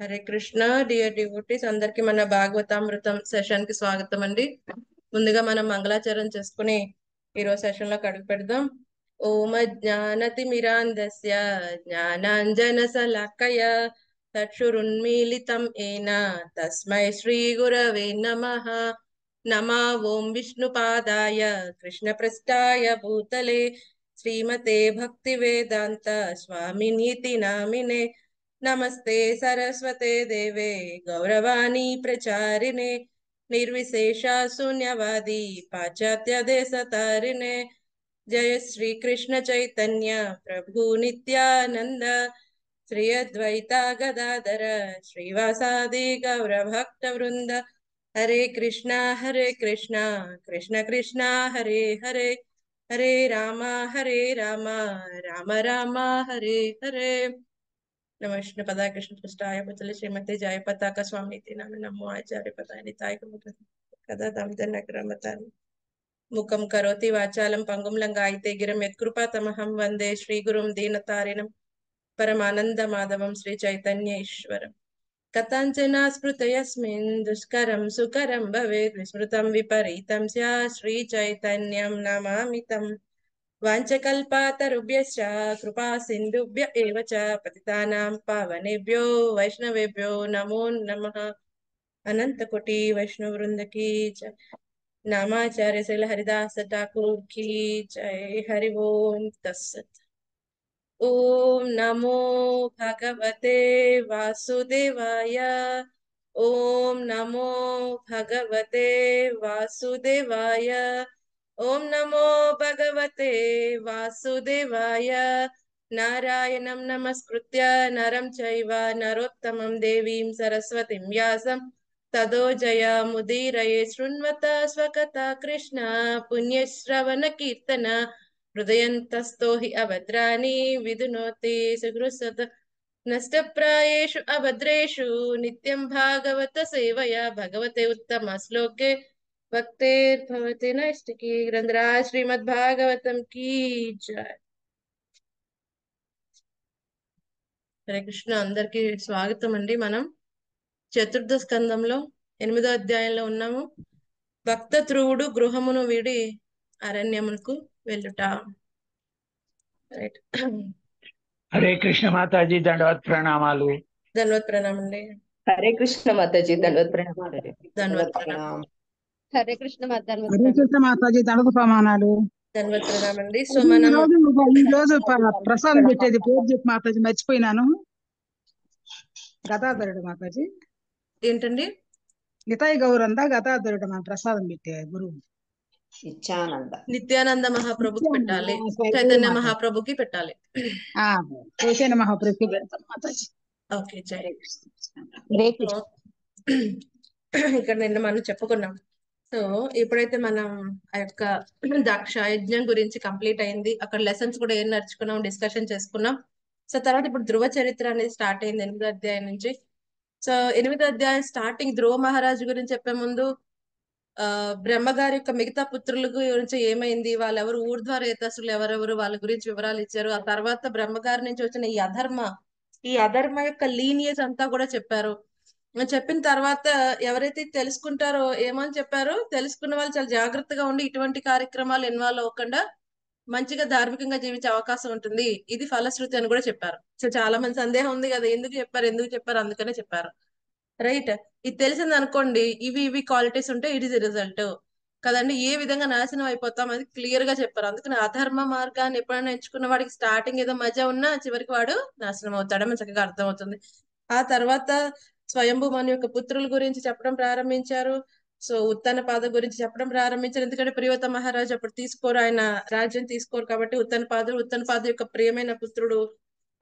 Hare Krishna dear devotees అందరికి మన భాగవతామృతం సెషన్కి స్వాగతం అండి. ముందుగా మనం మంగళాచరణ చేసుకుని ఈరోజు సెషన్లో అడుగు పెడదాం. ఓమ జ్ఞానతిమిరాంధస్య జ్ఞానాంజన సలకయ తక్షురున్మీలితం ఏన తస్మై శ్రీ గురవే నమ. నమా ఓం విష్ణుపాదాయ కృష్ణప్రస్థాయ భూతలే. శ్రీమతే భక్తి వేదాంత స్వామినీతి నామినే. నమస్తే సరస్వతే దేవే గౌరవాణి ప్రచారిణే నిర్విశేష శూన్యవాది పాశ్చాత్య దేశతారిణే జయ శ్రీ కృష్ణ చైతన్య ప్రభు నిత్యానంద శ్రీ అద్వైత గదాధర శ్రీవాసాది గౌర భక్త వృంద హరే కృష్ణ హరే కృష్ణ కృష్ణ కృష్ణ హరే హరే హరే రామ హరే రామ రామ రామ హరే హరే నమ విష్ణు పదా కృష్ణ పృష్టాయ పుతలి శ్రీమతి జయ పతాక స్వామి నామ నమో ఆచార్య పదాయ నితాయ కదా దామోదర్ నగరమతాన్ని ముఖం కరోతి వాచాలం పంగుం లంగాయితే గిరం యత్కృపా తమహం వందే శ్రీ గురుం దీనతారిణం పరమానంద మాధవం శ్రీ చైతన్య ఈశ్వరం కథంచన స్మృతయస్మిన్ దుష్కరం సుకరం భవేత్ విస్మృతం విపరీతం స్యా శ్రీ చైతన్యం वाञ्छकल्पातरुभ्यश्च कृपा सिंधुभ्य एव च, पतितानां पावनेभ्यो, वैष्णवेभ्यो, नमो नम। अनंतकोटि वैष्णव वृंद की जय नामाचार्य शिल हरिदास ठाकुर की जय। हरि ओम तस्सत ओम नमो भगवते वासुदेवाय। ओम नमो भगवते वासुदेवाय। ओम नमो भगवते वासुदेवाय। नारायणं नमस्कृत्य नरं चैव नरोत्तमं देवीं सरस्वतीं व्यासं। तदो जयमुदीरये शृण्वत स्वकथा कृष्ण। पुण्यश्रवणकीर्तन हृदयन्तस्थो हि अभद्राणि विदुनोति सुहृसत। नष्टप्रायेषु अभद्रेषु नित्यं भागवत सेवया। भगवते उत्तमश्लोके భక్తేర్భవతి నెక్స్ట్కి రంధ్రా శ్రీమద్ భాగవతం కీ జయ హరే కృష్ణ అందరికి స్వాగతం అండి మనం. చతుర్థ స్కంధంలో ఎనిమిదో అధ్యాయంలో ఉన్నాము. భక్త ధ్రువుడు గృహమును వీడి అరణ్యమునకు వెళ్ళుట. రైట్ హరే కృష్ణ మాతాజీ దండవత్ ప్రణామాలు. ధన్వత్ ప్రణామండి. హరే కృష్ణ మాతాజీ ధన్వత్ ప్రణామాలు. ధన్వత్ ప్రణామం. హరే కృష్ణ మధ్యాహ్నం హరే కృష్ణ మాతాజీ ప్రమాణాలు. సో ఈ మనం రోజు ఈ రోజు ప- ప్రసాదం పెట్టేది పేరు చెప్పి మాతాజీ మర్చిపోయినాను. గదాధరుడు మాతాజీ. ఏంటండి? నితాయి గౌరంద గదాధరుడు మా ప్రసాదం పెట్టే గురువు. నిత్యానంద. నిత్యానంద మహాప్రభుకి పెట్టాలి. చైతన్య. మహాప్రభుకి పెట్టాలి. ఆ, చైతన్య మహాప్రభుకి పెడతాం మాతాజీ. ఓకే జై. ఇక్కడ నిన్న మనం చెప్పుకున్నాం. సో ఎప్పుడైతే మనం ఆ యొక్క దక్ష యజ్ఞం గురించి కంప్లీట్ అయింది. అక్కడ లెసన్స్ కూడా ఏం నడుచుకున్నాం డిస్కషన్ చేసుకున్నాం. సో తర్వాత ఇప్పుడు ధ్రువ చరిత్ర అనేది స్టార్ట్ అయింది ఎనిమిదో అధ్యాయం నుంచి. సో ఎనిమిదో అధ్యాయం స్టార్టింగ్ ధ్రువ మహారాజు గురించి చెప్పే ముందు ఆ బ్రహ్మగారి యొక్క మిగతా పుత్రుల గురించి ఏమైంది? వాళ్ళెవరు? ఊర్ధ్వరేతసులు ఎవరెవరు? వాళ్ళ గురించి వివరాలు ఇచ్చారు. ఆ తర్వాత బ్రహ్మగారి నుంచి వచ్చిన ఈ అధర్మ ఈ అధర్మ యొక్క లీనియస్ అంతా కూడా చెప్పారు. చెప్పిన తర్వాత ఎవరైతే తెలుసుకుంటారో ఏమని చెప్పారు. తెలుసుకున్న వాళ్ళు చాలా జాగ్రత్తగా ఉండి ఇటువంటి కార్యక్రమాలు ఇన్వాల్వ్ అవ్వకుండా మంచిగా ధార్మికంగా జీవించే అవకాశం ఉంటుంది. ఇది ఫలశ్రుతి అని కూడా చెప్పారు. సో చాలా మంది సందేహం ఉంది కదా ఎందుకు చెప్పారు ఎందుకు చెప్పారు అందుకనే చెప్పారు. రైట్ ఇది తెలిసింది అనుకోండి ఇవి ఇవి క్వాలిటీస్ ఉంటే ఇట్ ఇస్ రిజల్ట్ కదండి ఏ విధంగా నాశనం అయిపోతాం అది క్లియర్గా చెప్పారు. అందుకని అధర్మ మార్గాన్ని ఎప్పుడైనా ఎంచుకున్న వాడికి స్టార్టింగ్ ఏదో మజా ఉన్నా చివరికి వాడు నాశనం అవుతాడని చక్కగా అర్థమవుతుంది. ఆ తర్వాత స్వయంభూ మన యొక్క పుత్రుల గురించి చెప్పడం ప్రారంభించారు. సో ఉత్తన పాద గురించి చెప్పడం ప్రారంభించారు. ఎందుకంటే ప్రియవత మహారాజు అప్పుడు తీసుకోరు. ఆయన రాజ్యం తీసుకోరు కాబట్టి ఉత్తన పాదుడు ఉత్తన పాద యొక్క ప్రియమైన పుత్రుడు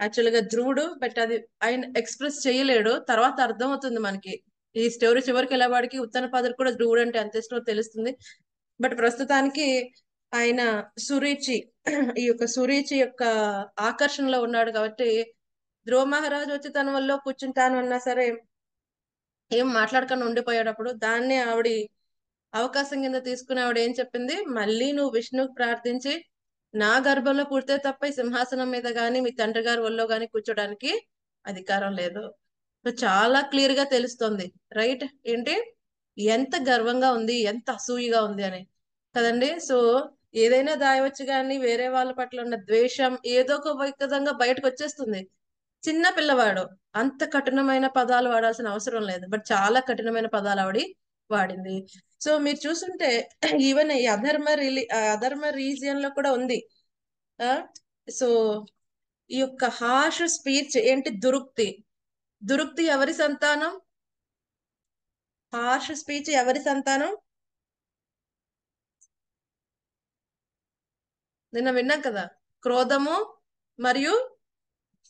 యాక్చువల్గా ధ్రువుడు. బట్ అది ఆయన ఎక్స్ప్రెస్ చేయలేడు. తర్వాత అర్థం అవుతుంది మనకి. ఈ స్టోరీ చివరికి ఎలా వాడికి ఉత్తన పాదుడు కూడా ధ్రువుడు అంటే అంత ఇష్టం తెలుస్తుంది. బట్ ప్రస్తుతానికి ఆయన సురీచి ఈ యొక్క సురీచి యొక్క ఆకర్షణలో ఉన్నాడు కాబట్టి ధ్రువ మహారాజు వచ్చి తన వల్ల కూర్చుంటాను అన్నా సరే ఏం మాట్లాడకుండా ఉండిపోయేటప్పుడు దాన్ని ఆవిడ అవకాశం కింద తీసుకుని ఆవిడ ఏం చెప్పింది? మళ్ళీ నువ్వు విష్ణుకు ప్రార్థించి నా గర్భంలో పుడితే తప్ప ఈ సింహాసనం మీద గాని మీ తండ్రి గారి ఒళ్ళో గాని కూర్చోడానికి అధికారం లేదు. సో చాలా క్లియర్గా తెలుస్తుంది. రైట్? ఏంటి? ఎంత గర్వంగా ఉంది ఎంత అసూయగా ఉంది అని. కదండి? సో ఏదైనా దాయవచ్చు కానీ వేరే వాళ్ళ పట్ల ఉన్న ద్వేషం ఏదో ఒక విధంగా బయటకు వచ్చేస్తుంది. చిన్న పిల్లవాడు. అంత కఠినమైన పదాలు వాడాల్సిన అవసరం లేదు. బట్ చాలా కఠినమైన పదాలు ఆవిడ వాడింది. సో మీరు చూస్తుంటే ఈవెన్ ఈ అధర్మ రిలి అధర్మ రీజియన్లో కూడా ఉంది. ఆ? సో ఈ యొక్క హార్ష్ స్పీచ్ ఏంటి? దురుక్తి. దురుక్తి ఎవరి సంతానం? హార్ష్ స్పీచ్ ఎవరి సంతానం? నిన్న విన్నాం కదా. క్రోధము మరియు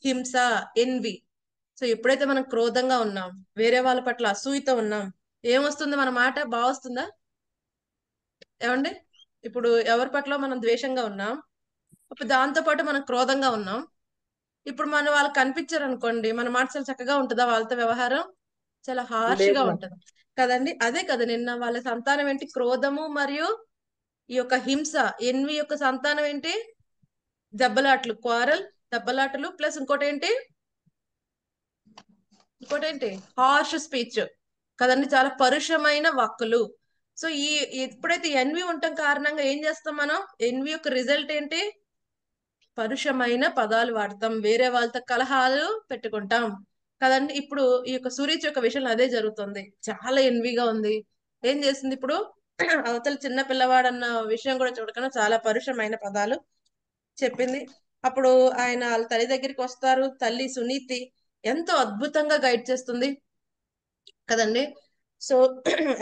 హింస ఎన్వి సో ఎప్పుడైతే మనం క్రోధంగా ఉన్నాం వేరే వాళ్ళ పట్ల అసూయతో ఉన్నాం ఏమొస్తుంది మన మాట? బాగా వస్తుందా ఏమండి? ఇప్పుడు ఎవరి పట్ల మనం ద్వేషంగా ఉన్నాం ఇప్పుడు దాంతో పాటు మనం క్రోధంగా ఉన్నాం. ఇప్పుడు మన వాళ్ళకి కనిపించారు అనుకోండి మన మాట చాలా చక్కగా ఉంటుందా? వాళ్ళతో వ్యవహారం చాలా హార్ష్గా. ఉంటది? కదండి అదే కదా నిన్న వాళ్ళ సంతానం ఏంటి? క్రోధము మరియు ఈ యొక్క హింస ఎన్వి యొక్క సంతానం ఏంటి? దెబ్బలాట్లు క్వారల్ దెబ్బలాటలు ప్లస్ ఇంకోటి ఏంటి ఇంకోటి ఏంటి హార్ష్ స్పీచ్. కదండి చాలా పరుషమైన వాక్కులు. సో ఈ ఎప్పుడైతే ఎన్వి ఉండటం కారణంగా ఏం చేస్తాం మనం? ఎన్వి యొక్క రిజల్ట్ ఏంటి? పరుషమైన పదాలు వాడతాం. వేరే వాళ్ళతో కలహాలు పెట్టుకుంటాం. కదండి ఇప్పుడు ఈ యొక్క సూర్యచ్ యొక్క విషయంలో అదే జరుగుతుంది. చాలా ఎన్విగా ఉంది. ఏం చేసింది ఇప్పుడు? అవతల చిన్న పిల్లవాడు అన్న విషయం కూడా చూడకుండా చాలా పరుషమైన పదాలు చెప్పింది. అప్పుడు ఆయన వాళ్ళ తల్లి దగ్గరికి వస్తారు. తల్లి సునీతి ఎంతో అద్భుతంగా గైడ్ చేస్తుంది కదండి. సో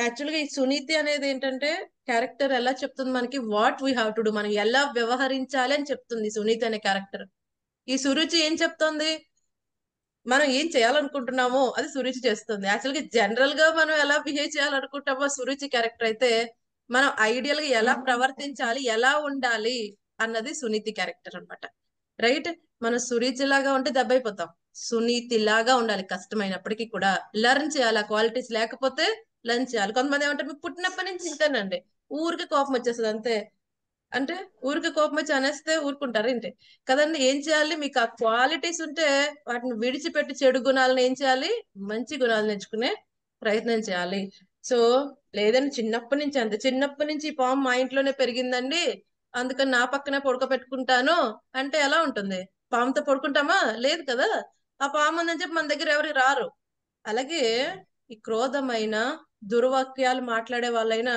యాక్చువల్గా ఈ సునీతి అనేది ఏంటంటే క్యారెక్టర్ ఎలా చెప్తుంది మనకి? What we have to do? మనం ఎలా వ్యవహరించాలి అని చెప్తుంది సునీతి అనే క్యారెక్టర్. ఈ సురుచి ఏం చెప్తోంది? మనం ఏం చేయాలనుకుంటున్నామో అది సురుచి చేస్తుంది. యాక్చువల్గా జనరల్గా మనం ఎలా బిహేవ్ చేయాలనుకుంటామో సురుచి క్యారెక్టర్ అయితే మనం ఐడియల్గా ఎలా ప్రవర్తించాలి? ఎలా ఉండాలి? అన్నది సునీతి క్యారెక్టర్ అన్నమాట. రైట్? మనం సురీతి లాగా ఉంటే దెబ్బైపోతాం. సునీతి లాగా ఉండాలి కష్టమైనప్పటికీ కూడా. లర్న్ చేయాలి ఆ క్వాలిటీస్ లేకపోతే లర్న్ చేయాలి. కొంతమంది ఏమంటారు మీకు పుట్టినప్పటి నుంచి ఇంతేనండి. ఊరికి కోపం వచ్చేస్తుంది అంతే. అంటే ఊరికి కోపం వచ్చి అనేస్తే ఊరుకుంటారు ఏంటి? కదండి ఏం చేయాలి? మీకు ఆ క్వాలిటీస్ ఉంటే వాటిని విడిచిపెట్టి చెడు గుణాలను ఏం చేయాలి? మంచి గుణాలు నేర్చుకునే ప్రయత్నం చేయాలి. సో లేదండి చిన్నప్పటి నుంచి అంతే. చిన్నప్పటి నుంచి ఈ పాము మా ఇంట్లోనే పెరిగిందండి. అందుకని నా పక్కనే పడుకోబెట్టుకుంటాను అంటే ఎలా ఉంటుంది? పాముతో పడుకుంటామా? లేదు కదా. ఆ పాము ఉందని చెప్పి మన దగ్గర ఎవరు రారు. అలాగే ఈ క్రోధమైన దుర్వాక్యాలు మాట్లాడే వాళ్ళైనా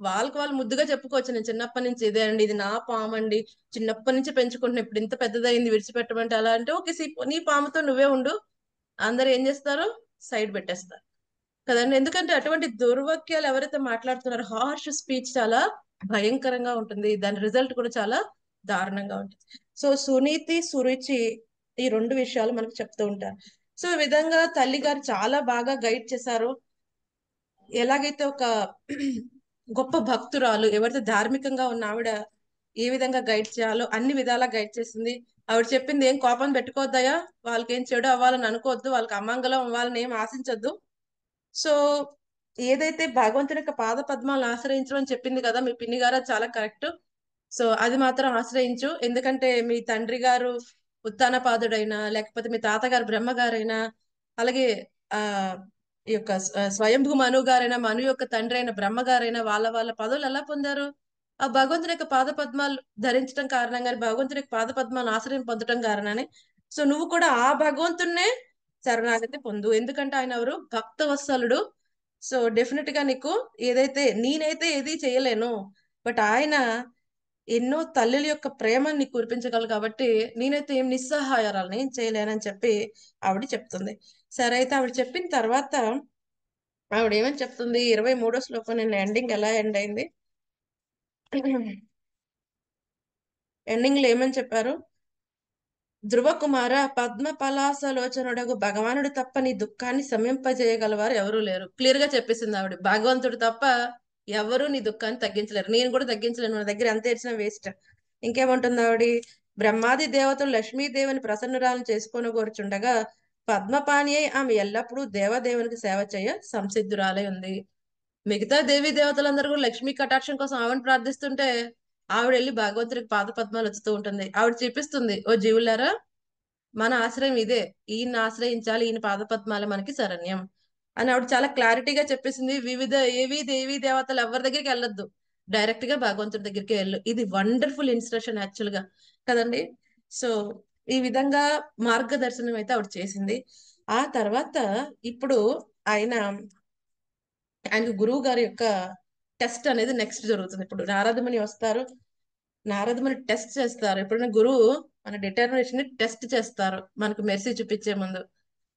వాళ్ళకి వాళ్ళు ముద్దుగా చెప్పుకోవచ్చు. నేను చిన్నప్పటి నుంచి ఇదే అండి. ఇది నా పాము అండి చిన్నప్పటి నుంచి పెంచుకుంటున్నా. ఇప్పుడు ఇంత పెద్దదైంది విడిచిపెట్టమంటే అలా అంటే ఓకే నీ పాముతో నువ్వే ఉండు. అందరు ఏం చేస్తారు? సైడ్ పెట్టేస్తారు. కదండి. ఎందుకంటే అటువంటి దుర్వాక్యాలు ఎవరైతే మాట్లాడుతున్నారో హార్ష్ స్పీచ్ చాలా భయంకరంగా ఉంటుంది. దాని రిజల్ట్ కూడా చాలా దారుణంగా ఉంటుంది. సో సునీతి సురుచి ఈ రెండు విషయాలు మనకు చెప్తూ ఉంటారు. సో ఈ విధంగా తల్లి గారు చాలా బాగా గైడ్ చేశారు. ఎలాగైతే ఒక గొప్ప భక్తురాలు ఎవరైతే ధార్మికంగా ఉన్న ఆవిడ ఏ విధంగా గైడ్ చేయాలో అన్ని విధాలా గైడ్ చేసింది. ఆవిడ చెప్పింది ఏం కోపం పెట్టుకోవద్దయా వాళ్ళకి ఏం చెడు అవ్వాలని అనుకోవద్దు. వాళ్ళకి అమంగళం అవ్వాలని ఏం ఆశించొద్దు. సో ఏదైతే భగవంతుని యొక్క పాద పద్మాలను ఆశ్రయించడం అని చెప్పింది కదా మీ పిన్ని గారు చాలా కరెక్ట్. సో అది మాత్రం ఆశ్రయించు. ఎందుకంటే మీ తండ్రి గారు ఉత్తానపాదుడైనా లేకపోతే మీ తాతగారు బ్రహ్మగారైనా అలాగే ఆ ఈ యొక్క స్వయంభూ మను గారైనా మను యొక్క తండ్రి అయిన బ్రహ్మగారైనా వాళ్ళ వాళ్ళ పదవులు ఎలా పొందారు? ఆ భగవంతుని యొక్క పాద పద్మాలు ధరించడం కారణంగా భగవంతుని యొక్క పాద పద్మాలను ఆశ్రయం పొందడం కారణాన్ని సో నువ్వు కూడా ఆ భగవంతున్నే శరణాగతి పొందు. ఎందుకంటే ఆయన ఎవరు? భక్త వత్సలుడు సో డెఫినెట్గా నీకు ఏదైతే నేనైతే ఏది చేయలేను బట్ ఆయన ఎన్నో తల్లుల యొక్క ప్రేమని నీకు కురిపించగలరు కాబట్టి నేనైతే ఏం నిస్సహాయాలు నేను చేయలేనని చెప్పి ఆవిడ చెప్తుంది. సరే అయితే ఆవిడ చెప్పిన తర్వాత ఆవిడ ఏమని చెప్తుంది? ఇరవై మూడో శ్లోకం నేను ఎండింగ్ ఎలా ఎండ్ అయింది? ఎండింగ్లో ఏమని చెప్పారు? ధ్రువకుమార పద్మ పలాసలోచనుడకు భగవానుడు తప్ప నీ దుఃఖాన్ని శమింపజేయగలవారు ఎవరూ లేరు. క్లియర్గా చెప్పేసింది ఆవిడ. భగవంతుడు తప్ప ఎవరు నీ దుఃఖాన్ని తగ్గించలేరు. నేను కూడా తగ్గించలేను. నా దగ్గర ఎంత ఇచ్చినా వేస్ట్ ఇంకేముంటుంది ఆవిడ? బ్రహ్మాది దేవతలు లక్ష్మీదేవిని ప్రసన్నురాలను చేసుకొని కోరుచుండగా పద్మపాణి అయి ఆమె ఎల్లప్పుడూ దేవదేవునికి సేవ చేయ సంసిద్ధురాలై ఉంది. మిగతా దేవి దేవతలందరూ కూడా లక్ష్మీ కటాక్షం కోసం ఆమెను ప్రార్థిస్తుంటే ఆవిడ వెళ్ళి భగవంతుడికి పాద పద్మాలు వచ్చుతూ ఉంటుంది. ఆవిడ చూపిస్తుంది ఓ జీవులారా మన ఆశ్రయం ఇదే. ఈయన ఆశ్రయించాలి ఈయన పాదపద్మాల మనకి శరణ్యం. అని ఆవిడ చాలా క్లారిటీగా చెప్పేసింది. వివిధ ఏవి దేవి దేవతలు ఎవరి దగ్గరికి వెళ్ళొద్దు. డైరెక్ట్గా భగవంతుడి దగ్గరికి వెళ్ళు. ఇది వండర్ఫుల్ ఇన్స్ట్రక్షన్ యాక్చువల్గా కదండి? సో ఈ విధంగా మార్గదర్శనం అయితే ఆవిడ చేసింది. ఆ తర్వాత ఇప్పుడు ఆయన ఆయనకు గురువు గారి యొక్క టెస్ట్ అనేది నెక్స్ట్ జరుగుతుంది. ఇప్పుడు నారదముని వస్తారు. నారదముని టెస్ట్ చేస్తారు. ఎప్పుడైనా గురువు మన డిటర్మినేషన్ని టెస్ట్ చేస్తారు. మనకు మెర్సీ చూపించే ముందు.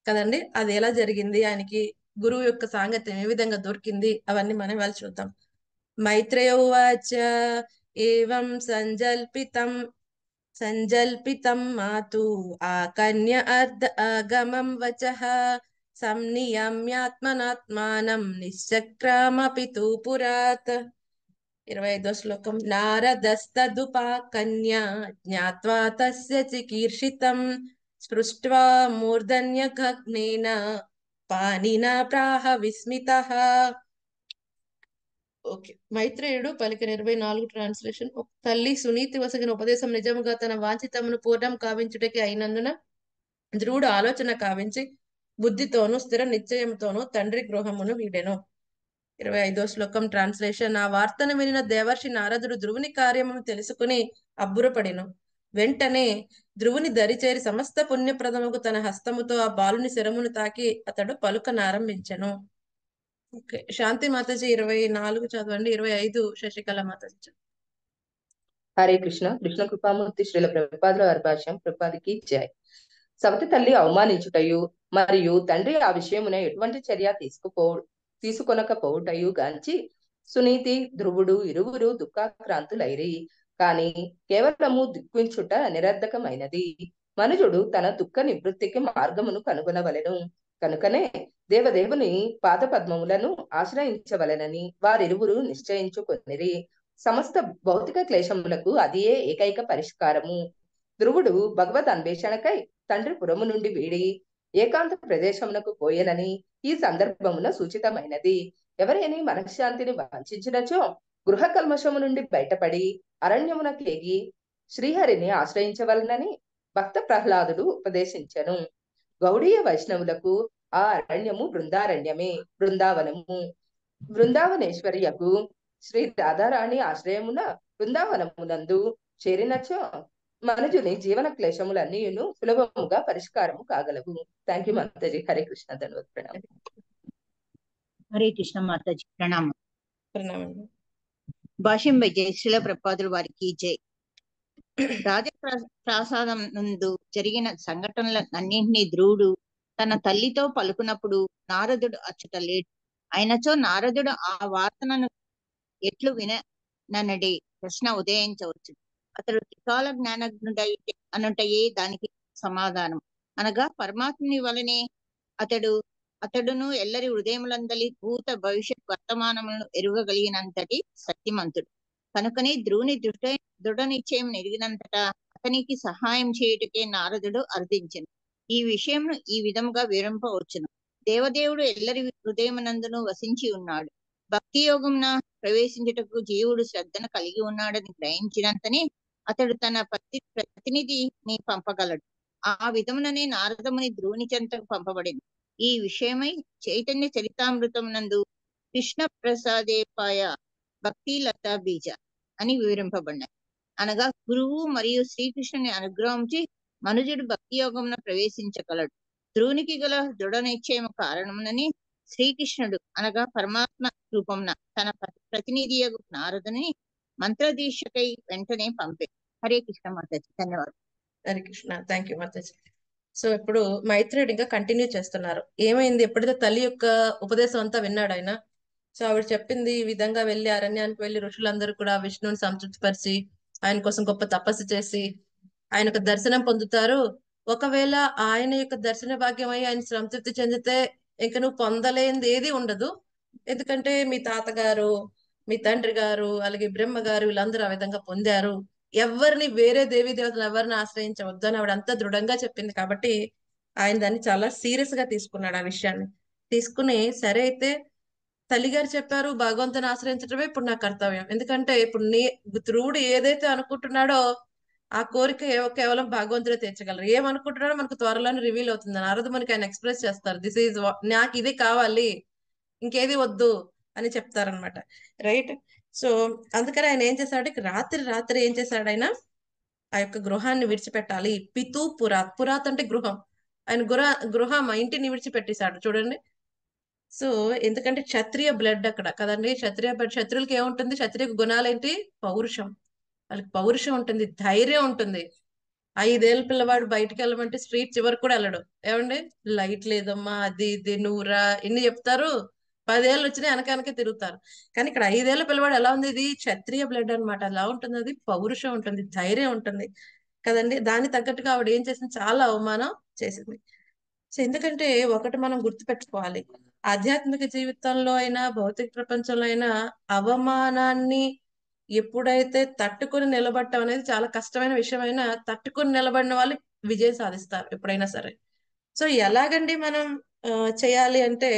కదండి? అది ఎలా జరిగింది? ఆయనకి గురువు యొక్క సాంగత్యం ఏ విధంగా దొరికింది? అవన్నీ మనం వెళ్ళి చూద్దాం. మైత్రేయోవాచ ఏవం సంజల్పితం సంజల్పితం మాతు. ఆకన్య అర్ధ ఆగమం వచ. సంనియమ్యాత్మనాత్మానం నిశ్చక్రమపి తు పురాత్. ఇరవై ఐదో శ్లోకం. నారదస్తదుపాకన్య జ్ఞావా తస్య చికీర్షితం స్పృష్ట్వా మూర్ధన్యఘగ్నేన పానిన ప్రాహ విస్మిత. ఓకే. మైత్రేయుడు పలికిన ఇరవై నాలుగు ట్రాన్స్లేషన్. తల్లి సునీతి వసగిన ఉపదేశం నిజముగా తన వాంఛితమును పూర్ణం కావించుటకి అయినందున ధ్రువుడు ఆలోచన కావించి బుద్ధితోనూ స్థిర నిశ్చయంతోనూ తండ్రి గృహమును వీడెను. ఇరవై ఐదో శ్లోకం ట్రాన్స్లేషన్. ఆ వార్తను వినిన దేవర్షి నారదుడు ధ్రువుని కార్యమును తెలుసుకుని అబ్బురపడిను. వెంటనే ధ్రువుని దరిచేరి సమస్త పుణ్యప్రదముకు తన హస్తముతో ఆ బాలుని శరమును తాకి అతడు పలుకనారంభించెను ఓకే. శాంతి మాతాజీ ఇరవై నాలుగు చదవండి. ఇరవై ఐదు శశికళ మాతాజీ హరే కృష్ణ. కృష్ణ కృపామూర్తి శ్రీల ప్రభుపాదుల వారి భాష్యం ప్రభుపాదికి జై. సవతి తల్లి అవమానించుటయు మరియు తండ్రి ఆ విషయమున ఎటువంటి చర్య తీసుకుపో తీసుకొనకపోవుటయు గాంచి సునీతి ధ్రువుడు ఇరువురు దుఃఖాక్రాంతులైరి. కాని కేవలము దుఃఖించుట నిరర్ధకమైనది. మనుజుడు తన దుఃఖ నివృత్తికి మార్గమును కనుగొనవలెను. కనుకనే దేవదేవుని పాద పద్మములను ఆశ్రయించవలెనని వారిరువురు నిశ్చయించుకొనిరి. సమస్త భౌతిక క్లేశములకు అదియే ఏకైక పరిష్కారము. ధ్రువుడు భగవద్ అన్వేషణకై తండ్రి పురము నుండి వీడి ఏకాంత ప్రదేశమునకు పోయేనని ఈ సందర్భమున సూచితమైనది. ఎవరైనా మనశ్శాంతిని వంచినచో గృహ కల్మషము నుండి బయటపడి అరణ్యమునకేగి శ్రీహరిని ఆశ్రయించవలనని భక్త ప్రహ్లాదుడు ఉపదేశించను. గౌడీయ వైష్ణవులకు ఆ అరణ్యము బృందారణ్యమే బృందావనము. బృందావనేశ్వర్యకు శ్రీ రాధారాణి ఆశ్రయమున బృందావనమునందు చేరినచో మనుజుని జీవన క్లేశములన్నీయును సులభముగా పరిష్కారము కాగలవు. Thank you mataji. Hare Krishna. ధన్యవాద. ప్రణామం. హరే కృష్ణ మాతాజీ. ప్రణామం. ప్రణామం. భాష్యం బై జయశ్రీల ప్రపాదుల వారికి జై. రాజ ప్రాసాదం నందు జరిగిన సంఘటనలన్నింటినీ ధ్రువుడు తన తల్లితో పలుకున్నప్పుడు నారదుడు అచ్చట లేడు. అయినచో నారదుడు ఆ వార్తనను ఎట్లు విననడి ప్రశ్న ఉదయించవచ్చు అతడు త్రికాల జ్ఞానజ్ఞుడై అనుటయే దానికి సమాధానం. అనగా పరమాత్ముని వలనే అతడు అతడును ఎల్లరి హృదయములందలి భూత భవిష్యత్ వర్తమానములను ఎరుగగలిగినంతటి శక్తిమంతుడు కనుకనే ధ్రువుని దృఢ దృఢ నిశ్చయం ఎరిగినంతట అతనికి సహాయం చేయుటకే నారదుడు అర్థించను ఈ విషయంను ఈ విధముగా వివరింపవచ్చును. దేవదేవుడు ఎల్లరి హృదయమునందును వసించి ఉన్నాడు. భక్తి యోగంన ప్రవేశించుటకు జీవుడు శ్రద్ధను కలిగి ఉన్నాడని గ్రహించినంతనే అతడు తన ప్రతి ప్రతినిధిని పంపగలడు. ఆ విధముననే నారదముని ద్రోణి చెంతకు పంపబడింది ఈ విషయమై చైతన్య చరితామృతం నందు కృష్ణ ప్రసాదేపాయ భక్తి లతా బీజ అని వివరింపబడినాయి అనగా గురువు మరియు శ్రీకృష్ణుని అనుగ్రహించి మనుజుడు భక్తి యోగంలో ప్రవేశించగలడు. ద్రోణికి గల దృఢ నిశ్చయం కారణమునని శ్రీకృష్ణుడు అనగా పరమాత్మ రూపంన తన ప్రతినిధి నారదుని మంత్రదీక్షకై వెంటనే పంపే. హరే కృష్ణ మాతాజీ. ధన్యవాదాలు. Hare Krishna. Thank you mataji. So ఇప్పుడు మైత్రేయుడు ఇంకా కంటిన్యూ చేస్తున్నారు. ఏమైంది? ఎప్పుడైతే తల్లి యొక్క ఉపదేశం అంతా విన్నాడు ఆయన? సో ఆవిడ చెప్పింది ఈ విధంగా వెళ్ళి అరణ్యానికి వెళ్ళి ఋషులందరూ కూడా విష్ణువుని సంతృప్తిపరిచి ఆయన కోసం గొప్ప తపస్సు చేసి ఆయన యొక్క దర్శనం పొందుతారు. ఒకవేళ ఆయన యొక్క దర్శన భాగ్యమై ఆయన సంతృప్తి చెందితే ఇంకా నువ్వు పొందలేనిది ఏది ఉండదు. ఎందుకంటే మీ తాతగారు మీ తండ్రి గారు అలాగే బ్రహ్మ గారు వీళ్ళందరూ ఆ విధంగా పొందారు. ఎవరిని వేరే దేవీ దేవతలు ఎవరిని ఆశ్రయించవద్దు అని ఆవిడ అంతా దృఢంగా చెప్పింది కాబట్టి ఆయన దాన్ని చాలా సీరియస్గా తీసుకున్నాడు ఆ విషయాన్ని. తీసుకుని సరే అయితే తల్లిగారు చెప్పారు భగవంతుని ఆశ్రయించడమే ఇప్పుడు నా కర్తవ్యం. ఎందుకంటే ఇప్పుడు నీ ధ్రువుడు ఏదైతే అనుకుంటున్నాడో ఆ కోరిక కేవలం భగవంతుడే తీర్చగలరు. ఏమనుకుంటున్నాడో మనకు త్వరలోనే రివీల్ అవుతుంది. నారద మనకి ఆయన ఎక్స్ప్రెస్ చేస్తారు. దిస్ ఈజ్ నాకు ఇది కావాలి. ఇంకేది వద్దు. అని చెప్తారనమాట రైట్ సో అందుకని ఆయన ఏం చేశాడు? రాత్రి రాత్రి ఏం చేశాడు ఆయన ఆ యొక్క గృహాన్ని విడిచిపెట్టాలి. పితు పురాత్. పురాత్ అంటే గృహం. ఆయన గృహ గృహం ఇంటిని విడిచిపెట్టేశాడు. చూడండి. సో ఎందుకంటే క్షత్రియ బ్లడ్ అక్కడ కదండి? క్షత్రియ బ్లడ్ క్షత్రులకి ఏముంటుంది? క్షత్రియ గుణాలు ఏంటి పౌరుషం. వాళ్ళకి పౌరుషం ఉంటుంది. ధైర్యం ఉంటుంది. ఐదేళ్ళ పిల్లవాడు బయటికి వెళ్ళమంటే స్ట్రీట్ చివరికి కూడా వెళ్ళడు. ఏమండి? లైట్ లేదమ్మా అది ఇది నువ్వురా. ఎన్ని చెప్తారు? పదేళ్ళు వచ్చినా వెనక తిరుగుతారు. కానీ ఇక్కడ ఐదేళ్ళ పిల్లవాడు ఎలా ఉంది? ఇది క్షత్రియ బ్లడ్ అన్నమాట. ఎలా ఉంటుంది అది పౌరుషం ఉంటుంది ధైర్యం ఉంటుంది కదండి. దానికి తగ్గట్టుగా ఆవిడ ఏం చేసింది? చాలా అవమానం చేసింది. సో ఎందుకంటే ఒకటి మనం గుర్తుపెట్టుకోవాలి. ఆధ్యాత్మిక జీవితంలో అయినా భౌతిక ప్రపంచంలో అయినా అవమానాన్ని ఎప్పుడైతే తట్టుకొని నిలబడటం అనేది చాలా కష్టమైన విషయమైనా తట్టుకొని నిలబడిన వాళ్ళు విజయం సాధిస్తారు ఎప్పుడైనా సరే. సో ఎలాగండి మనం ఆ, చేయాలి అంటే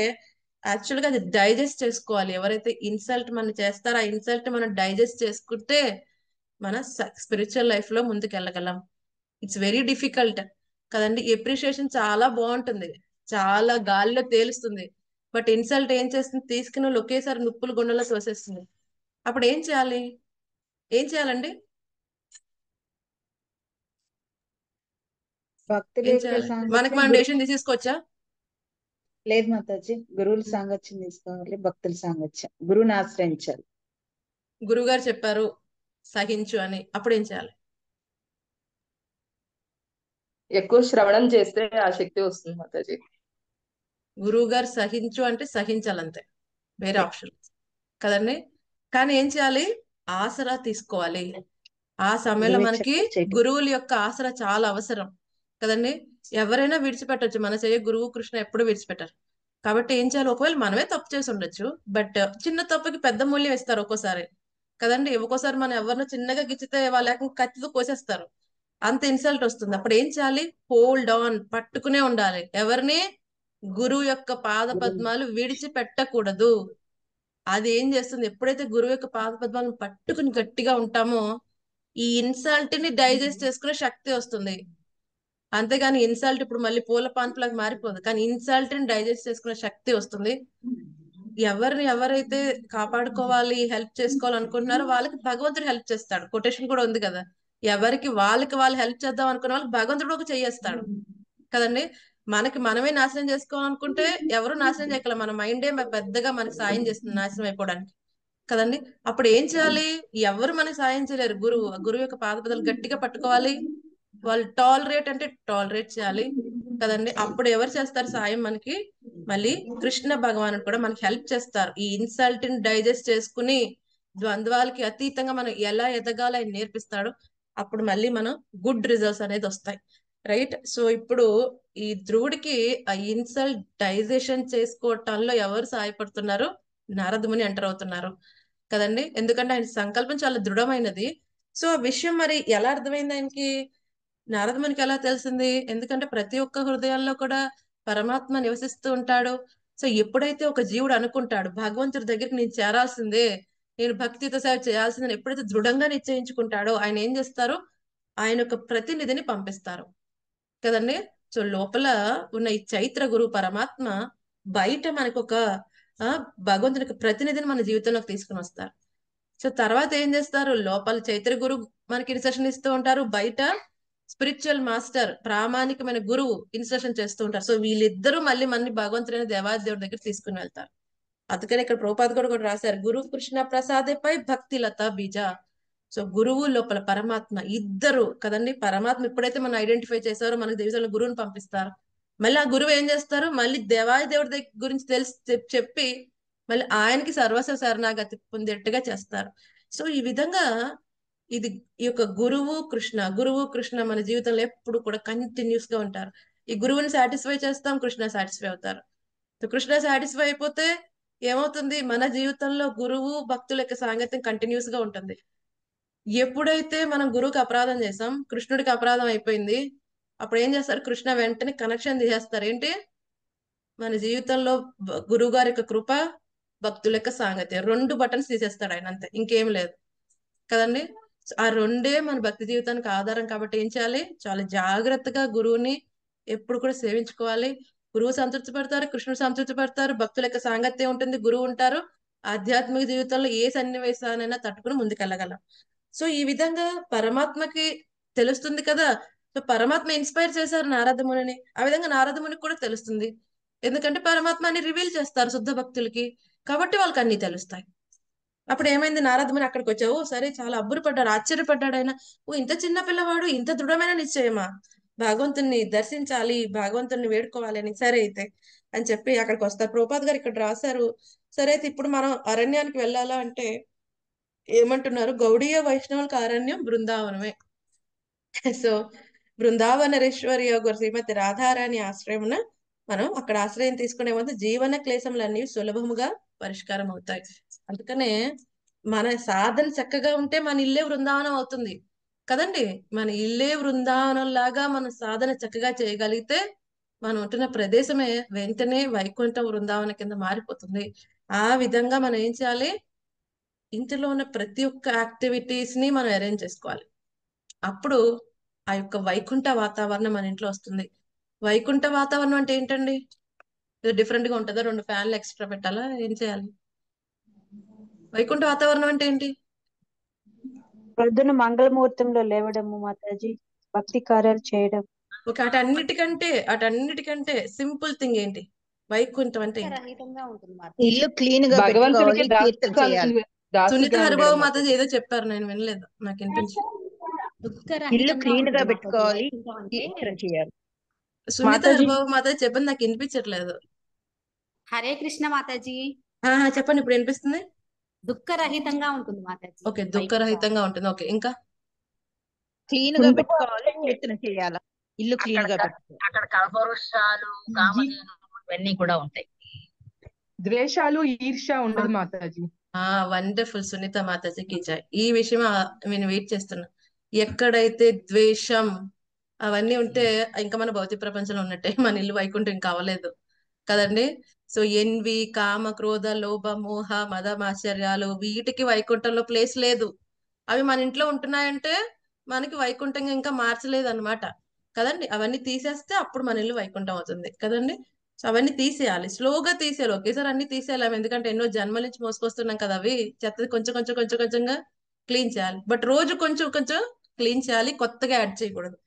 యాక్చువల్గా అది డైజెస్ట్ చేసుకోవాలి. ఎవరైతే ఇన్సల్ట్ మనం చేస్తారో ఆ ఇన్సల్ట్ మనం డైజెస్ట్ చేసుకుంటే మన స్పిరిచువల్ లైఫ్లో ముందుకు వెళ్ళగలం ఇట్స్ వెరీ డిఫికల్ట్. కదండి? ఎప్రిషియేషన్ చాలా బాగుంటుంది. చాలా గాలిలో తేలుస్తుంది. బట్ ఇన్సల్ట్ ఏం చేస్తుంది? తీసుకుని వాళ్ళు ఒకేసారి నుప్పులు గుండెలో తోసేస్తుంది. అప్పుడు ఏం చేయాలి? ఏం చేయాలండి? మనకి మనం డెసిషన్ తీసుకోవచ్చా లేదు మాతాజీ. గురువుల సాంగత్యం తీసుకోవాలి భక్తుల సాంగత్యం. గురువుని ఆశ్రయించాలి. గురువు గారు చెప్పారు సహించు అని. అప్పుడు ఏం చేయాలి? ఎక్కువ శ్రవణం చేస్తే ఆ శక్తి వస్తుంది మాతాజీ. గురువు గారు సహించు అంటే సహించాలంతే. వేరే ఆప్షన్. కదండి? కానీ ఏం చేయాలి? ఆసరా తీసుకోవాలి. ఆ సమయంలో మనకి. గురువుల యొక్క ఆసరా చాలా అవసరం. కదండి? ఎవరైనా విడిచిపెట్టచ్చు. మన చెయ్యి గురువు కృష్ణ ఎప్పుడు విడిచిపెట్టారు. కాబట్టి ఏం చేయాలి? ఒకవేళ మనమే తప్పు చేసి ఉండొచ్చు. బట్ చిన్న తప్పుకి పెద్ద మూల్యం ఇస్తారు ఒక్కోసారి. కదండి? ఒక్కోసారి మనం ఎవరినో చిన్నగా గిచ్చితే వాళ్ళ కత్తితో కోసేస్తారు. అంత ఇన్సల్ట్ వస్తుంది. అప్పుడు ఏం చేయాలి? హోల్డ్ ఆన్ పట్టుకునే ఉండాలి. ఎవరిని? గురువు యొక్క పాద పద్మాలు విడిచిపెట్టకూడదు. అది ఏం చేస్తుంది? ఎప్పుడైతే గురువు యొక్క పాద పద్మాలను పట్టుకుని గట్టిగా ఉంటామో ఈ ఇన్సల్ట్ని డైజెస్ట్ చేసుకునే శక్తి వస్తుంది. అంతేగాని ఇన్సల్ట్ ఇప్పుడు మళ్ళీ పూల పాన్పులకు మారిపోదు. కానీ ఇన్సల్ట్ని డైజెస్ట్ చేసుకునే శక్తి వస్తుంది. ఎవరిని ఎవరైతే కాపాడుకోవాలి హెల్ప్ చేసుకోవాలనుకుంటున్నారో వాళ్ళకి భగవంతుడు హెల్ప్ చేస్తాడు. కొటేషన్ కూడా ఉంది కదా. ఎవరికి వాళ్ళకి వాళ్ళు హెల్ప్ చేద్దాం అనుకున్న వాళ్ళకి భగవంతుడు ఒక చేయిస్తాడు. కదండి? మనకి మనమే నాశనం చేసుకోవాలనుకుంటే ఎవరు నాశనం చేయగలం మన మైండే పెద్దగా మనకి సాయం చేస్తుంది నాశనం అయిపోవడానికి. కదండి? అప్పుడు ఏం చేయాలి? ఎవరు మనకి సాయం చేయలేరు. గురువు గురువు యొక్క పాదపదలు గట్టిగా పట్టుకోవాలి. వాళ్ళు టాలరేట్ అంటే టాలరేట్ చేయాలి కదండి. అప్పుడు ఎవరు చేస్తారు సాయం మనకి? మళ్ళీ కృష్ణ భగవానుడు కూడా మనకి హెల్ప్ చేస్తారు. ఈ ఇన్సల్ట్ని డైజెస్ట్ చేసుకుని ద్వంద్వాలకి అతీతంగా మనం ఎలా ఎదగాలో ఆయన నేర్పిస్తాడు. అప్పుడు మళ్ళీ మనం గుడ్ రిజల్ట్స్ అనేది వస్తాయి. రైట్ సో ఇప్పుడు ఈ ధ్రువుడికి ఆ ఇన్సల్ట్ డైజెషన్ చేసుకోవటంలో ఎవరు సహాయపడుతున్నారు? నారదముని ఎంటర్ అవుతున్నారు. కదండి? ఎందుకంటే ఆయన సంకల్పం చాలా దృఢమైనది. సో ఆ విషయం మరి ఎలా అర్థమైంది ఆయనకి? నారదమునికి ఎలా తెలిసింది? ఎందుకంటే ప్రతి ఒక్క హృదయాల్లో కూడా పరమాత్మ నివసిస్తూ ఉంటాడు. సో ఎప్పుడైతే ఒక జీవుడు అనుకుంటాడు భగవంతుడి దగ్గరికి నేను చేరాల్సిందే నేను భక్తితో సేవ చేయాల్సిందని ఎప్పుడైతే దృఢంగా నిశ్చయించుకుంటాడో ఆయన ఏం చేస్తారు? ఆయన ఒక ప్రతినిధిని పంపిస్తారు. కదండి? సో లోపల ఉన్న ఈ చైత్ర గురు పరమాత్మ బయట మనకు ఒక భగవంతునికి ప్రతినిధిని మన జీవితంలోకి తీసుకుని వస్తారు. సో తర్వాత ఏం చేస్తారు? లోపల చైత్ర గురువు మనకి ఇన్సెషన్ ఇస్తూ ఉంటారు. బయట స్పిరిచువల్ మాస్టర్ ప్రామాణికమైన గురువు ఇన్స్ట్రక్షన్ చేస్తూ ఉంటారు. సో వీళ్ళిద్దరూ మళ్ళీ మన భగవంతుడైన దేవాది దేవుడి దగ్గర తీసుకుని వెళ్తారు. అందుకని ఇక్కడ ప్రోపాద్ కూడా కూడా రాశారు గురు కృష్ణ ప్రసాదేపై భక్తి లత బీజ. సో గురువు లోపల పరమాత్మ ఇద్దరు కదండి. పరమాత్మ ఎప్పుడైతే మనం ఐడెంటిఫై చేశారో మనకు దేవతల గురువుని పంపిస్తారు. మళ్ళీ ఆ గురువు ఏం చేస్తారు? మళ్ళీ దేవాది దేవుడి దగ్గర గురించి తెలిసి చెప్పి మళ్ళీ ఆయనకి సర్వస్వ శరణాగతి పొందేట్టుగా చేస్తారు. సో ఈ విధంగా ఇది ఈ యొక్క గురువు కృష్ణ గురువు కృష్ణ మన జీవితంలో ఎప్పుడు కూడా కంటిన్యూస్గా ఉంటారు. ఈ గురువుని సాటిస్ఫై చేస్తాం కృష్ణ సాటిస్ఫై అవుతారు. కృష్ణ సాటిస్ఫై అయిపోతే ఏమవుతుంది? మన జీవితంలో గురువు భక్తుల యొక్క సాంగత్యం కంటిన్యూస్గా ఉంటుంది. ఎప్పుడైతే మనం గురువుకి అపరాధం చేసాం కృష్ణుడికి అపరాధం అయిపోయింది అప్పుడు ఏం చేస్తారు? కృష్ణ వెంటనే కనెక్షన్ తీసేస్తారు. ఏంటి? మన జీవితంలో గురువు గారి యొక్క కృప భక్తుల యొక్క సాంగత్యం. రెండు బటన్స్ తీసేస్తాడు ఆయన అంతే. ఇంకేం లేదు. కదండి? ఆ రెండే మన భక్తి జీవితానికి ఆధారం కాబట్టి ఏం చేయాలి? చాలా జాగ్రత్తగా గురువుని ఎప్పుడు కూడా సేవించుకోవాలి. గురువు సంతృప్తి పడతారు కృష్ణుడు సంతృప్తి పడతారు భక్తుల యొక్క సాంగత్యం ఉంటుంది గురువు ఉంటారు. ఆధ్యాత్మిక జీవితంలో ఏ సన్నివేశానైనా తట్టుకుని ముందుకెళ్ళగలం. సో ఈ విధంగా పరమాత్మకి తెలుస్తుంది కదా? సో పరమాత్మ ఇన్స్పైర్ చేశారు నారద మునిని. ఆ విధంగా నారద మునికి కూడా తెలుస్తుంది. ఎందుకంటే పరమాత్మ అని రివీల్ చేస్తారు శుద్ధ భక్తులకి. కాబట్టి వాళ్ళకి అన్ని తెలుస్తాయి. అప్పుడు ఏమైంది? నారదముని అక్కడికి వచ్చావు. సరే చాలా అబ్బురపడ్డాడు ఆశ్చర్యపడ్డాడు ఆయన. ఓ ఇంత చిన్న పిల్లవాడు ఇంత దృఢమైన నిశ్చయమా? భగవంతుని దర్శించాలి భగవంతుని వేడుకోవాలి అని. సరే అయితే అని చెప్పి అక్కడికి వస్తారు. ప్రభుపాద్ గారు ఇక్కడ రాశారు. సరే అయితే ఇప్పుడు మనం అరణ్యానికి వెళ్ళాలా అంటే ఏమంటున్నారు? గౌడీయ వైష్ణవులకు అరణ్యం బృందావనమే. సో బృందావనరేశ్వరి యొక్క శ్రీమతి రాధారాణి ఆశ్రయమున మనం అక్కడ ఆశ్రయం తీసుకునే ముందు జీవన క్లేశములన్నీ సులభముగా పరిష్కారం అవుతాయి అందుకనే మన సాధన చక్కగా ఉంటే మన ఇల్లే బృందావనం అవుతుంది. కదండి? మన ఇల్లే బృందావనం లాగా మన సాధన చక్కగా చేయగలిగితే మనం ఉంటున్న ప్రదేశమే వెంటనే వైకుంఠ బృందావనం కింద మారిపోతుంది. ఆ విధంగా మనం ఏం చేయాలి? ఇంటిలో ఉన్న ప్రతి ఒక్క యాక్టివిటీస్ని మనం అరేంజ్ చేసుకోవాలి. అప్పుడు ఆ యొక్క వైకుంఠ వాతావరణం మన ఇంట్లో వస్తుంది. వైకుంఠ వాతావరణం అంటే ఏంటండి? డిఫరెంట్గా ఉంటుందా? రెండు ఫ్యాన్లు ఎక్స్ట్రా పెట్టాలా? ఏం చేయాలి? వైకుంఠ వాతావరణం అంటే ఏంటి? ప్రొద్దున మంగళముహూర్తంలో లేవడము మాతాజీ భక్తి కార్యాలు చేయడం. ఓకే అటన్నిటికంటే అటన్నిటికంటే సింపుల్ థింగ్ ఏంటి? వైకుంఠం అంటే ఏంటి? రహితంగా ఉంటుంది మాత ఇల్లు క్లీన్గా భగవంతుడికి సునీత హరిబాబు మాతాజీ. ఏదో చెప్పారు నేను వినలేదు నాకు వినిపించి ఇల్లు క్లీన్గా పెట్టుకోవాలి సునీత. హరిబాబు మాతాజీ చెప్పండి నాకు వినిపించట్లేదు. హరే కృష్ణ మాతాజీ. చెప్పండి ఇప్పుడు వినిపిస్తుంది? దుఃఖరహితంగా ఉంటుంది మాతాజీ ఓకే దుఃఖరహితంగా ఉంటుంది. ఓకే ఇంకా? క్లీన్గా పెట్టుకోవాలి కీర్తన చేయాలి? ఇల్లు క్లీన్గా పెట్టుకోవాలి. అక్కడ కల్పవృక్షాలు కామధేను ఇవన్నీ కూడా ఉంటాయి. ద్వేషాలు ఈర్ష్య ఉండదు మాతాజీ. ఆ వండర్ఫుల్ సునీత మాతాజీకి జై. ఈ విషయం నేను వెయిట్ చేస్తున్నా. ఎక్కడైతే ద్వేషం అవన్నీ ఉంటే ఇంకా మన భౌతిక ప్రపంచంలో ఉన్నట్టే మన ఇల్లు వైకుంఠం ఇంకా అవ్వలేదు కదండి? సో ఎన్వి కామ క్రోధ లోభ మోహ మదమాశ్చర్యాలు వీటికి వైకుంఠంలో ప్లేస్ లేదు. అవి మన ఇంట్లో ఉంటున్నాయంటే మనకి వైకుంఠంగా ఇంకా మార్చలేదు అనమాట కదండి? అవన్నీ తీసేస్తే అప్పుడు మన ఇల్లు వైకుంఠం అవుతుంది. కదండి? సో అవన్నీ తీసేయాలి. స్లోగా తీసేయాలి. ఒకేసారి అన్ని తీసేయాలి ఎందుకంటే ఎన్నో జన్మల నుంచి మోసుకొస్తున్నాం కదా అవి. చెత్త కొంచెం కొంచెం కొంచెం కొంచెంగా క్లీన్ చేయాలి. బట్ రోజు కొంచెం కొంచెం క్లీన్ చేయాలి. కొత్తగా యాడ్ చేయకూడదు.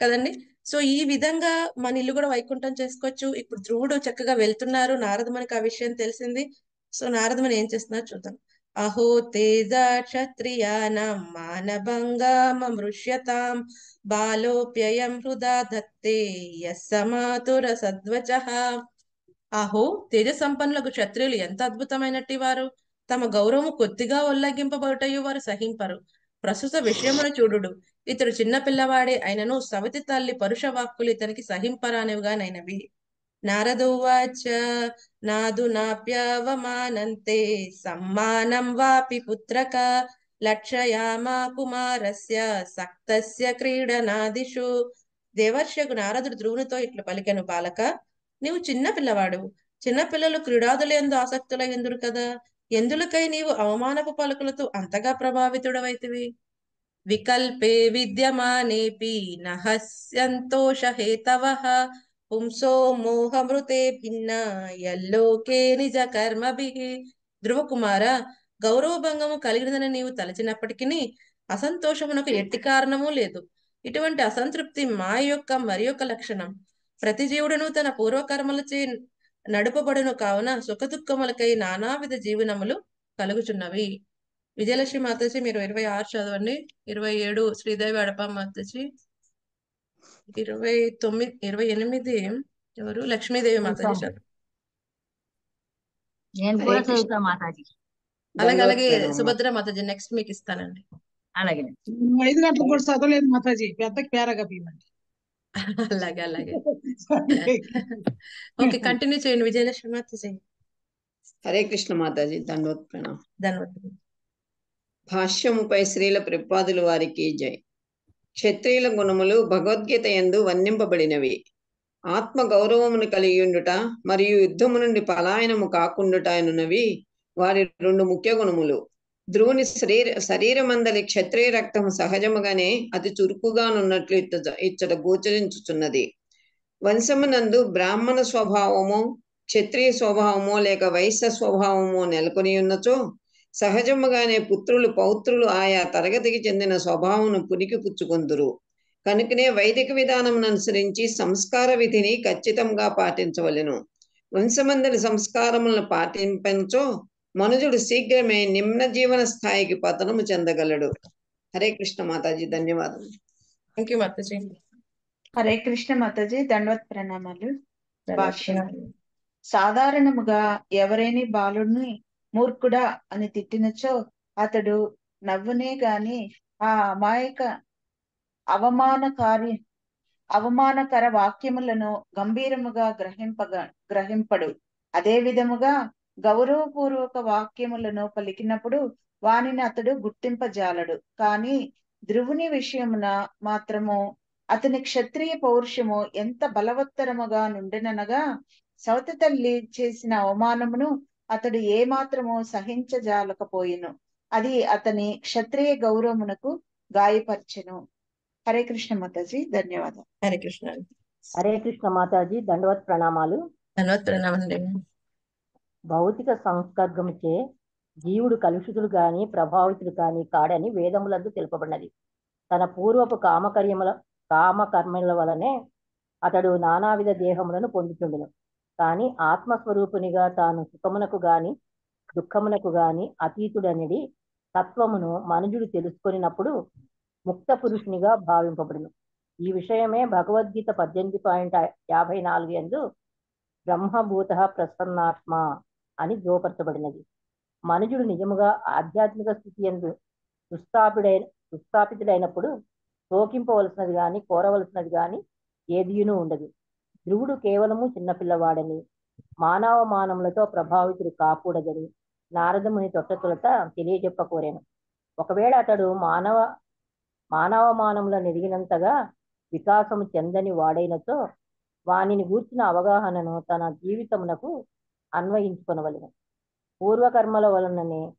కదండి? సో ఈ విధంగా మన ఇల్లు కూడా వైకుంఠం చేసుకోవచ్చు. ఇప్పుడు ధ్రువుడు చక్కగా వెళ్తున్నారు. నారదమునికి ఆ విషయం తెలిసింది. సో నారదముని ఏం చేస్తున్నారు చూద్దాం. అహో తేజ క్షత్రియానాం మానభంగామృష్యతాం బాలోప్యయం హృదా దత్తే యస్సమాతుర సద్వచ అహో తేజ సంపన్నులకు క్షత్రియులు ఎంత అద్భుతమైనట్టి వారు. తమ గౌరవము కొద్దిగా ఉల్లంఘింపబడటయు వారు సహింపరు. ప్రస్తుత విషయమును చూడుడు. ఇతడు చిన్న పిల్లవాడే అయినను సవతి తల్లి పరుష వాక్కులు ఇతనికి సహింపరానివిగానైనవి. నారదువాచ నాదు నాప్యవమానంతే సమ్మానం వాపి పుత్రక లక్షయామా కుమారస్య సక్తస్య క్రీడనాదిషు. దేవర్షకు నారదుడు ధ్రువునితో ఇట్లు పలికెను బాలక నీవు చిన్న పిల్లవాడు. చిన్న పిల్లలు క్రీడాదులందు ఆసక్తుల ఎందురు కదా ఎందులకై నీవు అవమానపు పలుకులతో అంతగా ప్రభావితుడవైతివి? వికల్పే విద్యమానేపి నహస్యంతోష హేతవః పుంసో మోహమృతే భిన్న యల్లోకే నిజ కర్మభి ధ్రువకుమార గౌరవభంగము కలిగినదని నీవు తలచినప్పటికీ అసంతోషమునకు ఎట్టి కారణము లేదు. ఇటువంటి అసంతృప్తి మా యొక్క మరి యొక్క లక్షణం. ప్రతి జీవుడును తన పూర్వకర్మలచే నడుపబడును కావున సుఖదుఖములకై నానావిధ జీవనములు కలుగుచున్నవి. విజయలక్ష్మి మాతాజీ మీరు ఇరవై ఆరు చదవండి. ఇరవై ఏడు శ్రీదేవి అడప మాతాజీ ఇరవై తొమ్మిది ఇరవై ఎనిమిది ఎవరు? లక్ష్మీదేవి మాతాజీ చదవండి నేను కూడా చదువుతా మాతాజీ. అలాగే అలాగే. సుభద్ర మాతాజీ నెక్స్ట్ మీకు ఇస్తానండి. అలాగే. ఐదు గంటలకు కూడా చదవలేదు మాతాజీ. పెద్దకి పేరగా పీమండి అలాగే అలాగే. ఓకే కంటిన్యూ చేయండి. విజయలక్ష్మి మాతాజీ హరే కృష్ణ మాతాజీ. దండోత్ ప్రణాం ధన్యవాదాలు భాష్యముపై శ్రీల ప్రపాదుల వారికి జై. క్షత్రియుల గుణములు భగవద్గీత యందు వర్ణింపబడినవి. ఆత్మ గౌరవమును కలిగి ఉండుట మరియు యుద్ధము నుండి పలాయనము కాకుండుట అనునవి వారి రెండు ముఖ్య గుణములు. ధ్రువుని శరీర శరీరమందలి క్షత్రియ రక్తము సహజముగానే అతి చురుకుగానున్నట్లు ఇచ్చ ఇచ్చట గోచరించుచున్నది. వంశమునందు బ్రాహ్మణ స్వభావము క్షత్రియ స్వభావము లేక వైశ్య స్వభావము నెలకొని ఉన్నచో సహజముగానే పుత్రులు పౌత్రులు ఆయా తరగతికి చెందిన స్వభావమును పునికి పుచ్చుకొందురు. కనుకనే వైదిక విధానం అనుసరించి సంస్కార విధిని ఖచ్చితంగా పాటించవలెను. వంశమందరి సంస్కారములను పాటింపంచో మనుజుడు శీఘ్రమే నిమ్న జీవన స్థాయికి పతనము చెందగలడు. హరే కృష్ణ మాతాజీ ధన్యవాదం థ్యాంక్ యూ మాతాజీ. హరే కృష్ణ మాతాజీ దండవత్ ప్రణామాలు. సాధారణముగా ఎవరైనా బాలుడిని మూర్ఖుడా అని తిట్టినచో అతడు నవ్వునే గాని ఆ అమాయక అవమానకారి అవమానకర వాక్యములను గంభీరముగా గ్రహింపగ గ్రహింపడు. అదే విధముగా గౌరవపూర్వక వాక్యములను పలికినప్పుడు వానిని అతడు గుర్తింపజాలడు. కానీ ధ్రువుని విషయమున మాత్రము అతని క్షత్రియ పౌరుషము ఎంత బలవత్తరముగా నుండిననగా సవత తల్లి చేసిన అవమానమును అతడు ఏమాత్రము సహించజాలకపోయిను. అది అతని క్షత్రియ గౌరవమునకు గాయపరచెను. హరే కృష్ణ మాతాజీ ధన్యవాదాలు. హరే కృష్ణ. హరే కృష్ణ మాతాజీ దండవత్ ప్రణామాలు. ధన్యవాద ప్రణామం అండి భౌతిక సంస్కర్గముచే జీవుడు కలుషితుడు గాని ప్రభావితుడు కాని కాడని వేదములందు తెలుపబడినది. తన పూర్వపు కామకర్యముల కామకర్మల వలనే అతడు నానావిధ దేహములను పొందుతుండును కానీ ఆత్మస్వరూపునిగా తాను సుఖమునకు గాని దుఃఖమునకు గాని అతీతుడనిడి తత్వమును మనుజుడు తెలుసుకొనినప్పుడు ముక్త పురుషునిగా భావింపబడును. ఈ విషయమే భగవద్గీత పద్దెనిమిది పాయింట్ యాభై నాలుగు ఎందు బ్రహ్మభూత ప్రసన్నాత్మ అని జోపరచబడినది మనుజుడు నిజముగా ఆధ్యాత్మిక స్థితి ఎందు సుస్థాపిడైన సుస్థాపితుడైనప్పుడు శోకింపవలసినది కానీ కోరవలసినది కానీ ఏదియునూ ఉండదు. ధ్రువుడు కేవలము చిన్నపిల్లవాడని మానవ మానములతో ప్రభావితుడు కాకూడదని నారదముని తొట్టతులత తెలియజెప్పకోరాను. ఒకవేళ అతడు మానవ మానవ మానములను ఎదిగినంతగా వికాసము చెందని వాడైనతో వానిని గూర్చిన అవగాహనను తన జీవితమునకు అన్వయించుకొనవలెను. పూర్వకర్మల వలననే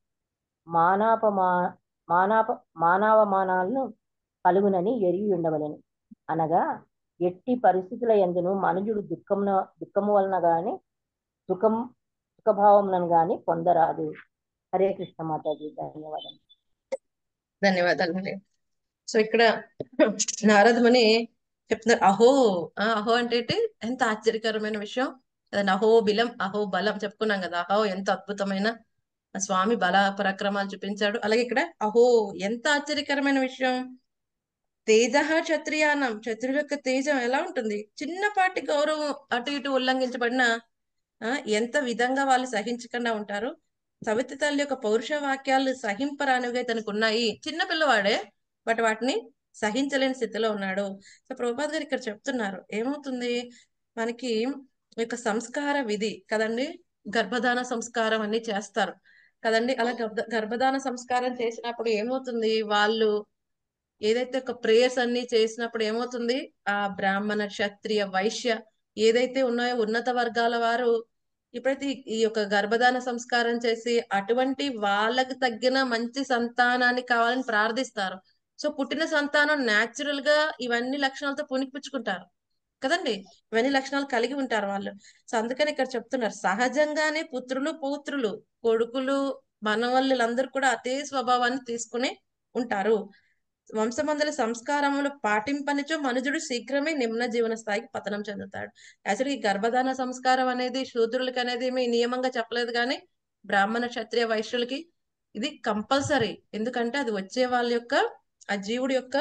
మానాపమా మానాప మానవమానాలను కలుగునని ఎరిగి ఉండవలెను. అనగా ఎట్టి పరిస్థితుల ఎందును మనుజుడు దుఃఖమున దుఃఖము వలన గాని సుఖం సుఖభావములను గాని పొందరాదు. హరే కృష్ణ మాతాజీ. ధన్యవాదాలు ధన్యవాదాలు అండి సో ఇక్కడ నారదముని చెప్తున్నారు అహో! ఆ అహో అంటే ఎంత ఆశ్చర్యకరమైన విషయం. అదే అహో బిలం అహో బలం చెప్పుకున్నాం కదా అహో ఎంత అద్భుతమైన స్వామి బల పరాక్రమాలు చూపించాడు. అలాగే ఇక్కడ అహో ఎంత ఆశ్చర్యకరమైన విషయం. తేజ క్షత్రియానం. క్షత్రుల యొక్క తేజం ఎలా ఉంటుంది? చిన్నపాటి గౌరవం అటు ఇటు ఉల్లంఘించబడిన ఎంత విధంగా వాళ్ళు సహించకుండా ఉంటారు? సవితి తల్లి యొక్క పౌరుష వాక్యాలు సహింపరానివిగా తనకు ఉన్నాయి చిన్న పిల్లవాడే బట్ వాటిని సహించలేని స్థితిలో ఉన్నాడు. సో ప్రభుపాద్ గారు ఇక్కడ చెప్తున్నారు. ఏమవుతుంది? మనకి యొక్క సంస్కార విధి కదండి? గర్భధాన సంస్కారం అన్ని చేస్తారు. కదండి? అలా గర్భ- గర్భధాన సంస్కారం చేసినప్పుడు ఏమవుతుంది? వాళ్ళు ఏదైతే ఒక ప్రేయర్స్ అన్ని చేసినప్పుడు ఏమవుతుంది? ఆ బ్రాహ్మణ క్షత్రియ వైశ్య ఏదైతే ఉన్నాయో ఉన్నత వర్గాల వారు ఇప్పుడైతే ఈ- యొక్క గర్భధాన సంస్కారం చేసి అటువంటి వాళ్ళకి తగ్గిన మంచి సంతానాన్ని కావాలని ప్రార్థిస్తారు. సో పుట్టిన సంతానం న్యాచురల్గా ఇవన్నీ లక్షణాలతో పుణికిపుచ్చుకుంటారు. కదండి? ఇవన్నీ లక్షణాలు కలిగి ఉంటారు వాళ్ళు. సో అందుకని ఇక్కడ చెప్తున్నారు. సహజంగానే పుత్రులు పౌత్రులు కొడుకులు మనవళ్ళందరూ కూడా అదే స్వభావాన్ని తీసుకుని ఉంటారు. వంశమందుల సంస్కారములు పాటింపనిచో మనుజుడు శీఘ్రమే నిమ్న జీవన స్థాయికి పతనం చెందుతాడు. యాక్చువల్గా గర్భధాన సంస్కారం అనేది శూద్రులకి అనేది మీ నియమంగా చెప్పలేదు కానీ బ్రాహ్మణ క్షత్రియ వైశ్యులకి ఇది కంపల్సరీ. ఎందుకంటే అది వచ్చే వాళ్ళ యొక్క ఆ జీవుడి యొక్క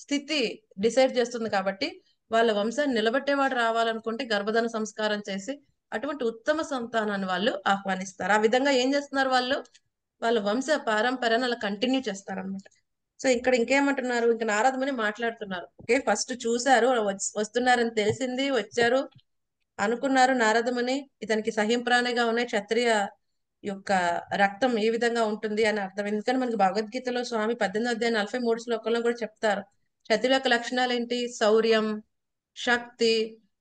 స్థితి డిసైడ్ చేస్తుంది కాబట్టి వాళ్ళ వంశాన్ని నిలబెట్టేవాడు రావాలనుకుంటే గర్భధాన సంస్కారం చేసి అటువంటి ఉత్తమ సంతానాన్ని వాళ్ళు ఆహ్వానిస్తారు. ఆ విధంగా ఏం చేస్తున్నారు వాళ్ళు? వాళ్ళ వంశ పారంపర్యాన్ని అలా కంటిన్యూ చేస్తారనమాట సో ఇక్కడ ఇంకేమంటున్నారు? ఇంకా నారదముని మాట్లాడుతున్నారు. ఓకే ఫస్ట్ చూశారు వస్తున్నారని తెలిసింది వచ్చారు అనుకున్నారు నారదముని. ఇతనికి సహింప్రాణిగా ఉన్న క్షత్రియ యొక్క రక్తం ఏ విధంగా ఉంటుంది అని అర్థం ఎందుకంటే మనకి భగవద్గీతలో స్వామి పద్దెనిమిది అధ్యాయ నలభై మూడు శ్లోకంలో కూడా చెప్తారు. క్షత్రియుల యొక్క లక్షణాలు ఏంటి శౌర్యం శక్తి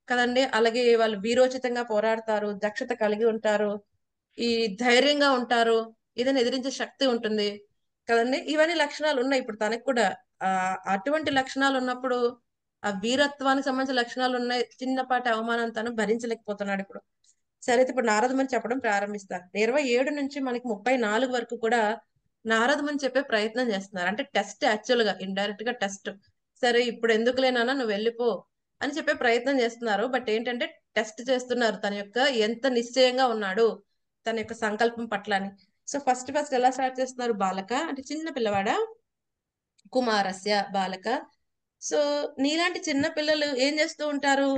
కదండి. అలాగే వాళ్ళు వీరోచితంగా పోరాడతారు దక్షత కలిగి ఉంటారు ఈ ధైర్యంగా ఉంటారు ఏదైనా ఎదిరించే శక్తి ఉంటుంది. కదండి? ఇవన్నీ లక్షణాలు ఉన్నాయి. ఇప్పుడు తనకి కూడా ఆ అటువంటి లక్షణాలు ఉన్నప్పుడు ఆ వీరత్వానికి సంబంధించిన లక్షణాలు ఉన్నాయి. చిన్నపాటి అవమానం తను భరించలేకపోతున్నాడు ఇప్పుడు. సరే అయితే ఇప్పుడు నారదమని చెప్పడం ప్రారంభిస్తారు ఇరవై ఏడు నుంచి మనకి ముప్పై నాలుగు వరకు కూడా నారదమని చెప్పే ప్రయత్నం చేస్తున్నారు. అంటే టెస్ట్ యాక్చువల్గా ఇండైరెక్ట్గా టెస్ట్. సరే ఇప్పుడు ఎందుకు ఎందుకులేనా నువ్వు వెళ్ళిపో అని చెప్పే ప్రయత్నం చేస్తున్నారు. బట్ ఏంటంటే టెస్ట్ చేస్తున్నారు తన యొక్క ఎంత నిశ్చయంగా ఉన్నాడు తన యొక్క సంకల్పం పట్ల అని. సో ఫస్ట్ ఫస్ట్ ఎలా స్టార్ట్ చేస్తున్నారు బాలక? అంటే చిన్న పిల్లవాడ? కుమారస్య బాలక. సో నీలాంటి చిన్న పిల్లలు ఏం చేస్తూ ఉంటారు?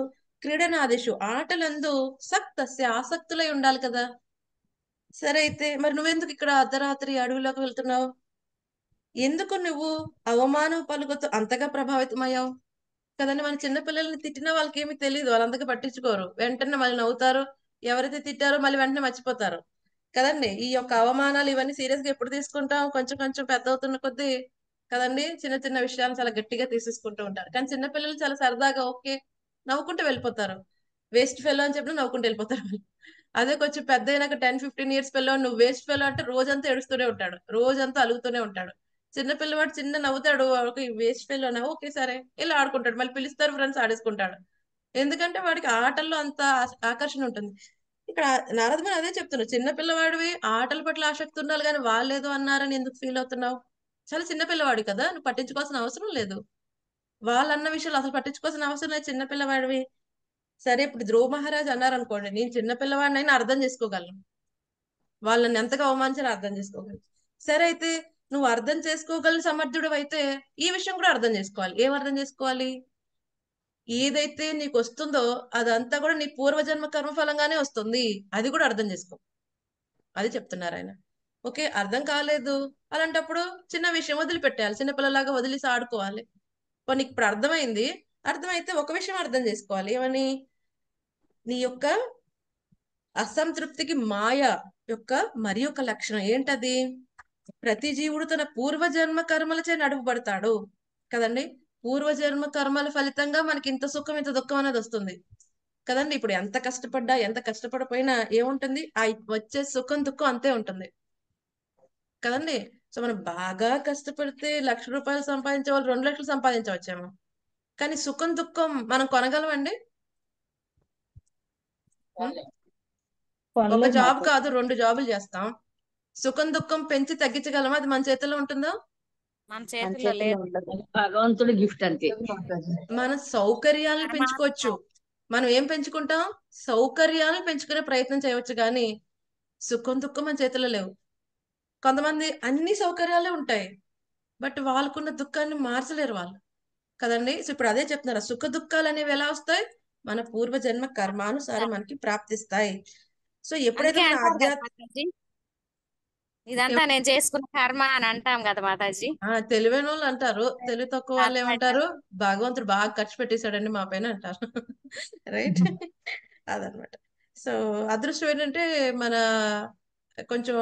క్రీడనాదిషు ఆటలందు సక్తస్య ఆసక్తులై ఉండాలి కదా. సరే అయితే మరి నువ్వెందుకు ఇక్కడ అర్ధరాత్రి అడవిలోకి వెళ్తున్నావు? ఎందుకు నువ్వు అవమానం పలుకుతూ అంతగా ప్రభావితమయ్యావు? కదండి మన చిన్న పిల్లల్ని తిట్టిన వాళ్ళకి ఏమీ తెలియదు వాళ్ళంతగా పట్టించుకోరు. వెంటనే మళ్ళీ నవ్వుతారు. ఎవరైతే తిట్టారో మళ్ళీ వెంటనే మర్చిపోతారు. కదండి? ఈ యొక్క అవమానాలు ఇవన్నీ సీరియస్గా ఎప్పుడు తీసుకుంటాం? కొంచెం కొంచెం పెద్ద అవుతున్న కొద్దీ కదండి? చిన్న చిన్న విషయాలు చాలా గట్టిగా తీసేసుకుంటూ ఉంటారు. కానీ చిన్న పిల్లలు చాలా సరదాగా ఓకే నవ్వుకుంటూ వెళ్ళిపోతారు. వేస్ట్ ఫెలో అని చెప్పిన నవ్వుకుంటూ వెళ్ళిపోతారు అదే కొంచెం పెద్ద అయినాక టెన్ ఫిఫ్టీన్ ఇయర్స్ పిల్ల నువ్వు వేస్ట్ ఫెలో అంటే రోజంతా ఏడుస్తూనే ఉంటాడు. రోజంతా అలుగుతూనే ఉంటాడు. చిన్న పిల్లవాడు చిన్న నవ్వుతాడు ఒక వేస్ట్ ఫెలోనా? ఓకే సరే. ఇలా ఆడుకుంటాడు. మళ్ళీ పిలుస్తారు ఫ్రెండ్స్ ఆడేసుకుంటాడు. ఎందుకంటే వాడికి ఆటల్లో అంత ఆకర్షణ ఉంటుంది. ఇక్కడ నారదమని అదే చెప్తున్నాడు చిన్న పిల్లవాడివి ఆటల పట్ల ఆసక్తి ఉండాలి కానీ వాళ్ళేదో అన్నారని ఎందుకు ఫీల్ అవుతున్నావు? చాలా చిన్న పిల్లవాడి కదా నువ్వు పట్టించుకోవాల్సిన అవసరం లేదు. వాళ్ళన్న విషయాలు అసలు పట్టించుకోవాల్సిన అవసరం లేదు చిన్న పిల్లవాడివి. సరే ఇప్పుడు ధ్రువ మహారాజ్ అన్నారు అనుకోండి నేను చిన్న పిల్లవాడినైనా అర్థం చేసుకోగలను. వాళ్ళని ఎంతగా అవమానించాలో అర్థం చేసుకోగలను. సరే అయితే నువ్వు అర్థం చేసుకోగలని సమర్థుడు అయితే ఈ విషయం కూడా అర్థం చేసుకోవాలి. ఏం అర్థం చేసుకోవాలి? ఏదైతే నీకు వస్తుందో అదంతా కూడా నీ పూర్వజన్మ కర్మఫలంగానే వస్తుంది. అది కూడా అర్థం చేసుకో. అది చెప్తున్నారు ఆయన. ఓకే అర్థం కాలేదు అలాంటప్పుడు చిన్న విషయం వదిలిపెట్టాలి చిన్నపిల్లలాగా వదిలేసి ఆడుకోవాలి. నీకు ఇప్పుడు అర్థమైంది. అర్థమైతే ఒక విషయం అర్థం చేసుకోవాలి. ఏమని? నీ యొక్క అసంతృప్తికి మాయ యొక్క మరి ఒక లక్షణం ఏంటది? ప్రతి జీవుడు తన పూర్వజన్మ కర్మలచే నడుపబడతాడు కదండి? పూర్వజన్మ కర్మల ఫలితంగా మనకి ఇంత సుఖం ఇంత దుఃఖం అనేది వస్తుంది. కదండి? ఇప్పుడు ఎంత కష్టపడ్డా ఎంత కష్టపడిపోయినా ఏముంటుంది? ఆ వచ్చే సుఖం దుఃఖం అంతే ఉంటుంది. కదండి? సో మనం బాగా కష్టపడితే లక్ష రూపాయలు సంపాదించే వాళ్ళు రెండు లక్షలు సంపాదించవచ్చేమో. కానీ సుఖం దుఃఖం మనం కొనగలమండి? ఒక జాబ్ కాదు రెండు జాబులు చేస్తాం. సుఖం దుఃఖం పెంచి తగ్గించగలమా? అది మన చేతిలో ఉంటుందా? మన చేతిలో లేదు. భగవంతుడి గిఫ్ట్ అంతే. మన సౌకర్యాలను పెంచుకోవచ్చు. మనం ఏం పెంచుకుంటాం? సౌకర్యాలను పెంచుకునే ప్రయత్నం చేయవచ్చు కానీ సుఖం దుఃఖం మన చేతిలో లేవు. కొంతమంది అన్ని సౌకర్యాలే ఉంటాయి. బట్ వాళ్ళకున్న దుఃఖాన్ని మార్చలేరు వాళ్ళు. కదండి? సో ఇప్పుడు అదే చెప్తున్నారు? సుఖ దుఃఖాలు అనేవి ఎలా వస్తాయి? మన పూర్వజన్మ కర్మానుసారం మనకి ప్రాప్తిస్తాయి. సో ఎప్పుడైతే ఆధ్యాత్మిక ఇదంతా నేను చేసుకున్న కర్మ అని అంటాం కదా మాతాజీ. తెలివైన వాళ్ళు అంటారు. తెలివి తక్కువ వాళ్ళు? ఏమంటారు? భగవంతుడు బాగా ఖర్చు పెట్టేశాడండి మా పైన అంటారు. రైట్? అదనమాట. సో అదృష్టం ఏంటంటే మన కొంచెం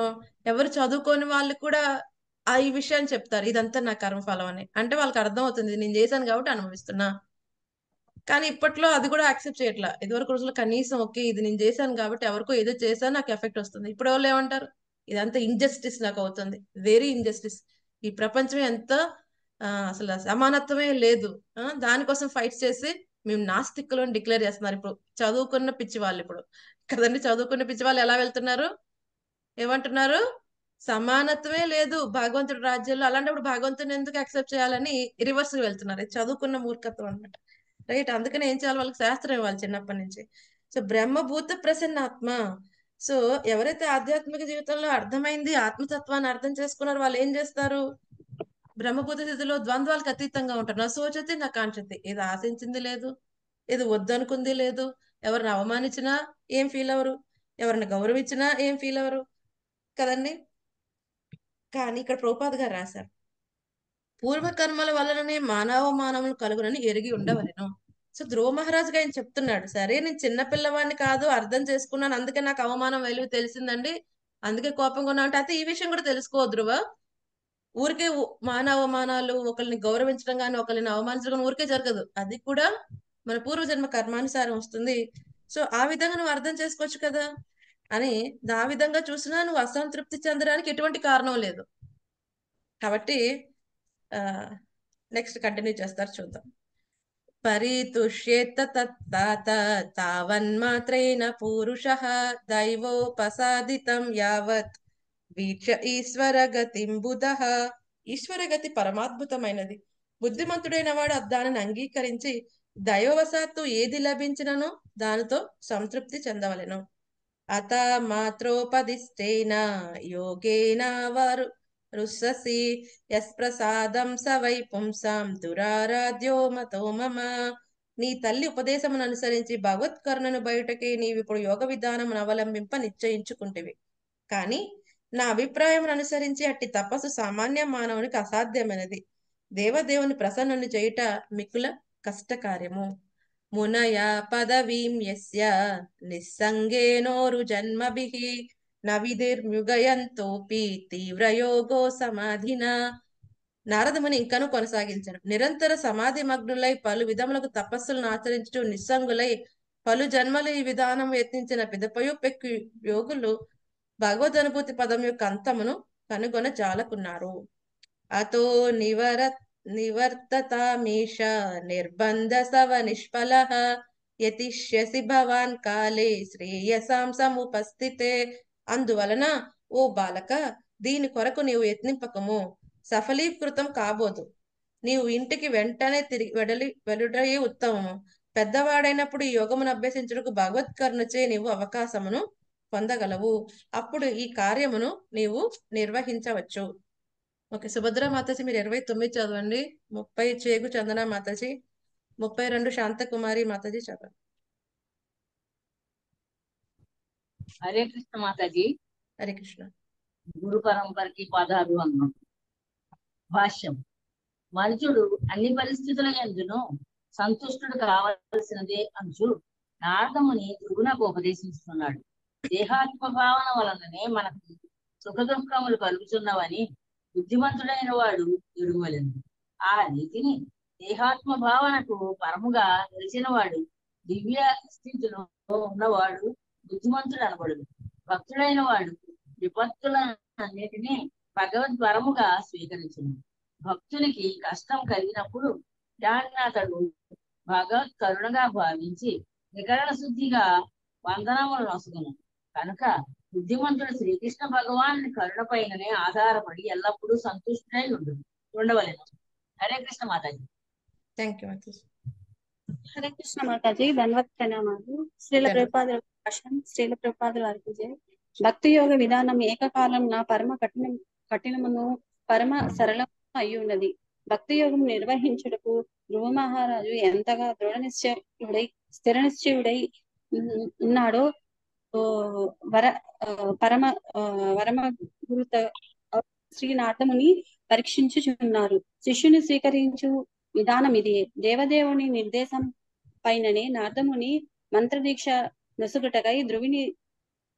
ఎవరు చదువుకోని వాళ్ళు కూడా ఆ ఈ విషయాన్ని చెప్తారు. ఇదంతా నా కర్మఫలం అని. అంటే వాళ్ళకి అర్థం అవుతుంది నేను చేశాను కాబట్టి అనుభవిస్తున్నా. కానీ ఇప్పట్లో అది కూడా యాక్సెప్ట్ చేయట్లా. ఇదివరకు రోజుల్లో కనీసం ఓకే ఇది నేను చేశాను కాబట్టి ఎవరికో ఏదో చేశాను నాకు ఎఫెక్ట్ వస్తుంది. ఇప్పుడు వాళ్ళు ఏమంటారు? ఇదంతా ఇంజస్టిస్ నాకు అవుతుంది. వెరీ ఇంజస్టిస్ ఈ ప్రపంచం ఎంత అసలు సమానత్వమే లేదు. దానికోసం ఫైట్ చేసి మేము నాస్తికులు అని డిక్లేర్ చేస్తున్నారు. ఇప్పుడు చదువుకున్న పిచ్చి వాళ్ళు ఇప్పుడు. కదండి చదువుకున్న పిచ్చి వాళ్ళు ఎలా వెళ్తున్నారు? ఏమంటున్నారు? సమానత్వమే లేదు. భగవంతుడు రాజ్యంలో అలాంటప్పుడు భగవంతుని ఎందుకు యాక్సెప్ట్ చేయాలని రివర్స్ వెళ్తున్నారు. చదువుకున్న మూర్ఖత్వం అన్నమాట. రైట్ అందుకనే ఏం చేయాలి? వాళ్ళకి శాస్త్రం ఇవ్వాలి చిన్నప్పటి నుంచి. సో బ్రహ్మభూత ప్రసన్నాత్మ. సో ఎవరైతే ఆధ్యాత్మిక జీవితంలో అర్థమైంది ఆత్మతత్వాన్ని అర్థం చేసుకున్నారో వాళ్ళు ఏం చేస్తారు? బ్రహ్మభూత స్థితిలో ద్వంద్వాలకు అతీతంగా ఉంటారు. నా సోచతి నా కాంక్షతి. ఏది ఆశించింది లేదు ఏది వద్దనుకుంది లేదు. ఎవరిని అవమానించినా ఏం ఫీల్ అవరు ఎవరిని గౌరవించినా ఏం ఫీల్ అవరు కదండి? కానీ ఇక్కడ ప్రభుపాద్ గారు రాశారు. పూర్వకర్మల వలననే మానవ మానవులు కలుగునని ఎరిగి ఉండవలను. సో ధ్రువ మహారాజు ఆయన చెప్తున్నాడు సరే నేను చిన్న పిల్లవాడిని కాదు అర్థం చేసుకున్నాను అందుకే నాకు అవమానం వెలుగు తెలిసిందండి అందుకే కోపంగా ఉన్నా అంటే అయితే ఈ విషయం కూడా తెలుసుకో ధ్రువ. ఊరికే మాన అవమానాలు ఒకరిని గౌరవించడం కానీ ఒకరిని అవమానించడం కానీ ఊరికే జరగదు. అది కూడా మన పూర్వజన్మ కర్మానుసారం వస్తుంది. సో ఆ విధంగా నువ్వు అర్థం చేసుకోవచ్చు కదా. అని ఆ విధంగా చూసినా నువ్వు అసంతృప్తి చెందడానికి ఎటువంటి కారణం లేదు. కాబట్టి నెక్స్ట్ కంటిన్యూ చేస్తారు చూద్దాం. పరితుష్యేత తత్తాత తావన్మాత్రేణ పూరుషः దైవోపసాదితం యావత్ వీక్ష ఈశ్వర గతిం ఈశ్వరగతి పరమాద్భుతమైనది బుద్ధిమంతుడైన వాడు దానిని అంగీకరించి దైవవశాత్తు ఏది లభించినను దానితో సంతృప్తి చెందవలెను। అత మాత్రోపదిష్టేన యోగేన వారు। రుస్ససి యస్ప్రసాదం స వై పుంసాం దురారాధ్యో మతో మమ నీ తల్లి ఉపదేశమును అనుసరించి భగవత్కర్ణను బయటకి నీవిప్పుడు యోగ విధానమును అవలంబింప నిశ్చయించుకుంటివి. కానీ నా అభిప్రాయం అనుసరించి అట్టి తపస్సు సామాన్య మానవునికి అసాధ్యమైనది. దేవదేవుని ప్రసన్నుని చేయుట మికుల కష్టకార్యము. మునయ పదవీం యస్య నిస్సంగేనోరు జన్మభిహి నవిధిర్మ్యుగయంతోపి తీవ్రయోగో సమాధిన. నారదముని ఇంకను కొనసాగించాడు. నిరంతర సమాధి మగ్నులై పలు విధములకు తపస్సులను ఆచరించడం నిస్సంగులై పలు జన్మలు ఈ విధానం యత్నించిన పెద్దపయోపెక్కు యోగులు భగవద్ అనుభూతి పదం యొక్క అంతమును కనుగొన జాలకున్నారు. అతో నివర నివర్తతామీష నిర్బంధ సవ నిష్ఫల యతిష్యసి భవాన్ కాలే శ్రేయసాం సముపస్థితే అందువలన ఓ బాలక దీని కొరకు నీవు యత్నింపకము. సఫలీకృతం కాబోదు. నీవు ఇంటికి వెంటనే తిరిగి వెడలి వెలుడయే ఉత్తమము. పెద్దవాడైనప్పుడు ఈ యోగమును అభ్యసించుటకు భగవత్కరుణచే నీవు అవకాశమును పొందగలవు. అప్పుడు ఈ కార్యమును నీవు నిర్వహించవచ్చు. ఓకే సుభద్ర మాతాజీ మీరు ఇరవై తొమ్మిది చదవండి. ముప్పై చేగు చందన మాతాజీ ముప్పై రెండు శాంతకుమారి మాతాజీ చదవండి. హరే కృష్ణ మాతాజీ. హరే కృష్ణ. గురు పరంపరకి పాదాభివందనం. భాష్యం. మనుషుడు అన్ని పరిస్థితుల ఎందును సంతుష్టుడు కావలసినదే అంచు నారదముని ధ్రువునకు ఉపదేశిస్తున్నాడు. దేహాత్మ భావన వలననే మనకు సుఖ దుఃఖములు కలుగుతున్నవని బుద్ధిమంతుడైన వాడు ఎరుగవలెను. ఆ రీతిని దేహాత్మ భావనకు పరముగా నిలిచిన వాడు దివ్య స్థితిలో ఉన్నవాడు బుద్ధిమంతుడు అనబడు భక్తుడైన వాడు విపత్తులన్నిటినీ భగవద్వరముగా స్వీకరించును. భక్తునికి కష్టం కలిగినప్పుడు దాన్ని అతడు భగవత్ కరుణగా భావించి వికరణ శుద్ధిగా వందనములు నొసగును. కనుక బుద్ధిమంతుడు శ్రీకృష్ణ భగవాన్ కరుణ పైననే ఆధారపడి ఎల్లప్పుడూ సంతుష్టుడై ఉండు ఉండవలెను. Hare Krishna Mataji. Thank you mataji. Hare Krishna Mataji. ధన్వత్ ప్రణామాలు శ్రీల ప్రభుపాదుల శ్రీల ప్రభుపాదుల అర్పించే భక్తి యోగ విధానం ఏకకాలం నా పరమ కఠినం కఠినమును పరమ సరళము అయి ఉన్నది భక్తి యోగం నిర్వహించుటకు ధ్రువ మహారాజు ఎంతగా దృఢ నిశ్చయుడై స్థిర నిశ్చయుడై ఉన్నాడో ఓ వర పరమ వరమ గురుత శ్రీ నారదముని పరీక్షించుచున్నారు. శిష్యుని స్వీకరించు విధానం ఇది దేవదేవుని నిర్దేశం పైననే నాథముని మంత్రదీక్ష నొసుగుటకై ధ్రువిని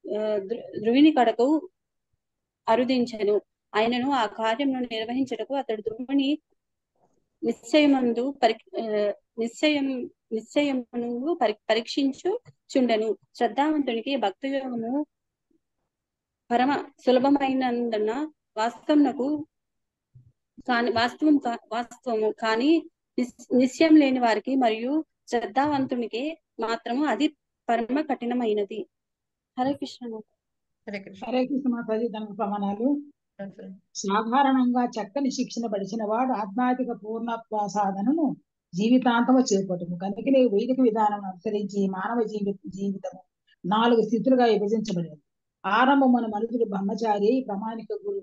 ఆ, ధ్రువిని కడకు అరుదించెను. ఆయనను ఆ కార్యమును నిర్వహించుటకు అతడు ధ్రువుని నిశ్చయమందు పరి నిశ్చయం నిశ్చయమును పరి పరీక్షించు చుండెను శ్రద్ధావంతునికి భక్తి యోగము పరమ సులభమైనందున వాస్తవమునకు కాని వాస్తవం కా- వాస్తవము. కానీ నిస్- నిశ్చయం లేని వారికి మరియు శ్రద్ధావంతునికి మాత్రము అది పరమ కఠినమైనది. హరే కృష్ణ హరే కృష్ణ. హరే కృష్ణ మాతాజీ దానికి ప్రమాణాలు. సాధారణంగా చక్కని శిక్షణ పడిచిన వాడు ఆధ్యాత్మిక పూర్ణత్వ సాధనను జీవితాంతము చేపట్టును కనుకనే వైదిక విధానం అనుసరించి మానవ జీవి జీవితము నాలుగు స్థితులుగా విభజించబడింది. ఆరంభమున మనుషుడు బ్రహ్మచారి ప్రామాణిక గురు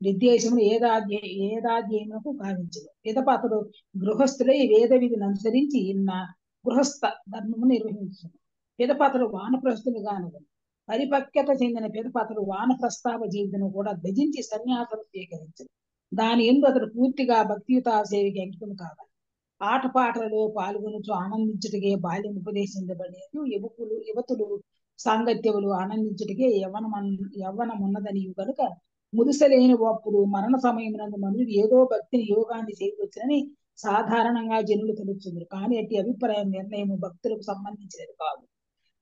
నిర్దేశమును ఏదాధ్య ఏదాధ్యయమునకు గావించదు పిదపాతడు గృహస్థులై వేద విధిని అనుసరించి ఇన్న గృహస్థ ధర్మము నిర్వహించను. పిదపాత్రలు వానప్రస్థులు గానదు పరిపక్వత చెందిన పిదపాతడు వానప్రస్తావ జీవితం కూడా త్యజించి సన్యాసం స్వీకరించారు దాని ఎందు అతడు పూర్తిగా భక్తియుత సేవకి అంకితం కావాలి. ఆటపాటలలో పాల్గొనుచు ఆనందించుటకే బాల్యం ఉపదేశించబడేది. యువకులు యువతులు సాంగత్యములు ఆనందించుటకే యవ్వనం యవ్వనమున్నదని కనుక ముదుసలేని అప్పుడు మరణ సమయమునందు మనుషులు ఏదో భక్తిని యోగాన్ని చేయవచ్చునని సాధారణంగా జనులు తెలుస్తున్నారు కానీ అట్టి అభిప్రాయం నిర్ణయం భక్తులకు సంబంధించినది కాదు.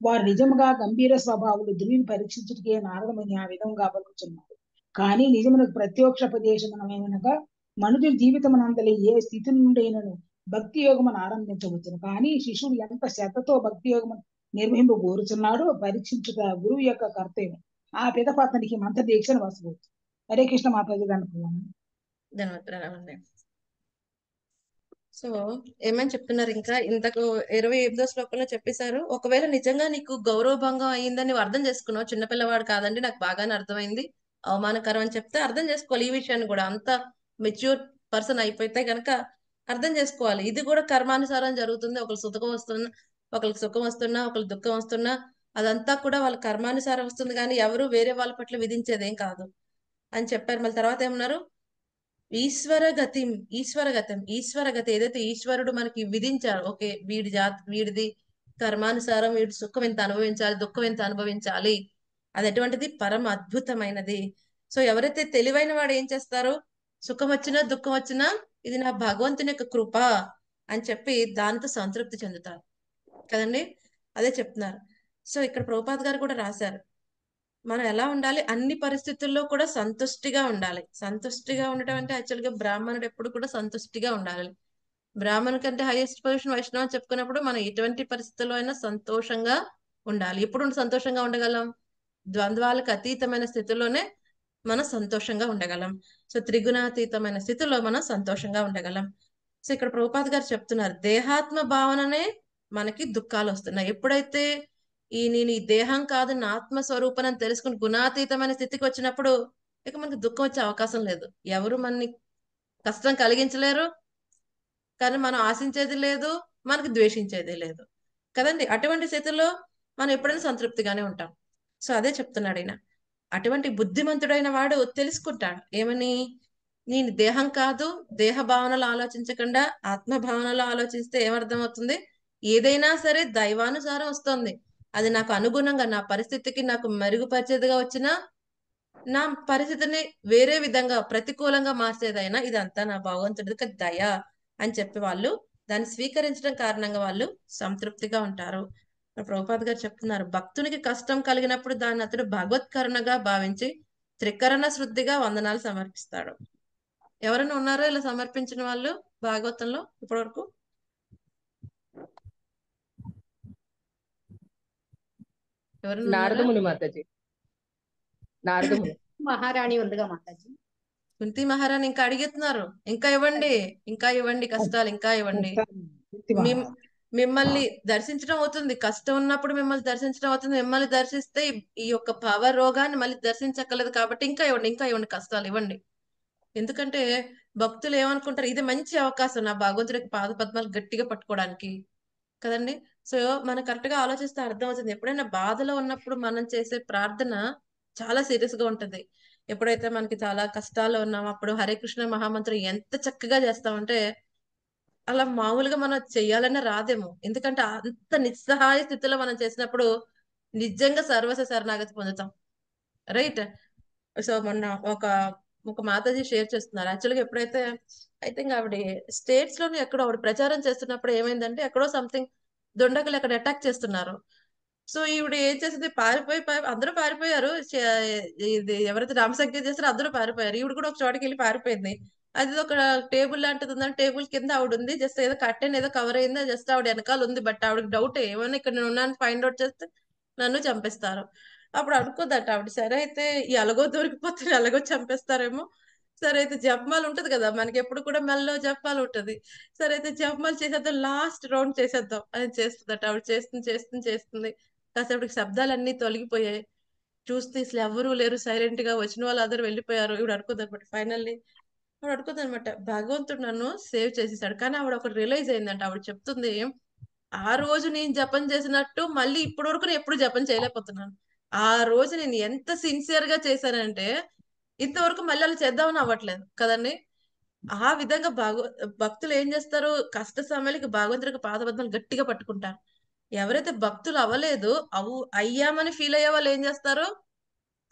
వారు నిజముగా గంభీర స్వభావులు ధ్రువిని పరీక్షించుటకే నారదముని ఆ విధంగా పలుకుతున్నారు కానీ నిజమునకు ప్రత్యోక్షపదేశమనగా మనుషుల జీవితమనందలి ఏ స్థితి నుండైనను భక్తి యోగమును ఆరంభించవచ్చును. కానీ శిష్యుడు ఎంత శ్రద్ధతో భక్తి యోగమును నిర్వహింపు కోరుచున్నాడో పరీక్షించుట గురువు యొక్క కర్తవ్యం. ఆ పిదప అతనికి మంత్ర దీక్షను వసవచ్చు హరే కృష్ణ మాతాజీ అనుకున్నాను ధన్యవాదాలు సో ఏమని చెప్తున్నారు ఇంకా? ఇంతకు ఇరవై ఎనిమిదో శ్లోకంలో చెప్పేశారు. ఒకవేళ నిజంగా నీకు గౌరవ భంగం అయ్యిందని నువ్వు అర్థం చేసుకున్నావు చిన్నపిల్లవాడు కాదండి నాకు బాగానే అర్థమైంది. అవమానకరం అని చెప్తే అర్థం చేసుకోవాలి ఈ విషయాన్ని కూడా. అంత మెచ్యూర్ పర్సన్ అయిపోతే గనక అర్థం చేసుకోవాలి. ఇది కూడా కర్మానుసారం జరుగుతుంది. ఒకరు సుఖం వస్తున్నా ఒకరికి సుఖం వస్తున్నా ఒకరికి దుఃఖం వస్తున్నా అదంతా కూడా వాళ్ళ కర్మానుసారం వస్తుంది. కానీ ఎవరు వేరే వాళ్ళ పట్ల విధించేదేం కాదు అని చెప్పారు. మళ్ళీ తర్వాత ఏమన్నారు? ఈశ్వరగతిం ఈశ్వరగతం ఈశ్వరగతి ఏదైతే ఈశ్వరుడు మనకి విధించాడు ఓకే వీడి జాతి వీడిది కర్మానుసారం వీడి సుఖం ఎంత అనుభవించాలి దుఃఖం ఎంత అనుభవించాలి అది ఎటువంటిది? పరమ అద్భుతమైనది. సో ఎవరైతే తెలివైన వాడు ఏం చేస్తారు? సుఖం వచ్చినా దుఃఖం వచ్చినా ఇది నా భగవంతుని యొక్క కృప అని చెప్పి దాంతో సంతృప్తి చెందుతారు. కదండి? అదే చెప్తున్నారు. సో ఇక్కడ ప్రభుపాద్ గారు కూడా రాశారు. మనం ఎలా ఉండాలి? అన్ని పరిస్థితుల్లో కూడా సంతుష్టిగా ఉండాలి. సంతుష్టిగా ఉండటం అంటే యాక్చువల్గా బ్రాహ్మణుడు ఎప్పుడు కూడా సంతుష్టిగా ఉండాలి. బ్రాహ్మణు కంటే హైయెస్ట్ పొజిషన్ వైష్ణవం అని చెప్పుకున్నప్పుడు మనం ఎటువంటి పరిస్థితుల్లో అయినా సంతోషంగా ఉండాలి. ఎప్పుడు సంతోషంగా ఉండగలం? ద్వంద్వాలకు అతీతమైన స్థితిలోనే మనం సంతోషంగా ఉండగలం. సో త్రిగుణాతీతమైన స్థితిలో మనం సంతోషంగా ఉండగలం. సో ఇక్కడ ప్రభుపాద్ గారు చెప్తున్నారు దేహాత్మ భావననే మనకి దుఃఖాలు వస్తున్నాయి. ఎప్పుడైతే ఈ నేను ఈ దేహం కాదు నా ఆత్మ స్వరూపం అని తెలుసుకుని గుణాతీతమైన స్థితికి వచ్చినప్పుడు ఇక మనకి దుఃఖం వచ్చే అవకాశం లేదు. ఎవరు మనని కష్టం కలిగించలేరు కానీ మనం ఆశించేది లేదు మనకి ద్వేషించేది లేదు. కదండి? అటువంటి స్థితిలో మనం ఎప్పుడైనా సంతృప్తిగానే ఉంటాం. సో అదే చెప్తున్నాడు ఈయన. అటువంటి బుద్ధిమంతుడైన వాడు తెలుసుకుంటాడు. ఏమని? నేను దేహం కాదు దేహ భావనలు ఆలోచించకుండా ఆత్మ భావనలు ఆలోచిస్తే ఏమర్థం అవుతుంది ఏదైనా సరే దైవానుసారం వస్తుంది. అది నాకు అనుగుణంగా నా పరిస్థితికి నాకు మెరుగుపరిచేదిగా వచ్చినా నా పరిస్థితిని వేరే విధంగా ప్రతికూలంగా మార్చేదైనా ఇదంతా నా భగవంతుడికి దయ అని చెప్పి వాళ్ళు దాన్ని స్వీకరించడం కారణంగా వాళ్ళు సంతృప్తిగా ఉంటారు. ప్రభుపాద్ గారు చెప్తున్నారు భక్తునికి కష్టం కలిగినప్పుడు దాన్ని అతడు భగవత్కరణగా భావించి త్రికరణ శుద్ధిగా వందనాలు సమర్పిస్తాడు. ఎవరైనా ఉన్నారో ఇలా సమర్పించిన వాళ్ళు భాగవతంలో ఇప్పటి వరకు నారదముని మాతాజీ. నారదముని. మహారాణి ఉందిగా మాతాజీ. కుంతి మహారాణి ఇంకా అడుగుతున్నారు ఇంకా ఇవ్వండి ఇంకా ఇవ్వండి కష్టాలు ఇంకా ఇవ్వండి. మిమ్- మిమ్మల్ని దర్శించడం అవుతుంది. కష్టం ఉన్నప్పుడు మిమ్మల్ని దర్శించడం అవుతుంది. మిమ్మల్ని దర్శిస్తే ఈ- ఈ యొక్క పవర్ రోగాన్ని మళ్ళీ దర్శించక్కర్లేదు కాబట్టి ఇంకా ఇవ్వండి ఇంకా ఇవ్వండి కష్టాలు ఇవ్వండి. ఎందుకంటే భక్తులు ఏమనుకుంటారు? ఇది మంచి అవకాశం నా భగవంతుడికి పాద పద్మాలు గట్టిగా పట్టుకోవడానికి. కదండి? సో మనం కరెక్ట్గా ఆలోచిస్తే అర్థం అవుతుంది ఎప్పుడైనా బాధలో ఉన్నప్పుడు మనం చేసే ప్రార్థన చాలా సీరియస్గా ఉంటుంది. ఎప్పుడైతే మనకి చాలా కష్టాల్లో ఉన్నాం అప్పుడు హరే కృష్ణ మహామంత్రం ఎంత చక్కగా చేస్తామంటే అలా మామూలుగా మనం చెయ్యాలనే రాదేమో. ఎందుకంటే అంత నిస్సహాయ స్థితిలో మనం చేసినప్పుడు నిజంగా సర్వస శరణాగతి పొందుతాం. రైట్? సో మొన్న ఒక ఒక మాతాజీ షేర్ చేస్తున్నారు. యాక్చువల్గా ఎప్పుడైతే ఐ థింక్ ఆవిడ స్టేట్స్లోనే ఎక్కడో ఆవిడ ప్రచారం చేస్తున్నప్పుడు ఏమైందంటే ఎక్కడో సంథింగ్ దొండకులు అక్కడ అటాక్ చేస్తున్నారు. సో ఈవిడ ఏం చేసింది? పారిపోయి అందరూ పారిపోయారు. ఇది ఎవరైతే రామసంఖ్య చేస్తారో అందరూ పారిపోయారు. ఈవిడ కూడా ఒక చోటకి వెళ్ళి పారిపోయింది. అది ఒక టేబుల్ లాంటిది ఉందని టేబుల్ కింద ఆవిడ ఉంది జస్ట్ ఏదో కట్టెన్ ఏదో కవర్ అయిందో. జస్ట్ ఆవిడ వెనకాల ఉంది. బట్ ఆవిడకి డౌట్ ఏమైనా ఇక్కడ నేను ఉన్నాను ఫైండ్ అవుట్ చేస్తే నన్ను చంపేస్తారు. అప్పుడు అనుకోదట ఆవిడ సరే అయితే ఈ అలగో దొరికిపోతే ఎలాగో చంపేస్తారేమో. సరే అయితే జపమాల ఉంటది కదా మనకి ఎప్పుడు కూడా మెల్లో జపమాల ఉంటది. సరే అయితే జపమాల చేసేద్దాం లాస్ట్ రౌండ్ చేసేద్దాం. అని చేస్తుందట ఆవిడ చేస్తుంది చేస్తుంది చేస్తుంది. కాసేపటికి శబ్దాలన్నీ తొలగిపోయాయి. చూస్తే అసలు ఎవరూ లేరు సైలెంట్గా వచ్చిన వాళ్ళు అందరూ వెళ్ళిపోయారు. ఇవిడ అనుకుంది అనమాట ఫైనల్లీ ఆవిడ అనుకుంది అనమాట భగవంతుడు నన్ను సేవ్ చేసేసాడు. కానీ ఆవిడ ఒకటి రియలైజ్ అయిందంట ఆవిడ చెప్తుంది ఆ రోజు నేను జపం చేసినట్టు మళ్ళీ ఇప్పటి వరకు నేను ఎప్పుడు జపం చేయలేకపోతున్నాను. ఆ రోజు నేను ఎంత సిన్సియర్గా చేశానంటే ఇంతవరకు మళ్ళీ అలా చేద్దామని అవ్వట్లేదు కదండి. ఆ విధంగా భాగవ భక్తులు ఏం చేస్తారు? కష్ట సమయాలకి భాగవంతుడికి పాదబద్ధలు గట్టిగా పట్టుకుంటారు. ఎవరైతే భక్తులు అవ్వలేదు అవు అయ్యామని ఫీల్ అయ్యే వాళ్ళు ఏం చేస్తారు?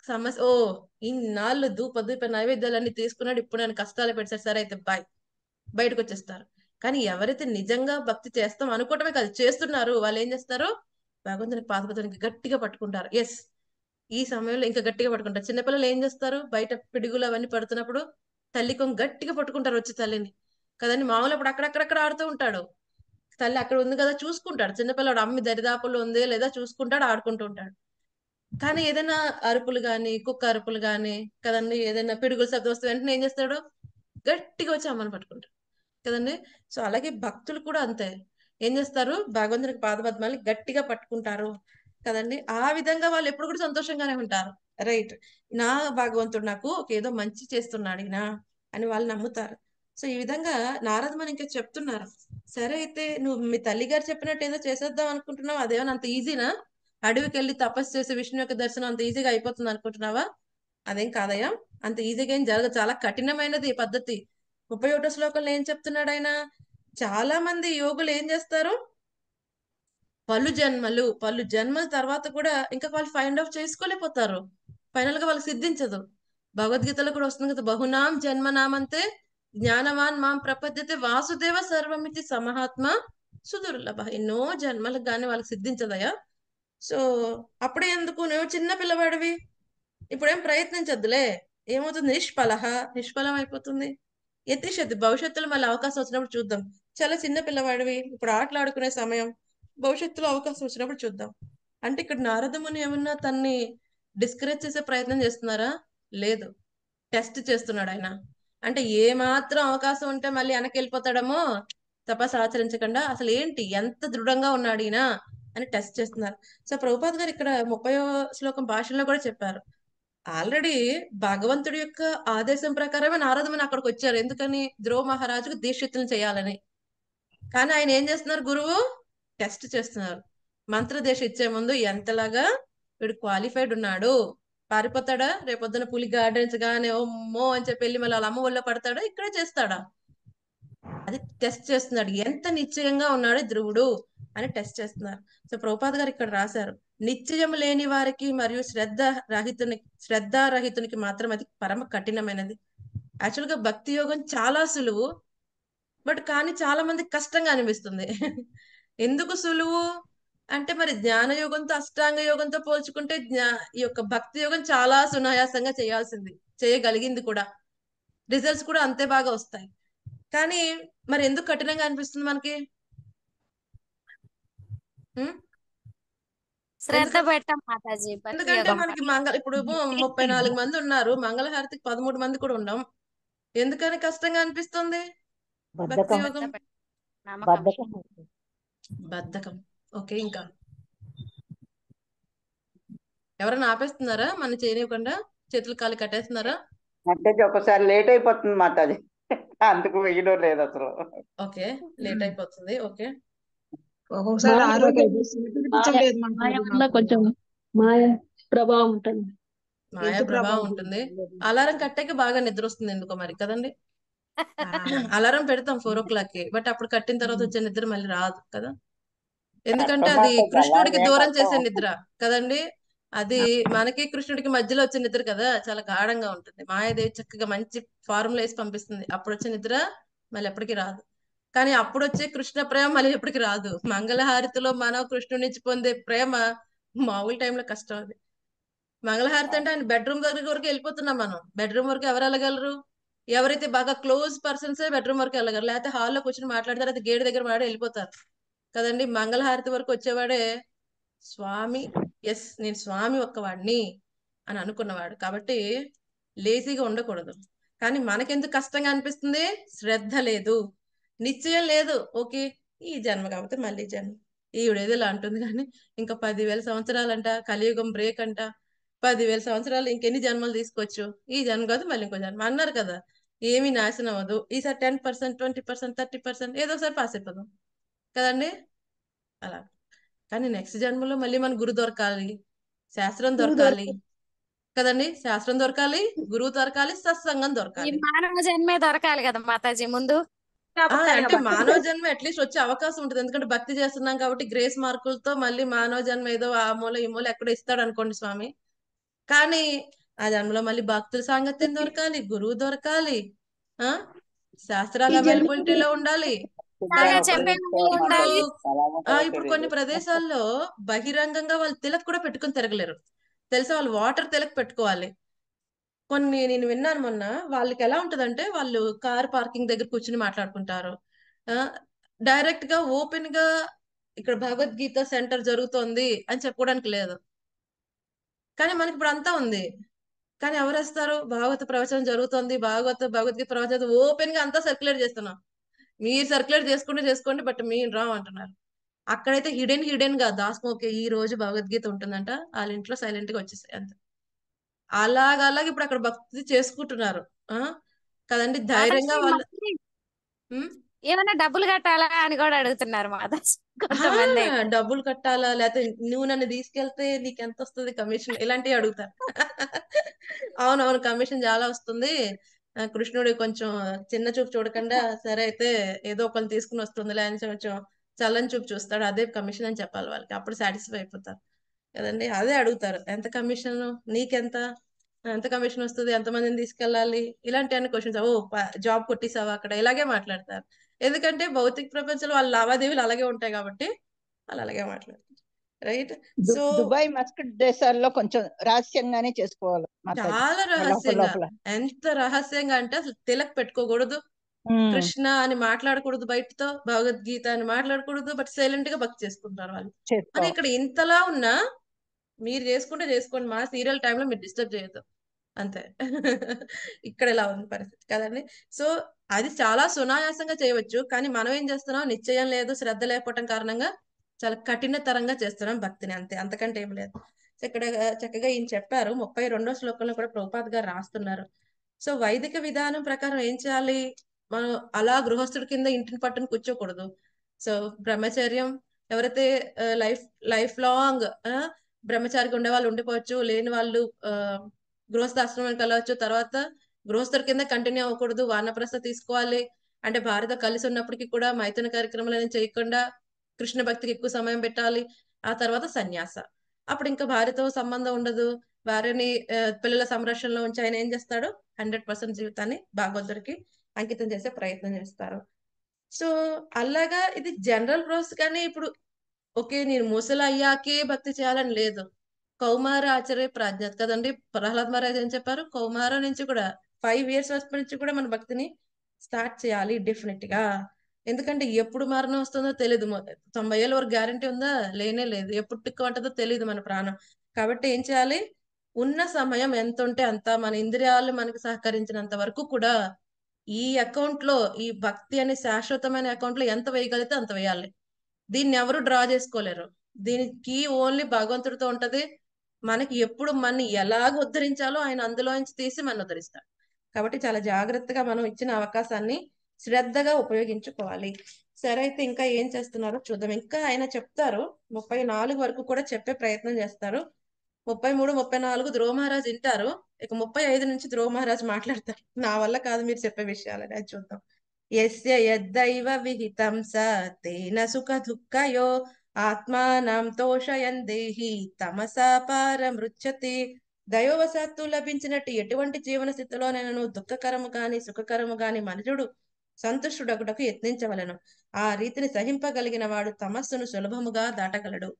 సమస్య ఓ ఇన్నాళ్ళు ధూప ధూప నైవేద్యాలన్నీ తీసుకున్నాడు ఇప్పుడు నేను కష్టాలు పెట్టారు సరే అయితే బాయ్ బయటకు వచ్చేస్తారు. కానీ ఎవరైతే నిజంగా భక్తి చేస్తాం అనుకోవటమే కాదు చేస్తున్నారు వాళ్ళు ఏం చేస్తారు? భగవంతుని పాదపదానికి గట్టిగా పట్టుకుంటారు. ఎస్ ఈ సమయంలో ఇంకా గట్టిగా పట్టుకుంటారు చిన్నపిల్లలు ఏం చేస్తారు? బయట పిడుగులు అవన్నీ పడుతున్నప్పుడు తల్లి కొంచెం గట్టిగా పట్టుకుంటారు వచ్చి తల్లిని. కదండి? మామూలు అప్పుడు అక్కడక్కడక్కడ ఆడుతూ ఉంటాడు. తల్లి అక్కడ ఉంది కదా చూసుకుంటాడు. చిన్నపిల్లడు అమ్మి దరిదాపులు ఉంది లేదా చూసుకుంటాడు ఆడుకుంటూ ఉంటాడు. కానీ ఏదైనా అరుపులు గాని కుక్క అరుపులు గాని కదండి? ఏదైనా పిడుగులు శబ్దం వస్తే వెంటనే ఏం చేస్తాడు? గట్టిగా వచ్చి అమ్మని పట్టుకుంటాడు. కదండి? సో అలాగే భక్తులు కూడా అంతే. ఏం చేస్తారు? భగవంతునికి పాదపద్మాలు గట్టిగా పట్టుకుంటారు. కదండి? ఆ విధంగా వాళ్ళు ఎప్పుడు కూడా సంతోషంగానే ఉంటారు. రైట్. నా భగవంతుడు నాకు ఒక ఏదో మంచి చేస్తున్నాడు ఈయన అని వాళ్ళు నమ్ముతారు. సో ఈ విధంగా నారదమని ఇంకా చెప్తున్నారు. సరే అయితే నువ్వు మీ తల్లి గారు చెప్పినట్టు ఏదో చేసేద్దాం అనుకుంటున్నావు? అదేమన్నా అంత ఈజీనా? అడవికి వెళ్ళి తపస్సు చేసి విష్ణు యొక్క దర్శనం అంత ఈజీగా అయిపోతుంది అనుకుంటున్నావా? అదేం కాదయ్యా. అంత ఈజీగా ఏం జరగదు. చాలా కఠినమైనది ఈ పద్ధతి. ముప్పై ఒకటో శ్లోకంలో ఏం చెప్తున్నాడు ఆయన? చాలా మంది యోగులు ఏం చేస్తారు? పలు జన్మలు పలు జన్మల తర్వాత కూడా ఇంకా వాళ్ళు ఫైండ్ అవుట్ చేసుకోలేకపోతారు. ఫైనల్గా వాళ్ళకి సిద్ధించదు. భగవద్గీతలో కూడా వస్తుంది కదా బహునాం జన్మనామంతే జ్ఞానవాన్ మాం ప్రపద్యతే వాసుదేవ సర్వమితి సమహాత్మ సుదుర్లభ. ఎన్నో జన్మలకు గానీ వాళ్ళకి సిద్ధించదయా? సో అప్పుడే ఎందుకు? నువ్వు చిన్న పిల్లవాడివి. ఇప్పుడేం ప్రయత్నించద్దులే. ఏమవుతుంది? నిష్ఫలహ. నిష్ఫలం అయిపోతుంది. ఎత్తిషద్దు భవిష్యత్తులో మళ్ళీ అవకాశం వచ్చినప్పుడు చూద్దాం. చాలా చిన్న పిల్లవాడివి. ఇప్పుడు ఆటలు ఆడుకునే సమయం. భవిష్యత్తులో అవకాశం వచ్చినప్పుడు చూద్దాం. అంటే ఇక్కడ నారదముని ఏమన్నా తన్ని డిస్కరేజ్ చేసే ప్రయత్నం చేస్తున్నారా? లేదు. టెస్ట్ చేస్తున్నాడు ఆయన. అంటే ఏ మాత్రం అవకాశం ఉంటే మళ్ళీ వెనక్కి వెళ్ళిపోతాడమో తపస్సు ఆచరించకుండా అసలు ఏంటి? ఎంత దృఢంగా ఉన్నాడు ఈయన అని టెస్ట్ చేస్తున్నారు. సో ప్రభుపాద్ గారు ఇక్కడ ముప్పై శ్లోకం భాషలో కూడా చెప్పారు. ఆల్రెడీ భగవంతుడి యొక్క ఆదేశం ప్రకారమే నారదముని అక్కడికి వచ్చారు. ఎందుకని? ధ్రువ మహారాజుకు దీక్షితులు చేయాలని. కానీ ఆయన ఏం చేస్తున్నారు గురువు? టెస్ట్ చేస్తున్నారు మంత్రదేశ ఇచ్చే ముందు ఎంతలాగా వీడు క్వాలిఫైడ్ ఉన్నాడు? పారిపోతాడా? రేపొద్దున పులి గార్డెన్స్ గానే ఓమ్మో అని చెప్పి వెళ్ళి మళ్ళీ వాళ్ళ అమ్మ ఒళ్ళో పడతాడా? ఇక్కడే చేస్తాడా? అది టెస్ట్ చేస్తున్నాడు. ఎంత నిశ్చయంగా ఉన్నాడు ధ్రువుడు అని టెస్ట్ చేస్తున్నారు. సో ప్రభుపాద్ గారు ఇక్కడ రాశారు. నిశ్చయం లేని వారికి మరియు శ్రద్ధ రహితుని శ్రద్ధారహితునికి మాత్రం అది పరమ కఠినమైనది. యాక్చువల్గా భక్తి యోగం చాలా సులువు బట్ కానీ చాలా మంది కష్టంగా అనిపిస్తుంది. ఎందుకు సులువు? అంటే మరి జ్ఞాన యోగంతో అష్టాంగ యోగంతో పోల్చుకుంటే జ్ఞా ఈ యొక్క భక్తి యోగం చాలా సునాయాసంగా చేయాల్సింది చేయగలిగింది కూడా. రిజల్ట్స్ కూడా అంతే బాగా వస్తాయి. కానీ మరి ఎందుకు కఠినంగా అనిపిస్తుంది మనకి? శ్రద్ధ ఎందుకంటే పెట్టాం మాతాజీ భక్తి ఎందుకంటే యోగం మనకి మంగళ ఇప్పుడు ముప్పై నాలుగు మంది ఉన్నారు మంగళహారతికి పదమూడు మంది కూడా ఉన్నాం. ఎందుకని కష్టంగా అనిపిస్తుంది? భక్తి యోగం? బద్ధకం. ఓకే ఇంకా. ఎవరైనా ఆపేస్తున్నారా? మన చేయనివ్వకుండా చేతులు కాలు కట్టేస్తున్నారా? అంటే ఒకసారి లేట్ అయిపోతుంది మాతాజీ అందుకు వేయడం లేదు అసలు. ఓకే లేట్ అయిపోతుంది. ఓకే. ఒక్కొక్కసారి ఆరోగ్యం కొంచెం మాయ ప్రభావం ఉంటుంది. మాయా ప్రభావం ఉంటుంది? అలారం కట్టాక బాగా నిద్ర వస్తుంది ఎందుకో మరి కదండి? అలారం పెడతాం ఫోర్ ఓ క్లాక్కి బట్ అప్పుడు కట్టిన తర్వాత వచ్చే నిద్ర మళ్ళీ రాదు కదా. ఎందుకంటే అది కృష్ణుడికి దూరం చేసే నిద్ర కదండి. అది మనకి కృష్ణుడికి మధ్యలో వచ్చే నిద్ర కదా చాలా గాఢంగా ఉంటుంది. మాయాదేవి చక్కగా మంచి ఫార్ములా వేసి పంపిస్తుంది. అప్పుడు వచ్చే నిద్ర మళ్ళీ ఎప్పటికీ రాదు. కానీ అప్పుడు వచ్చే కృష్ణ ప్రేమ మళ్ళీ ఎప్పటికీ రాదు. మంగళహారతిలో మనం కృష్ణుడి నుంచి పొందే ప్రేమ మామూలు టైంలో కష్టం అది. మంగళహారతి అంటే ఆయన బెడ్రూమ్ దగ్గర వరకు వెళ్ళిపోతున్నాం మనం. బెడ్రూమ్ వరకు ఎవరు వెళ్ళగలరు? ఎవరైతే బాగా క్లోజ్ పర్సన్స్ బెడ్రూమ్ వరకు వెళ్ళగలరు లేకపోతే హాల్లో కూర్చొని మాట్లాడతారు అయితే గేట్ దగ్గర వాడే వెళ్ళిపోతారు. కదండి మంగళహారతి వరకు వచ్చేవాడే స్వామి ఎస్ నేను స్వామి ఒక్కవాడిని అని అనుకున్నవాడు. కాబట్టి లేజీగా ఉండకూడదు. కానీ మనకెందుకు కష్టంగా అనిపిస్తుంది? శ్రద్ధ లేదు. నిశ్చయం లేదు. ఓకే ఈ జన్మ కాకపోతే మళ్ళీ జన్మ. ఈవిడేదో ఇలా అంటుంది కానీ ఇంకా పదివేల సంవత్సరాలంట కలియుగం బ్రేక్ అంట. పదివేల సంవత్సరాలు ఇంకెన్ని జన్మలు తీసుకోవచ్చు? ఈ జన్మ కాదు మళ్ళీ ఇంకో జన్మ. అన్నారు కదా. ఏమీ నాశనం అవ్వదు. ఈసారి ten percent twenty percent thirty percent ఏదో ఒకసారి పాస్ అయిపోదాం. కదండి? అలా. కానీ నెక్స్ట్ జన్మలో మళ్ళీ మన గురు దొరకాలి. శాస్త్రం దొరకాలి. కదండి? శాస్త్రం దొరకాలి గురువు దొరకాలి సత్సంగం దొరకాలి. మానవ జన్మే దొరకాలి కదా మాతాజీ ముందు? అంటే మానవ జన్మ అట్లీస్ట్ వచ్చే అవకాశం ఉంటుంది. ఎందుకంటే భక్తి చేస్తున్నాం కాబట్టి గ్రేస్ మార్కులతో మళ్ళీ మానవ జన్మ ఏదో ఆ మూల ఈ మూల ఎక్కడో ఇస్తాడు అనుకోండి స్వామి. కానీ ఆ జన్మలో మళ్ళీ భక్తుల సాంగత్యం దొరకాలి? గురువు దొరకాలి. ఆ? శాస్త్రాల అవైలబిలిటీలో ఉండాలి. ఇప్పుడు కొన్ని ప్రదేశాల్లో బహిరంగంగా వాళ్ళు తిలక్ కూడా పెట్టుకొని తిరగలేరు. తెలుసా? వాళ్ళు వాటర్ తిలక్ పెట్టుకోవాలి. కొన్ని నేను విన్నాను మొన్న. వాళ్ళకి ఎలా ఉంటదంటే వాళ్ళు కార్ పార్కింగ్ దగ్గర కూర్చుని మాట్లాడుకుంటారు. డైరెక్ట్గా ఓపెన్గా ఇక్కడ భగవద్గీత సెంటర్ జరుగుతోంది అని చెప్పుకోవడానికి లేదు. కానీ మనకి ఇప్పుడు అంతా ఉంది. కానీ ఎవరు వేస్తారు భాగవత ప్రవచనం జరుగుతోంది భాగవత భగవద్గీత ప్రవచనం ఓపెన్గా అంతా సర్క్యులేట్ చేస్తున్నాం. మీరు సర్క్యులేట్ చేసుకుంటే చేసుకోండి బట్ మీరు రావు అంటున్నారు. అక్కడైతే హిడెన్ హిడెన్గా దాస్మోకే ఈ రోజు భగవద్గీత ఉంటుందంట. వాళ్ళ ఇంట్లో సైలెంట్గా వచ్చేసాయి అంతే. అలాగ అలాగ ఇప్పుడు అక్కడ భక్తి చేసుకుంటున్నారు. ఆ? కదండి ధైర్యంగా వాళ్ళు ఏమైనా డబ్బులు కట్టాలా అని కూడా అడుగుతున్నారు మా కొంతమంది. డబ్బులు కట్టాలా? లేకపోతే నువ్వు నన్ను తీసుకెళ్తే నీకు ఎంత వస్తుంది కమిషన్? ఇలాంటివి అడుగుతారు. అవునవును కమిషన్ చాలా వస్తుంది. కృష్ణుడు కొంచెం చిన్న చూపు చూడకుండా సరే అయితే ఏదో ఒకరిని తీసుకుని వస్తుందిలే అని కొంచెం చల్లని చూపు చూస్తాడు. అదే కమిషన్ అని చెప్పాలి వాళ్ళకి. అప్పుడు సాటిస్ఫై అయిపోతారు. కదండి? అదే అడుగుతారు. ఎంత కమిషన్? నీకెంత? ఎంత కమిషన్ వస్తుంది? ఎంతమందిని తీసుకెళ్ళాలి? ఇలాంటి అన్ని క్వశ్చన్స్ ఓ జాబ్ కొట్టేసావా అక్కడ? ఇలాగే మాట్లాడతారు. ఎందుకంటే భౌతిక ప్రపంచంలో వాళ్ళ లావాదేవీలు అలాగే ఉంటాయి కాబట్టి వాళ్ళు అలాగే మాట్లాడతారు రైట్ సో దుబాయ్ మస్కట్ దేశాల్లో కొంచెం రహస్యంగానే చేసుకోవాలి చాలా రహస్యంగా. ఎంత రహస్యంగా అంటే అసలు తిలక్ పెట్టుకోకూడదు. కృష్ణ అని మాట్లాడకూడదు బయటతో భగవద్గీత అని మాట్లాడకూడదు బట్ సైలెంట్గా భక్తి చేసుకుంటారు వాళ్ళు. అని చేసుకోవాలి ఇక్కడ ఇంతలా ఉన్నా మీరు చేసుకుంటే చేసుకోండి. మా సీరియల్ టైంలో మీరు డిస్టర్బ్ చేయొద్దు. అంతే. ఇక్కడ ఇలా ఉంది పరిస్థితి. కదండి? సో అది చాలా సునాయాసంగా చేయవచ్చు. కానీ మనం ఏం చేస్తున్నాం? నిశ్చయం లేదు శ్రద్ధ లేకపోవటం కారణంగా చాలా కఠినతరంగా చేస్తున్నాం భక్తిని. అంతే అంతకంటే ఏం లేదు. ఇక్కడ చక్కగా ఈయన చెప్పారు. ముప్పై రెండో శ్లోకంలో కూడా ప్రభుపాద్ గారు రాస్తున్నారు. సో వైదిక విధానం ప్రకారం ఏం చేయాలి? మనం అలా గృహస్థుడి కింద ఇంటిని పట్టుని కూర్చోకూడదు. సో బ్రహ్మచర్యం ఎవరైతే లైఫ్ లైఫ్ లాంగ్ బ్రహ్మచారికి ఉండే వాళ్ళు ఉండిపోవచ్చు. లేని వాళ్ళు ఆ, గృహస్థాశ్రమానికి వెళ్ళవచ్చు. తర్వాత గృహస్థుడి కింద కంటిన్యూ అవ్వకూడదు? వానప్రస్థ తీసుకోవాలి. అంటే భార్యతో కలిసి ఉన్నప్పటికీ కూడా మైథున కార్యక్రమాలు అనేది చేయకుండా కృష్ణ భక్తికి ఎక్కువ సమయం పెట్టాలి. ఆ తర్వాత సన్యాస. అప్పుడు ఇంకా భార్యతో సంబంధం ఉండదు. భార్యని పిల్లల సంరక్షణలో ఉంచి ఆయన ఏం చేస్తాడు? హండ్రెడ్ పర్సెంట్ జీవితాన్ని భాగవతుడికి అంకితం చేసే ప్రయత్నం చేస్తారు. సో అలాగా ఇది జనరల్ ప్రాసెస్ కానీ ఇప్పుడు ఓకే నేను ముసలి అయ్యాకే భక్తి చేయాలని లేదు. కౌమార ఆచార్య ప్రాజ్ఞత కదండి? ప్రహ్లాద్ మహారాజ్ ఏం చెప్పారు? కౌమార నుంచి కూడా ఫైవ్ ఇయర్స్ నుంచి కూడా మన భక్తిని స్టార్ట్ చేయాలి డెఫినెట్గా ఎందుకంటే ఎప్పుడు మరణం వస్తుందో తెలియదు తొంభై ఏళ్ళ వరకు గ్యారంటీ ఉందా? లేనే లేదు. ఎప్పుడు టిక్కు ఉంటుందో తెలియదు మన ప్రాణం. కాబట్టి ఏం చేయాలి? ఉన్న సమయం ఎంత ఉంటే అంత మన ఇంద్రియాలు మనకు సహకరించినంత వరకు కూడా ఈ అకౌంట్లో ఈ భక్తి అనే శాశ్వతమైన అకౌంట్లో ఎంత వేయగలిగితే అంత వేయాలి. దీన్ని ఎవరు డ్రా చేసుకోలేరు. దీనికి ఓన్లీ భగవంతుడితో ఉంటది. మనకి ఎప్పుడు మన ఎలాగ ఉద్ధరించాలో ఆయన అందులో నుంచి తీసి మన ఉద్ధరిస్తాడు. కాబట్టి చాలా జాగ్రత్తగా మనం ఇచ్చిన అవకాశాన్ని శ్రద్ధగా ఉపయోగించుకోవాలి. సరే అయితే ఇంకా ఏం చేస్తున్నారో చూద్దాం. ఇంకా ఆయన చెప్తారు ముప్పై నాలుగు వరకు కూడా చెప్పే ప్రయత్నం చేస్తారు. ముప్పై మూడు ముప్పై నాలుగు ధ్రువ మహారాజ్ వింటారు. ఇక ముప్పై ఐదు నుంచి ధ్రువ మహారాజ్ మాట్లాడతారు. నా వల్ల కాదు మీరు చెప్పే విషయాలని. అది చూద్దాం. ఎస్య యద్దైవ విహితం స తేన సుఖ దుఃఖయో. ఆత్మానం తోషయన్ దేహి తమసా పారమృచ్చతి దైవవశాత్తు లభించినట్టు ఎటువంటి జీవన స్థితిలోనైనా దుఃఖకరము గాని సుఖకరము గాని మనుషుడు సంతుష్టుడగుటకు యత్నించవలెను. ఆ రీతిని సహింపగలిగిన వాడు తమస్సును సులభముగా దాటగలడు.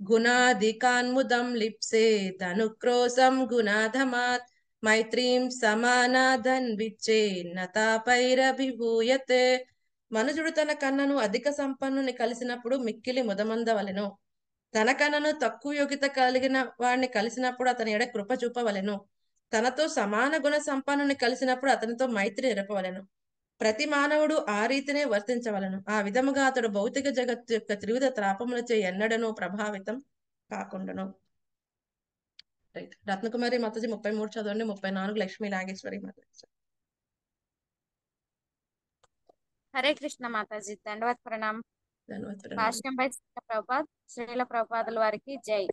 గుణాధికాన్ముదం లిప్సే ధనుక్రోశం గుణాధమాత్ మైత్రీం సమానాధన్ విచ్చే నతాపైరభిభూయతే. మనుజుడు తన కన్నను అధిక సంపన్నుని కలిసినప్పుడు మిక్కిలి ముదమందవలెను. తన తక్కువ యోగ్యత కలిగిన వాడిని కలిసినప్పుడు అతని ఎడ కృప చూపవలెను. తనతో సమాన గుణ సంపన్నుని కలిసినప్పుడు అతనితో మైత్రి నిరపవలను ప్రతి మానవుడు ఆ రీతినే వర్తించవలను. ఆ విధముగా అతడు భౌతిక జగత్తు యొక్క త్రివిధ త్రాపములచే ఎన్నడనూ ప్రభావితం కాకుండాను. రైట్. రత్నకుమారి మాతాజీ ముప్పై మూడు చదవండి. ముప్పై నాలుగు లక్ష్మీ నాగేశ్వరి మాతాజీ. హరే కృష్ణ మాతాజీ. దండవత్ ప్రణామం. ధన్యవాద ప్రణామం శ్రీల ప్రభుపాద్ వారికి జై.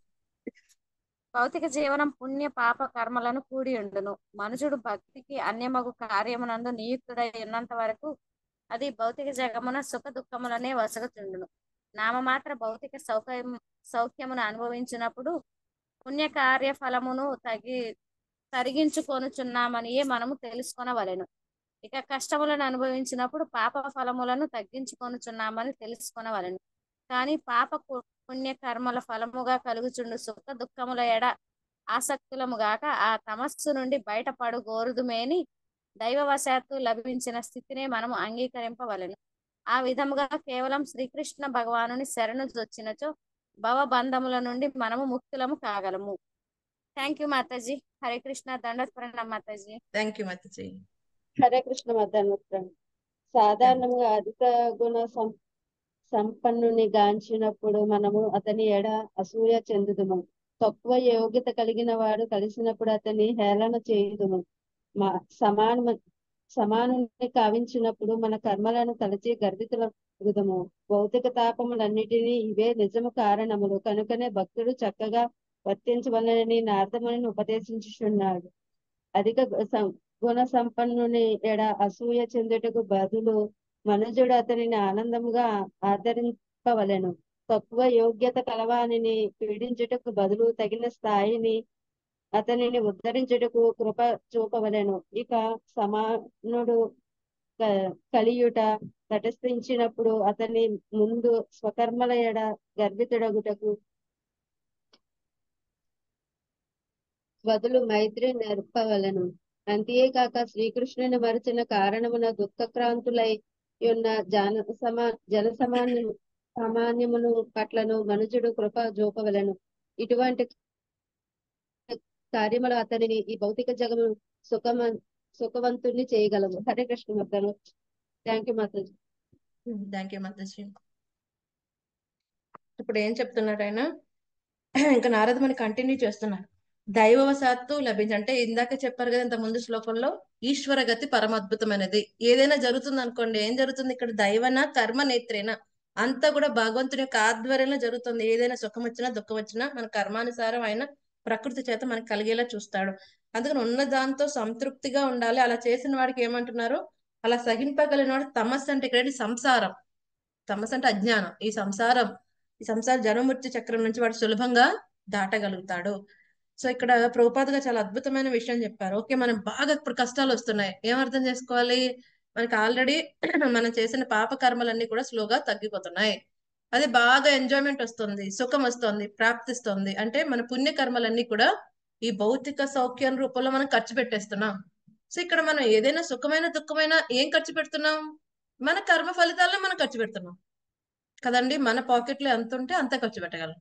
భౌతిక జీవనం పుణ్య పాప కర్మలను కూడి ఉండును. మనుషుడు భక్తికి అన్యమగు కార్యమునందు నియుక్తుడై ఉన్నంత వరకు అది భౌతిక జగమున సుఖ దుఃఖములనే వసగుచుండును నామమాత్ర భౌతిక సౌకర్యం సౌఖ్యమును అనుభవించినప్పుడు పుణ్య కార్య ఫలమును తగి తరిగించుకొనుచున్నామనియే మనము తెలుసుకొనవలెను. ఇక కష్టములను అనుభవించినప్పుడు పాప ఫలములను తగ్గించుకొనుచున్నామని తెలుసుకొనవలెను. కానీ పాప పుణ్య కర్మల ఫలముగా కలుగుచుండు సుఖ దుఃఖముల ఎడ ఆసక్తులము గాక ఆ తమస్సు నుండి బయటపడు గోరుదుమేని దైవవశాత్తు లభించిన స్థితినే మనము అంగీకరింపవలను. ఆ విధముగా కేవలం శ్రీకృష్ణ భగవానుని శరణు వచ్చినచో భవబంధముల నుండి మనము ముక్తులము కాగలము. Thank you mataji. Hare Krishna. దండత్ Mataji. Thank you mataji. Hare Krishna మధ్యాహ్నం సాధారణంగా అధిక గుణ సం సంపన్నుని గాంచినప్పుడు మనము అతని ఎడ అసూయ చెందుదుము. తక్కువ యోగ్యత కలిగిన వాడు కలిసినప్పుడు అతని హేళన చేయుదుము. మా సమాన సమానుని కావించినప్పుడు మన కర్మలను తలచి గర్వితులగుదము. భౌతిక తాపములన్నిటినీ ఇవే నిజము కారణములు. కనుకనే భక్తుడు చక్కగా వర్తించవలనని నార్దముని ఉపదేశించుచున్నాడు. అధిక గుణ సంపన్నుని ఎడ అసూయ చెందుటకు బదులు మనుజుడు అతనిని ఆనందముగా ఆదరింపవలను. తక్కువ యోగ్యత కలవానిని పీడించుటకు బదులు తగిన స్థాయిని అతనిని ఉద్ధరించుటకు కృప చూపవలెను. ఇక సమానుడు క- కలియుట తటస్థించినప్పుడు అతని ముందు స్వకర్మల ఎడ గర్భితుడగుటకు బదులు మైత్రి నేర్పవలెను. అంతేకాక శ్రీకృష్ణుని మరచిన కారణమున దుఃఖక్రాంతులై ఉన్న జన సమా జన సమాన్యము సామాన్యమును పట్లను మనుజుడు కృప చూపవలెను ఇటువంటి కార్యములు అతనిని ఈ భౌతిక జగము సుఖమ సుఖవంతుణ్ణి చేయగలము Hare Krishna మద్దను thank you mataji. Hmm, thank you mataji. ఇప్పుడు ఏం చెప్తున్నాడు ఆయన? ఇంకా నారద కంటిన్యూ చేస్తున్నారు. దైవవశాత్తు లభించి అంటే ఇందాక చెప్పారు కదా ఇంత ముందు శ్లోకంలో ఈశ్వర గతి పరమద్భుతమైనది. ఏదైనా జరుగుతుంది అనుకోండి ఏం జరుగుతుంది? ఇక్కడ దైవన కర్మ నేత్రేన? అంతా కూడా భగవంతుని యొక్క ఆధ్వర్యంలో జరుగుతుంది. ఏదైనా సుఖం వచ్చినా దుఃఖం వచ్చినా మన కర్మానుసారం ఆయన ప్రకృతి చేత మనకు కలిగేలా చూస్తాడు. అందుకని ఉన్న దాంతో సంతృప్తిగా ఉండాలి. అలా చేసిన వాడికి ఏమంటున్నారు? అలా సహింపగలిగిన వాడు తమస్సు అంటే ఇక్కడ సంసారం. తమస్సు అంటే అజ్ఞానం. ఈ సంసారం ఈ సంసార జనమృత్యు చక్రం నుంచి వాడు సులభంగా దాటగలుగుతాడు. సో ఇక్కడ ప్రభుపాద్ చాలా అద్భుతమైన విషయం చెప్పారు. ఓకే మనం బాగా ఇప్పుడు కష్టాలు వస్తున్నాయి. ఏం అర్థం చేసుకోవాలి? మనకి ఆల్రెడీ మనం చేసిన పాప కర్మలన్నీ కూడా స్లోగా తగ్గిపోతున్నాయి. అది బాగా ఎంజాయ్మెంట్ వస్తుంది సుఖం వస్తుంది ప్రాప్తిస్తుంది. అంటే మన పుణ్య కర్మలన్నీ కూడా ఈ భౌతిక సౌఖ్యం రూపంలో మనం ఖర్చు పెట్టేస్తున్నాం. సో ఇక్కడ మనం ఏదైనా సుఖమైన దుఃఖమైన ఏం ఖర్చు పెడుతున్నాం? మన కర్మ ఫలితాలనే మనం ఖర్చు పెడుతున్నాం. కదండి? మన పాకెట్లో ఎంత ఉంటే అంత ఖర్చు పెట్టగలం.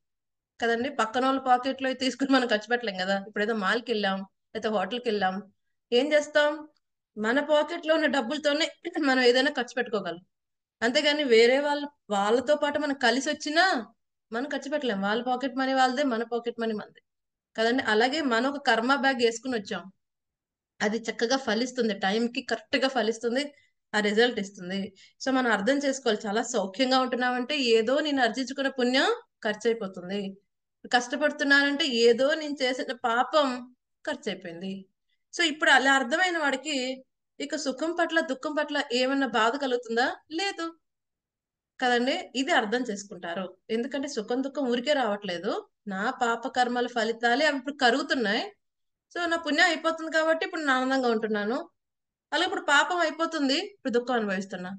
కదండి? పక్కన వాళ్ళ పాకెట్లో తీసుకుని మనం ఖర్చు పెట్టలేం కదా? ఇప్పుడు ఏదో మాల్కి వెళ్ళాం లేదా హోటల్కి వెళ్ళాం. ఏం చేస్తాం? మన పాకెట్లో ఉన్న డబ్బులతోనే మనం ఏదైనా ఖర్చు పెట్టుకోగలం. అంతేగాని వేరే వాళ్ళ వాళ్ళతో పాటు మనం కలిసి వచ్చినా మనం ఖర్చు పెట్టలేం. వాళ్ళ పాకెట్ మనీ వాళ్ళదే మన పాకెట్ మనీ మనది. కదండి? అలాగే మనం ఒక కర్మ బ్యాగ్ వేసుకుని వచ్చాం. అది చక్కగా ఫలిస్తుంది. టైంకి కరెక్ట్గా ఫలిస్తుంది. ఆ రిజల్ట్ ఇస్తుంది. సో మనం అర్థం చేసుకోవాలి. చాలా సౌఖ్యంగా ఉంటున్నామంటే ఏదో నేను అర్జించుకున్న పుణ్యం ఖర్చు అయిపోతుంది. కష్టపడుతున్నానంటే ఏదో నేను చేసిన పాపం ఖర్చు అయిపోయింది సో ఇప్పుడు అలా అర్థమైన వాడికి ఇక సుఖం పట్ల దుఃఖం పట్ల ఏమన్నా బాధ కలుగుతుందా? లేదు. కదండి? ఇది అర్థం చేసుకుంటారు. ఎందుకంటే సుఖం దుఃఖం ఊరికే రావట్లేదు. నా పాప కర్మల ఫలితాలే అవి ఇప్పుడు కరుగుతున్నాయి. సో నా పుణ్యం అయిపోతుంది కాబట్టి ఇప్పుడు నేను ఆనందంగా ఉంటున్నాను. అలాగే ఇప్పుడు పాపం అయిపోతుంది. ఇప్పుడు దుఃఖం అనుభవిస్తున్నా.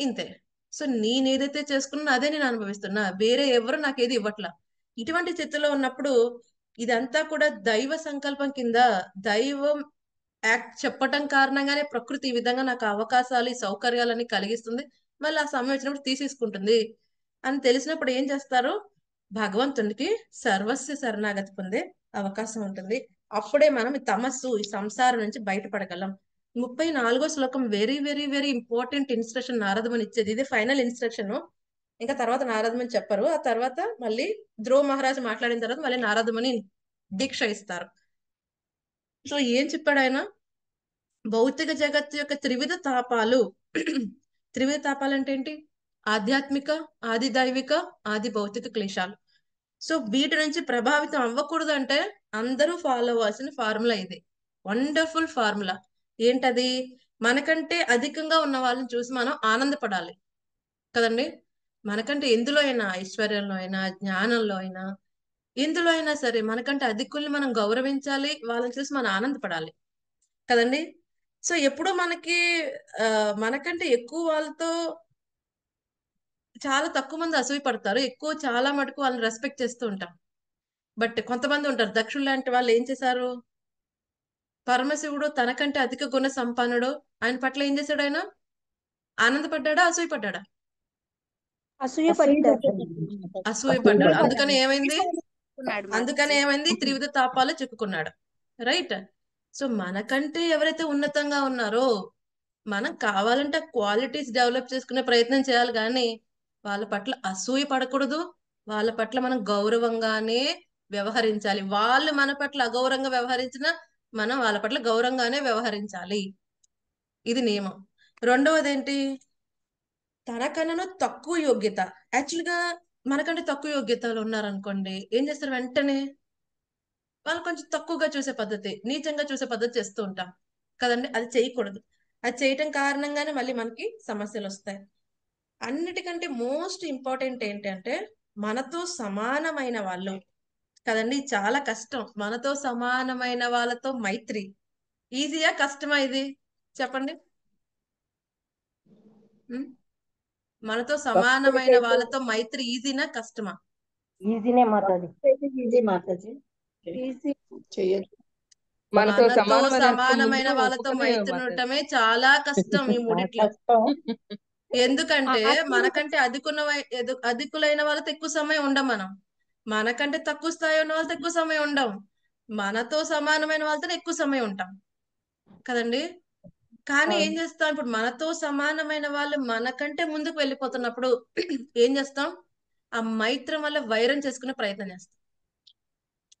ఇంతే. సో నేను ఏదైతే చేసుకున్నా అదే నేను అనుభవిస్తున్నా. వేరే ఎవరు నాకు ఏది ఇవ్వట్లా. ఇటువంటి స్థితిలో ఉన్నప్పుడు ఇదంతా కూడా దైవ సంకల్పం కింద దైవం యాక్ట్ చెప్పటం కారణంగానే ప్రకృతి ఈ విధంగా నాకు అవకాశాలు ఈ సౌకర్యాలన్నీ కలిగిస్తుంది. మళ్ళీ ఆ సమయం వచ్చినప్పుడు తీసేసుకుంటుంది. అని తెలిసినప్పుడు ఏం చేస్తారు? భగవంతునికి సర్వస్వ శరణాగతి పొందే అవకాశం ఉంటుంది. అప్పుడే మనం ఈ తమస్సు ఈ సంసారం నుంచి బయటపడగలం. ముప్పై నాలుగో శ్లోకం very very very important instruction నారదమని ఇచ్చేది ఇది ఫైనల్ ఇన్స్ట్రక్షన్ ఇంకా తర్వాత నారదమని చెప్పరు. ఆ తర్వాత మళ్ళీ ధ్రువ మహారాజు మాట్లాడిన తర్వాత మళ్ళీ నారదమని దీక్ష ఇస్తారు. సో ఏం చెప్పాడు ఆయన? భౌతిక జగత్తు యొక్క త్రివిధ తాపాలు. త్రివిధ తాపాలు అంటే ఏంటి? ఆధ్యాత్మిక ఆది దైవిక ఆది భౌతిక క్లేశాలు. సో వీటి నుంచి ప్రభావితం అవ్వకూడదు అంటే అందరూ ఫాలో అవ్వాల్సిన ఫార్ములా ఇది. వండర్ఫుల్ ఫార్ములా ఏంటది? మనకంటే అధికంగా ఉన్న వాళ్ళని చూసి మనం ఆనందపడాలి. కదండి? మనకంటే ఎందులో అయినా ఐశ్వర్యంలో అయినా జ్ఞానంలో అయినా ఎందులో అయినా సరే మనకంటే అధికుల్ని మనం గౌరవించాలి వాళ్ళని చూసి మనం ఆనందపడాలి. కదండి? సో ఎప్పుడూ మనకి మనకంటే ఎక్కువ వాళ్ళతో చాలా తక్కువ మంది అసూయ పడతారు. ఎక్కువ చాలా మటుకు వాళ్ళని రెస్పెక్ట్ చేస్తూ ఉంటాం. బట్ కొంతమంది ఉంటారు. దక్షుడు లాంటి వాళ్ళు ఏం చేశారు? పరమశివుడు తనకంటే అధిక గుణ సంపన్నుడు. ఆయన పట్ల ఏం చేశాడు ఆయన? ఆనందపడ్డాడా? అసూయ పడ్డాడా? అసూయ పడ్డాడు అందుకని ఏమైంది? అందుకని ఏమైంది? త్రివిధ తాపాలు చిక్కుకున్నాడు. రైట్? సో మనకంటే ఎవరైతే ఉన్నతంగా ఉన్నారో మనం కావాలంటే క్వాలిటీస్ డెవలప్ చేసుకునే ప్రయత్నం చేయాలి కానీ వాళ్ళ పట్ల అసూయ పడకూడదు. వాళ్ళ పట్ల మనం గౌరవంగానే వ్యవహరించాలి. వాళ్ళు మన పట్ల అగౌరవంగా వ్యవహరించినా మనం వాళ్ళ పట్ల గౌరవంగానే వ్యవహరించాలి. ఇది నియమం. రెండవది ఏంటి తనకన్నాను తక్కువ యోగ్యత. యాక్చువల్గా మనకంటే తక్కువ యోగ్యతలు ఉన్నారనుకోండి ఏం చేస్తారు వెంటనే? వాళ్ళు కొంచెం తక్కువగా చూసే పద్ధతి నీచంగా చూసే పద్ధతి చేస్తూ ఉంటాం. కదండి? అది చేయకూడదు. అది చేయటం కారణంగానే మళ్ళీ మనకి సమస్యలు వస్తాయి అన్నిటికంటే మోస్ట్ ఇంపార్టెంట్ ఏంటంటే మనతో సమానమైన వాళ్ళు. కదండి? చాలా కష్టం. మనతో సమానమైన వాళ్ళతో మైత్రి. ఈజీయా? కష్టమా ఇది? చెప్పండి. మనతో సమానమైన వాళ్ళతో మైత్రి ఈజీనా కష్టమా? ఈజీనే మాతాజీ ఈజీ మాతాజీ ఈజీ చేయొచ్చు మనతో సమానమైన వాళ్ళతో మైత్రి. ఉండటమే చాలా కష్టం ఈ మూడిట్లో. ఎందుకంటే మనకంటే అధికున్న అధికులైన వాళ్ళతో ఎక్కువ సమయం ఉండం మనం. మనకంటే తక్కువ స్థాయి ఉన్న వాళ్ళతో ఎక్కువ సమయం ఉండం మనతో సమానమైన వాళ్ళతో ఎక్కువ సమయం ఉంటాం. కదండి? కానీ ఏం. చేస్తాం? ఇప్పుడు మనతో సమానమైన వాళ్ళు మనకంటే ముందుకు వెళ్ళిపోతున్నప్పుడు ఏం చేస్తాం? ఆ మైత్రం వల్ల వైరం చేసుకునే ప్రయత్నం చేస్తాం.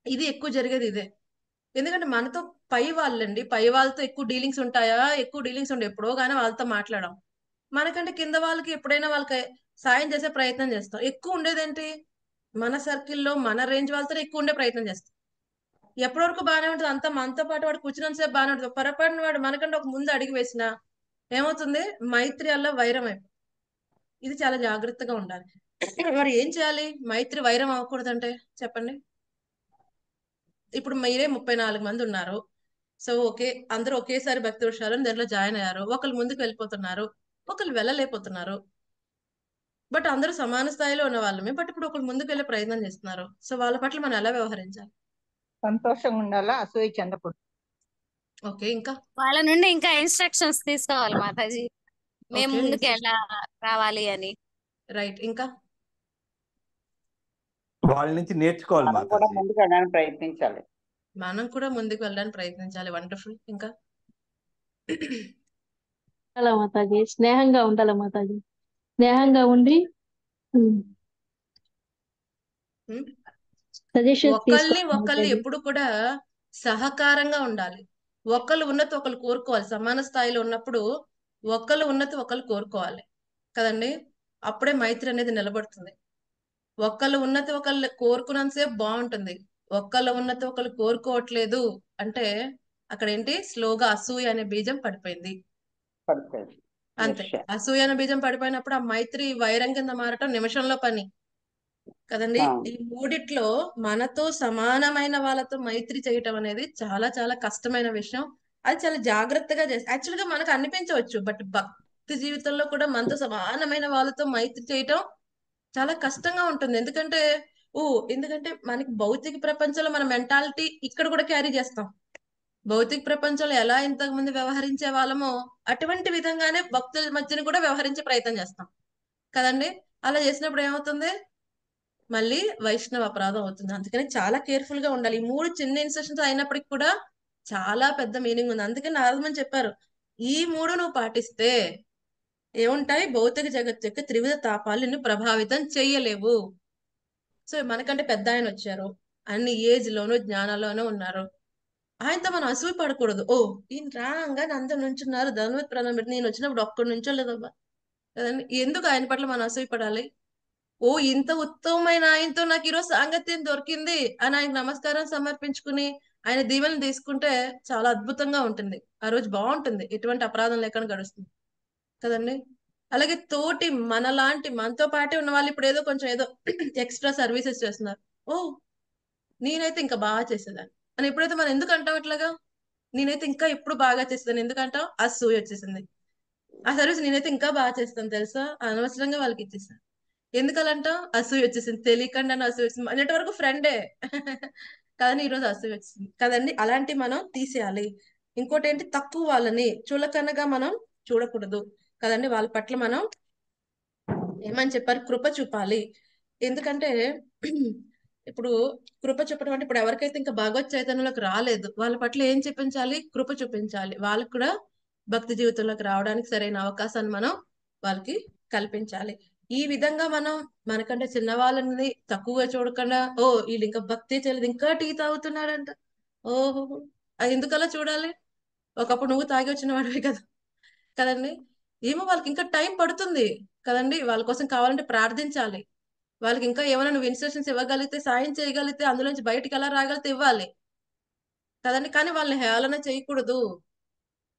ఇది ఎక్కువ జరిగేది ఇదే. ఎందుకంటే మనతో పై వాళ్ళండి. పై వాళ్ళతో ఎక్కువ డీలింగ్స్ ఉంటాయా? ఎక్కువ డీలింగ్స్ ఉండే ఎప్పుడో కానీ వాళ్ళతో మాట్లాడడం. మనకంటే కింద వాళ్ళకి ఎప్పుడైనా వాళ్ళకి సాయం చేసే ప్రయత్నం చేస్తాం. ఎక్కువ ఉండేదేంటి? మన సర్కిల్లో మన రేంజ్ వాళ్ళతో ఎక్కువ ఉండే ప్రయత్నం చేస్తాం. ఎప్పటి వరకు బాగానే ఉంటుంది? అంత మనతో పాటు వాడు కూర్చున్నంత సేపు బాగానే ఉంటుంది. పొరపాటున వాడు మనకంటే ఒక ముందు అడిగి వేసిన ఏమవుతుంది? మైత్రి వల్ల వైరం అయిపోతుంది ఇది చాలా జాగ్రత్తగా ఉండాలి. మరి ఏం చేయాలి? మైత్రి వైరం అవ్వకూడదంటే చెప్పండి. ఇప్పుడు మీరే ముప్పై నాలుగు మంది ఉన్నారు. సో ఓకే అందరూ ఒకేసారి భక్తి వృషాలు దాంట్లో జాయిన్ అయ్యారు. ఒకళ్ళు ముందుకు వెళ్ళిపోతున్నారు. ఒకళ్ళు వెళ్ళలేకపోతున్నారు. బట్ అందరూ సమాన స్థాయిలో ఉన్న వాళ్ళమే. బట్ ఇప్పుడు ఒకళ్ళు ముందుకు వెళ్ళే ప్రయత్నం చేస్తున్నారు. సో వాళ్ళ పట్ల మనం ఎలా వ్యవహరించాలి? సంతోషంగా ఉండాలా అసూయ చెందకూడదు. ఓకే ఇంకా? వాళ్ళ నుండి ఇంకా ఇన్స్ట్రక్షన్స్ తీసుకోవాలి మాతాజీ. మేము ముందుకు ఎలా రావాలి అని. రైట్ ఇంకా? వాళ్ళ నుంచి నేర్చుకోవాలి మనం కూడా మాతాజీ. ముందుకు వెళ్ళడానికి ప్రయత్నించాలి. మనం కూడా ముందుకు వెళ్ళడానికి ప్రయత్నించాలి. వండర్ఫుల్ ఇంకా? ఉండాలి మాతాజీ? స్నేహంగా ఉండాలి మాతాజీ? స్నేహంగా ఉండి ఒకళ్ళని మాతాజీ ఎప్పుడు కూడా సహకారంగా ఉండాలి. ఒకళ్ళు ఉన్నతి ఒకళ్ళు కోరుకోవాలి. సమాన స్థాయిలో ఉన్నప్పుడు ఒకళ్ళు ఉన్నతి ఒకళ్ళు కోరుకోవాలి. కదండి? అప్పుడే మైత్రి అనేది నిలబడుతుంది. ఒకళ్ళు ఉన్నతి ఒకళ్ళు కోరుకున్నంతసేపు బాగుంటుంది. ఒకళ్ళ ఉన్నతి ఒకళ్ళు కోరుకోవట్లేదు అంటే అక్కడ ఏంటి? స్లోగా అసూయ అనే బీజం పడిపోయింది. అంతే. అసూయ అనే బీజం పడిపోయినప్పుడు ఆ మైత్రి వైరం కింద మారటం నిమిషంలో పని. కదండి? ఈ మూడిట్లో మనతో సమానమైన వాళ్ళతో మైత్రి చేయటం అనేది చాలా చాలా కష్టమైన విషయం. అది చాలా జాగ్రత్తగా చేసి యాక్చువల్గా మనకు అనిపించవచ్చు బట్ భక్తి జీవితంలో కూడా మనతో సమానమైన వాళ్ళతో మైత్రి చేయటం చాలా కష్టంగా ఉంటుంది. ఎందుకంటే ఓ ఎందుకంటే మనకి భౌతిక ప్రపంచంలో మన మెంటాలిటీ ఇక్కడ కూడా క్యారీ చేస్తాం. భౌతిక ప్రపంచంలో ఎలా ఇంతకు ముందు వ్యవహరించే వాళ్ళమో అటువంటి విధంగానే భక్తుల మధ్యన కూడా వ్యవహరించే ప్రయత్నం చేస్తాం. కదండి? అలా చేసినప్పుడు ఏమవుతుంది? మళ్ళీ వైష్ణవ అపరాధం అవుతుంది. అందుకని చాలా కేర్ఫుల్గా ఉండాలి. ఈ మూడు చిన్న ఇన్స్ట్రక్షన్స్ అయినప్పటికి కూడా చాలా పెద్ద మీనింగ్ ఉంది. అందుకని నారదమని చెప్పారు ఈ మూడు నువ్వు పాటిస్తే ఏముంటాయి? భౌతిక జగత్తు యొక్క త్రివిధ తాపాలు నిన్ను ప్రభావితం చెయ్యలేవు సో మనకంటే పెద్ద ఆయన వచ్చారు. అన్ని ఏజ్ లోను జ్ఞానంలోనూ ఉన్నారు. ఆయనతో మనం అసూయ పడకూడదు. ఓ ఈయన రాగానే అందరు నుంచున్నారు. ధనువత్ ప్రణం పెట్టి నేను వచ్చినప్పుడు ఒక్కడి నుంచో లేదబ్బా. కదండి? ఎందుకు ఆయన పట్ల మనం అసూయ పడాలి? ఓ ఇంత ఉత్తమమైన ఆయనతో నాకు ఈరోజు సాంగత్యం దొరికింది. అని ఆయనకు నమస్కారం సమర్పించుకుని ఆయన దీవెనలు తీసుకుంటే చాలా అద్భుతంగా ఉంటుంది. ఆ రోజు బాగుంటుంది. ఎటువంటి అపరాధం లేకుండా గడుస్తుంది. కదండి? అలాగే తోటి మనలాంటి మనతో పాటే ఉన్న వాళ్ళు ఇప్పుడు ఏదో కొంచెం ఏదో ఎక్స్ట్రా సర్వీసెస్ చేస్తున్నారు. ఓ నేనైతే ఇంకా బాగా చేసేదాన్ని. అని ఎప్పుడైతే మనం ఎందుకు అంటాం ఇట్లాగా? నేనైతే ఇంకా ఎప్పుడు బాగా చేస్తాను ఆ అసూయ వచ్చేసింది ఆ సర్వీస్ నేనైతే ఇంకా బాగా చేస్తాను తెలుసా? అనవసరంగా వాళ్ళకి ఇచ్చేసాను ఎందుకలంట? అసూయ వచ్చేసింది. తెలియకుండా అసూయ వచ్చింది. మొన్నటి వరకు ఫ్రెండే కానీ ఈరోజు అసూయ వచ్చింది. కదండి? అలాంటి మనం తీసేయాలి. ఇంకోటి ఏంటి? తక్కువ వాళ్ళని చులకనగా మనం చూడకూడదు. కదండి? వాళ్ళ పట్ల మనం ఏమని చెప్పారు? కృప చూపాలి. ఎందుకంటే ఇప్పుడు కృప చూపడం అంటే ఇప్పుడు ఎవరికైతే ఇంకా భగవత్ చైతన్యంలోకి రాలేదు వాళ్ళ పట్ల ఏం చూపించాలి? కృప చూపించాలి. వాళ్ళకి కూడా భక్తి జీవితంలోకి రావడానికి సరైన అవకాశాన్ని మనం వాళ్ళకి కల్పించాలి. ఈ విధంగా మనం మనకంటే చిన్న వాళ్ళని తక్కువగా చూడకుండా ఓ వీళ్ళు ఇంకా భక్తి చేయలేదు ఇంకా టీ తాగుతున్నాడంట. ఓహో అది ఎందుకలా చూడాలి? ఒకప్పుడు నువ్వు తాగి వచ్చిన వాడివి కదా కదండి? ఏమో వాళ్ళకి ఇంకా టైం పడుతుంది కదండి వాళ్ళ కోసం కావాలంటే ప్రార్థించాలి. వాళ్ళకి ఇంకా ఏమైనా నువ్వు ఇన్స్ట్రక్షన్స్ ఇవ్వగలిగితే సాయం చేయగలిగితే అందులోంచి బయటికి ఎలా రాగలిగితే ఇవ్వాలి. కదండి? కానీ వాళ్ళని హేళన చేయకూడదు.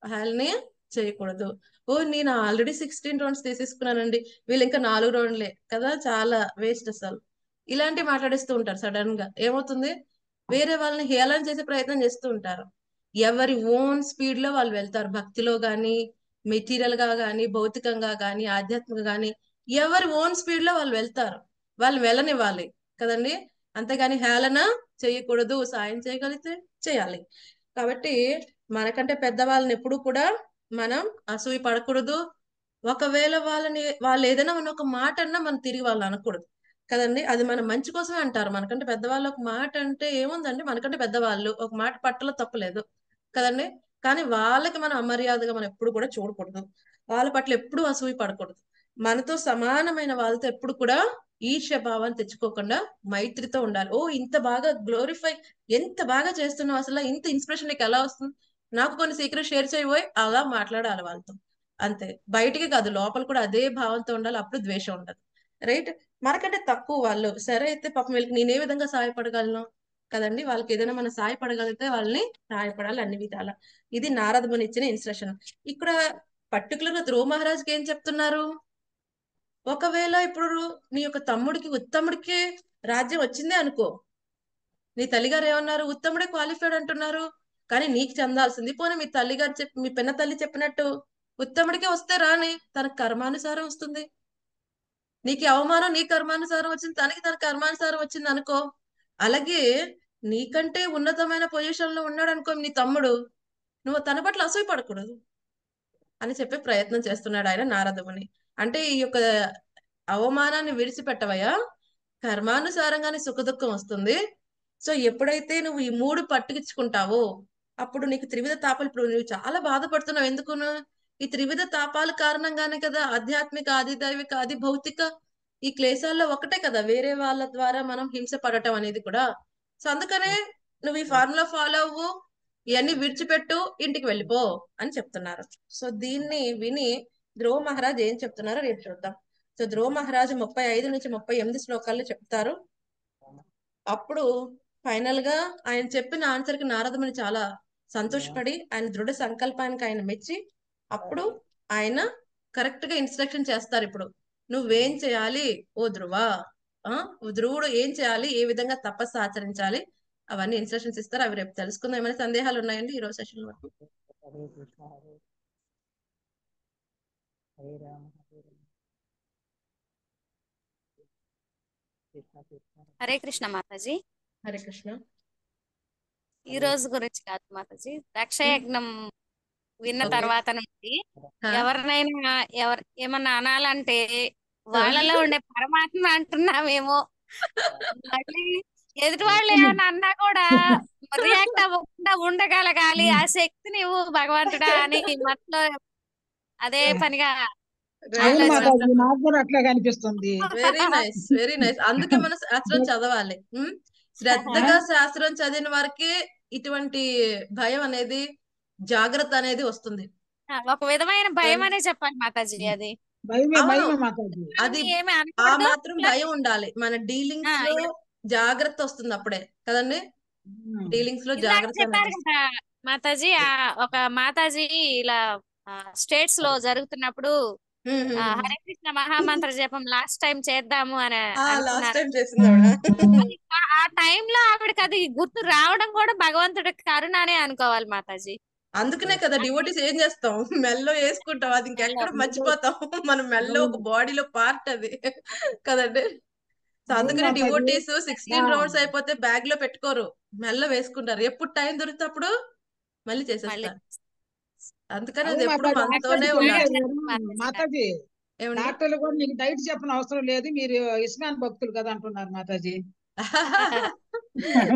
హేళన చేయకూడదు. ఓ నేను ఆల్రెడీ సిక్స్టీన్ రౌండ్స్ తీసేసుకున్నానండి. వీళ్ళు ఇంకా నాలుగు రౌండ్లే కదా చాలా వేస్ట్ అసలు. ఇలాంటివి మాట్లాడిస్తూ ఉంటారు సడన్గా ఏమవుతుంది? వేరే వాళ్ళని హేళన చేసే ప్రయత్నం చేస్తూ ఉంటారు. ఎవరి ఓన్ స్పీడ్లో వాళ్ళు వెళ్తారు. భక్తిలో గాని మెటీరియల్గా గాని భౌతికంగా గాని ఆధ్యాత్మికంగా గాని ఎవరి ఓన్ స్పీడ్లో వాళ్ళు వెళ్తారు. వాళ్ళు వెళ్ళనివ్వాలి కదండి. అంతేగాని హేళన చేయకూడదు. సాయం చేయగలిగితే చేయాలి. కాబట్టి మనకంటే పెద్దవాళ్ళని ఎప్పుడు కూడా మనం అసూయ పడకూడదు. ఒకవేళ వాళ్ళని వాళ్ళు ఏదైనా మన ఒక మాట అన్నా మనం తిరిగి వాళ్ళు అనకూడదు. కదండి? అది మన మంచి కోసమే అంటారు. మనకంటే పెద్దవాళ్ళు ఒక మాట అంటే ఏముందండి? మనకంటే పెద్దవాళ్ళు ఒక మాట పట్టలో తప్పలేదు. కదండి? కానీ వాళ్ళకి మనం అమర్యాదగా మనం ఎప్పుడు కూడా చూడకూడదు. వాళ్ళ పట్ల ఎప్పుడు అసూయ పడకూడదు. మనతో సమానమైన వాళ్ళతో ఎప్పుడు కూడా ఈర్ష్య భావాన్ని తెచ్చుకోకుండా మైత్రితో ఉండాలి. ఓ ఇంత బాగా గ్లోరిఫై ఎంత బాగా చేస్తున్నావు అసలు ఇంత ఇన్స్పిరేషన్ నీకు ఎలా వస్తుంది? నాకు కొన్ని సీక్రెట్ షేర్ చేయబోయి అలా మాట్లాడాలి వాళ్ళతో. అంతే. బయటికి కాదు లోపల కూడా అదే భావంతో ఉండాలి అప్పుడు ద్వేషం ఉండదు. రైట్? మనకంటే తక్కువ వాళ్ళు. సరే అయితే పాపం వీళ్ళకి నేను ఏ విధంగా సహాయపడగలను? కదండి? వాళ్ళకి ఏదైనా మనం సహాయపడగలిగితే వాళ్ళని సహాయపడాలి అన్ని విధాల. ఇది నారద ముని ఇచ్చిన ఇన్స్ట్రక్షన్ ఇక్కడ పర్టికులర్గా ధ్రువ మహారాజ్కి ఏం చెప్తున్నారు? ఒకవేళ ఇప్పుడు నీ యొక్క తమ్ముడికి ఉత్తముడికి రాజ్యం వచ్చిందే అనుకో. నీ తల్లిగారు ఏమన్నారు? ఉత్తముడే క్వాలిఫైడ్ అంటున్నారు. కానీ నీకు చెందాల్సింది పోనీ మీ తల్లిగారు చెప్పి మీ పిన్న తల్లి చెప్పినట్టు ఉత్తముడికే వస్తే రాని తన కర్మానుసారం వస్తుంది. నీకు అవమానం నీ కర్మానుసారం వచ్చింది తనకి తన కర్మానుసారం వచ్చింది అనుకో. అలాగే నీకంటే ఉన్నతమైన పొజిషన్లో ఉన్నాడు అనుకో నీ తమ్ముడు నువ్వు తన పట్ల అసూయ పడకూడదు అని చెప్పే ప్రయత్నం చేస్తున్నాడు ఆయన నారదముని అంటే ఈ యొక్క అవమానాన్ని విడిచిపెట్టవయ్యా కర్మానుసారంగానే సుఖదుఖం వస్తుంది. సో ఎప్పుడైతే నువ్వు ఈ మూడు పట్టుకించుకుంటావో అప్పుడు నీకు త్రివిధ తాపాలు ఇప్పుడు నువ్వు చాలా బాధపడుతున్నావు. ఎందుకును? ఈ త్రివిధ తాపాల కారణంగానే కదా ఆధ్యాత్మిక ఆదిదైవిక ఆది భౌతిక ఈ క్లేశాల్లో ఒకటే కదా. వేరే వాళ్ళ ద్వారా మనం హింస పడటం అనేది కూడా. సో అందుకనే నువ్వు ఈ ఫార్ములా ఫాలో అవ్వు. ఇవన్నీ విడిచిపెట్టు. ఇంటికి వెళ్ళిపో అని చెప్తున్నారు. సో దీన్ని విని ధ్రువ మహారాజ్ ఏం చెప్తున్నారో రేపు చూద్దాం. సో ధ్రువ మహారాజు ముప్పై ఐదు నుంచి ముప్పై ఎనిమిది శ్లోకాల్లో చెప్తారు. అప్పుడు ఫైనల్గా ఆయన చెప్పిన ఆన్సర్కి నారదముని చాలా సంతోషపడి ఆయన దృఢ సంకల్పానికి ఆయన మెచ్చి అప్పుడు ఆయన కరెక్ట్గా ఇన్స్ట్రక్షన్ చేస్తారు ఇప్పుడు. నువ్వేం చేయాలి? ఓ ధ్రువ ఆ? ధ్రువుడు ఏం చేయాలి? ఏ విధంగా తపస్సు ఆచరించాలి? అవన్నీ ఇన్స్ట్రక్షన్స్ ఇస్తారు. అవి రేపు తెలుసుకుందాం. ఏమైనా సందేహాలు ఉన్నాయండి ఈ రోజు సెషన్ వరకు రామ హరే కృష్ణ మాతాజీ. హరే కృష్ణ. ఈ రోజు గురించి కాదు మాతాజీ. దక్షయజ్ఞం విన్న తర్వాత నుండి ఎవరినైనా ఎవరు ఏమన్నా అనాలంటే వాళ్ళలో ఉండే పరమాత్మ అంటున్నామేమో. మళ్ళీ ఎదుటి వాళ్ళు ఏమన్నా అన్నా కూడా రియాక్ట్ అవ్వకుండా ఉండగలగాలి. ఆ శక్తి నీవు భగవంతుడా అని మనలో అదే పనిగా నాకు కూడా అట్లాగే అనిపిస్తుంది. వెరీ నైస్ వెరీ నైస్ అందుకే మనం శాస్త్రం చదవాలి? శ్రద్ధగా శాస్త్రం చదివిన వారికి ఇటువంటి భయం అనేది జాగ్రత్త అనేది వస్తుంది. ఒక విధమైన భయం అనే చెప్పాలి మాతాజీ అది. భయమే అవును. భయమే మాతాజీ. అది ఏమి ఆ మాత్రం భయం ఉండాలి. మన డీలింగ్స్లో జాగ్రత్త వస్తుంది అప్పుడే. కదండి? డీలింగ్స్లో జాగ్రత్త మాతాజీ ఆ ఒక మాతాజీ ఇలా స్టేట్స్లో జరుగుతున్నప్పుడు ఆ. హరే కృష్ణ మహామంత్ర జపం లాస్ట్ టైం చేద్దాము అని ఆ లాస్ట్ టైం చేసింది ఆ- టైంలో ఆవిడకి అది గుర్తు రావడం కూడా భగవంతుడి కరుణ అనే అనుకోవాలి మాతాజీ. అందుకనే కదా డివోటీస్ ఏం చేస్తాం? మెల్లో వేసుకుంటాం అది ఇంకెక్కడ మర్చిపోతాం. మన మెల్లో ఒక బాడీలో పార్ట్ అది. కదండి? సో అందుకనే డివోటీస్ సిక్స్టీన్ రౌండ్స్ అయిపోతే బ్యాగ్లో పెట్టుకోరు. మెల్ల వేసుకుంటారు. ఎప్పుడు టైం దొరికితే అప్పుడు మళ్ళీ మళ్ళీ చేసేస్తారు అందుకని అది ఎప్పుడు మనతోనే ఉండాలి మాతాజీ డాక్టర్లు కూడా మీకు డైట్ చెప్పిన అవసరం లేదు. మీరు ఇస్మాన్ భక్తులు కదా అంటున్నారు మాతాజీ.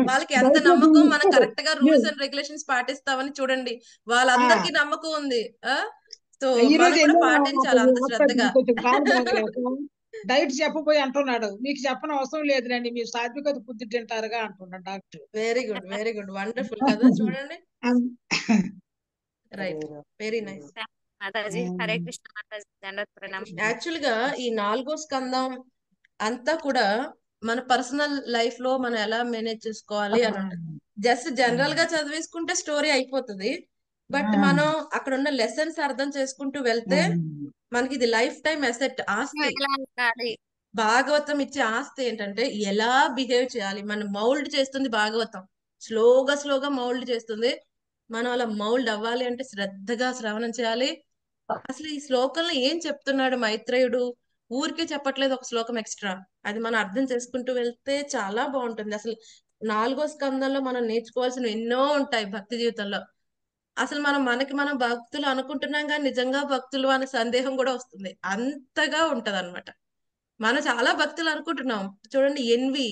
వాళ్ళకి ఎంత నమ్మకం? మనం కరెక్ట్గా రూల్స్ అండ్ రెగ్యులేషన్స్ పాటిస్తామని చూడండి. వాళ్ళందరికీ నమ్మకం ఉంది. సో పాటించాలి అంత శ్రద్ధగా. డైట్ చెప్పబోయి అంటున్నాడు. మీకు చెప్పని అవసరం లేదులేండి. మీరు సాత్వికత బుద్ధి తింటారుగా అంటున్నాడు doctor. Very good very good wonderful కదా చూడండి. Right very nice mataji Hare Krishna mataji దండవత్ ప్రణామం. యాక్చువల్గా ఈ నాలుగో స్కందం అంతా కూడా మన పర్సనల్ లైఫ్లో మనం ఎలా మేనేజ్ చేసుకోవాలి అని ఉంటుంది. జస్ట్ జనరల్గా చదివేసుకుంటే స్టోరీ అయిపోతుంది. బట్ మనం అక్కడ ఉన్న లెసన్స్ అర్థం చేసుకుంటూ వెళ్తే మనకి ఇది లైఫ్ టైం అసెట్ ఆస్తి. భాగవతం ఇచ్చే ఆస్తి ఏంటంటే ఎలా బిహేవ్ చేయాలి? మనం మౌల్డ్ చేస్తుంది భాగవతం. స్లోగా స్లోగా మౌల్డ్ చేస్తుంది. మనం అలా మౌల్డ్ అవ్వాలి అంటే శ్రద్ధగా శ్రవణం చేయాలి. అసలు ఈ శ్లోకంలో ఏం చెప్తున్నాడు మైత్రేయుడు? ఊరికే చెప్పట్లేదు ఒక శ్లోకం ఎక్స్ట్రా. అది మనం అర్థం చేసుకుంటూ వెళ్తే చాలా బాగుంటుంది. అసలు నాలుగో స్కందంలో మనం నేర్చుకోవాల్సినవి ఎన్నో ఉంటాయి భక్తి జీవితంలో. అసలు మనం మనకి మనం భక్తులు అనుకుంటున్నాం కానీ నిజంగా భక్తులు అనే సందేహం కూడా వస్తుంది. అంతగా ఉంటది అనమాట మనం చాలా భక్తులు అనుకుంటున్నాం. చూడండి ఎన్వి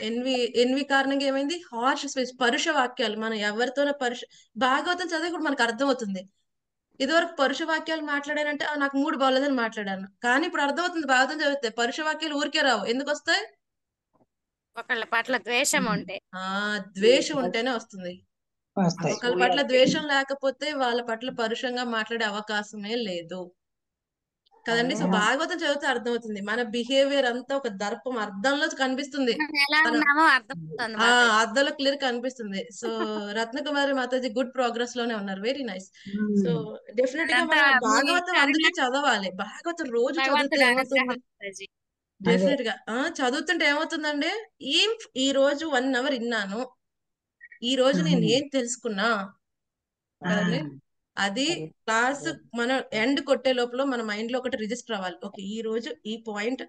ఎన్వి ఎన్వి కారణంగా ఏమైంది? హార్ష్ స్పీచ్ పరుష వాక్యాలు. మనం ఎవరితోనో పరుష భాగవతం చదివి కూడా మనకు అర్థం అవుతుంది ఇదివరకు పరుష వాక్యాలు మాట్లాడానంటే "ఆ, నాకు మూడు బాగోలేదని మాట్లాడాను. కానీ ఇప్పుడు అర్థమవుతుంది భాగవతం చదివితే పరుష వాక్యాలు ఊరికే రావు. ఎందుకు వస్తాయి? ఒకళ్ళ పట్ల ద్వేషం ఉంటే. ఆ ద్వేషం ఉంటేనే వస్తుంది. ఒకళ్ళ పట్ల ద్వేషం లేకపోతే వాళ్ళ పట్ల పరుషంగా మాట్లాడే అవకాశమే లేదు. కదండి? సో భాగవతం చదివితే అర్థమవుతుంది. మన బిహేవియర్ అంతా ఒక దర్పం అర్థంలో కనిపిస్తుంది. అద్దంలో క్లియర్ కనిపిస్తుంది. సో రత్నకుమారి మాతాజీ గుడ్ ప్రోగ్రెస్లోనే ఉన్నారు. Very nice. సో డెఫినెట్గా మన భాగవతం అందుకే చదవాలి. భాగవతం రోజు చదివితే ఏమవుతుంది డెఫినెట్గా ఆ చదువుతుంటే ఏమవుతుందండి ఏం ఈ రోజు వన్ అవర్ విన్నాను ఈ రోజు నేను ఏం తెలుసుకున్నా? అది క్లాస్ మనం ఎండ్ కొట్టే లోపల మన మైండ్లో ఒకటి రిజిస్టర్ అవ్వాలి. ఓకే ఈ రోజు ఈ పాయింట్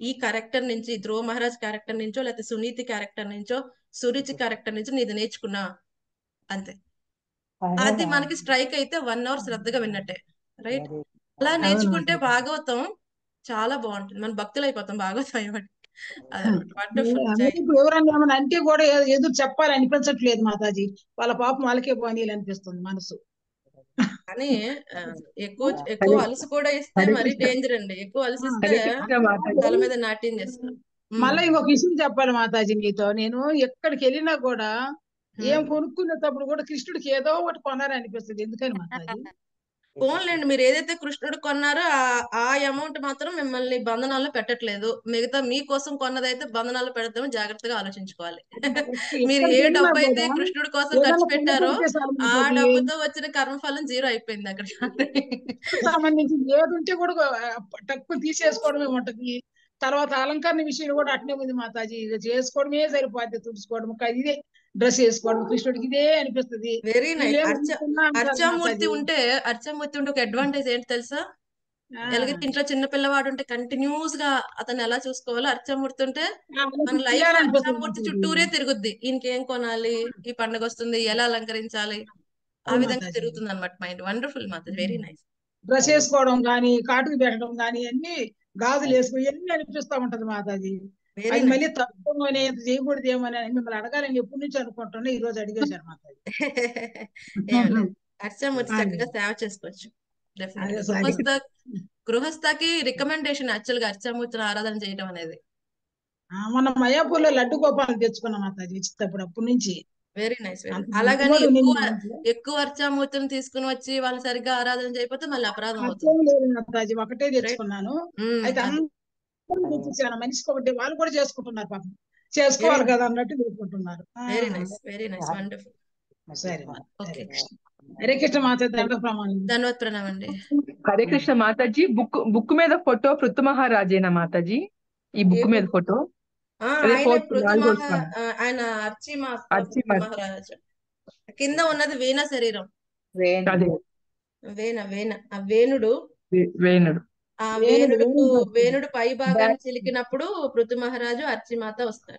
ఈ క్యారెక్టర్ నుంచి ధ్రువ మహారాజ్ క్యారెక్టర్ నుంచో లేకపోతే సునీతి క్యారెక్టర్ నుంచో సురుచి క్యారెక్టర్ నుంచి నేను నేర్చుకున్నా. అంతే. అది మనకి స్ట్రైక్ అయితే వన్ అవర్ శ్రద్ధగా విన్నట్టే. రైట్? అలా నేర్చుకుంటే భాగవతం చాలా బాగుంటుంది. మన భక్తులు అయిపోతాం భాగవతం ఎవరన్నా అంటే కూడా ఎదురు చెప్పాలి అనిపించట్లేదు మాతాజీ. వాళ్ళ పాపం వాళ్ళకే పోనీలు అనిపిస్తుంది మనసు. కానీ ఎక్కువ ఎక్కువ అలసి కూడా ఇస్తే మరీ డేంజర్ అండి ఎక్కువ కృష్ణ మాతాజీ. తల మీద నాట్యం చేస్తారు మళ్ళీ ఇంకొక విషయం చెప్పాలి మాతాజీ నీతో. నేను ఎక్కడికి వెళ్ళినా కూడా ఏం కొనుక్కునేటప్పుడు కూడా కృష్ణుడికి ఏదో ఒకటి కొనాలనిపిస్తుంది. ఎందుకని మాతాజీ? పోన్లేండి మీరు ఏదైతే కృష్ణుడు కొన్నారో ఆ అమౌంట్ మాత్రం మిమ్మల్ని బంధనాల్లో పెట్టట్లేదు. మిగతా మీకోసం కొన్నదైతే బంధనాల్లో పెడతామో జాగ్రత్తగా ఆలోచించుకోవాలి. మీరు ఏ డబ్బు అయితే కృష్ణుడి కోసం ఖర్చు పెట్టారో ఆ. డబ్బుతో వచ్చిన కర్మఫలం జీరో అయిపోయింది అక్కడ. సంబంధించి ఏది ఉంటే కూడా తక్కువ తీసేసుకోవడమే ఉంటది. తర్వాత అలంకరణ విషయం కూడా అట్నే ఉంది మాతాజీ. ఇక చేసుకోవడమే సరిపోద్ది తుడుచుకోవడం. ఇదే. డ్రెస్ వేసుకోవడం కృష్ణుడికి ఇదే అనిపిస్తుంది. Very nice. అర్చామూర్తి. ఉంటే అర్చామూర్తి ఉంటే ఒక అడ్వాంటేజ్ ఏంటి తెలుసా. ఎలాగైతే ఇంట్లో చిన్న పిల్లవాడు ఉంటే కంటిన్యూస్గా అతను ఎలా చూసుకోవాలో అర్చామూర్తి ఉంటే మన లైఫ్ అర్చామూర్తి. చుట్టూరే తిరుగుద్ది. ఇంకేం కొనాలి? ఈ పండుగ వస్తుంది. ఎలా అలంకరించాలి? ఆ విధంగా. తిరుగుతుంది అనమాట mind wonderful mataji. Very nice dress వేసుకోవడం కానీ కాటుకు పెట్టడం కానీ అన్ని గాజులు వేసుకుని ఎన్ని అనిపిస్తా ఉంటది మాతాజీ. అది మళ్ళీ తప్పు అనేది చేయకూడదు ఏమని మిమ్మల్ని అడగాలని ఎప్పటి నుంచి అనుకుంటున్నా ఈ రోజు ఏం లేదు అర్చామూర్తి అదే. చక్కగా సేవ చేసుకోవచ్చు. గృహస్థకి రికమెండేషన్ యాక్చువల్గా అర్చామూర్తిని ఆరాధన చేయడం అనేది. ఆ, మొన్న మయాపూర్లో లడ్డు గోపాలం తెచ్చుకున్నాం మాతాజీ వచ్చేటప్పుడు అప్పటి నుంచి. వెరీ నైస్ అలాగని ఎక్కువ. ఎక్కువ అర్చామూర్తిని తీసుకుని వచ్చి వాళ్ళు సరిగ్గా ఆరాధన చేయకపోతే మళ్ళీ అపరాధం అవుతుంది. ఒకటే తెచ్చుకున్నాను. అయితే తెచ్చేసాను మనిషికి ఒకటి వాళ్ళు కూడా చేసుకుంటున్నారు పాపం. చేసుకోవాలి కదా అన్నట్టు చేసుకుంటున్నారు very nice very nice wonderful సరే ఓకే హరే కృష్ణ మాత దండ ప్రమాణం ధన్వత్ ప్రణామ్ అండి హరే కృష్ణ మాతాజీ బుక్ బుక్ మీద ఫోటో పృథు మహారాజేనా మాతాజీ ఈ బుక్ మీద ఫోటో ఆయన అర్చి మహారాజు కింద ఉన్నది వీణ శరీరం అదే వేణ వేణ ఆ వేణుడు వేణుడు ఆ వేణుడు వేణుడు పై భాగాన్ని చిలికినప్పుడు పృథు మహారాజు అర్చిమాత వస్తారు.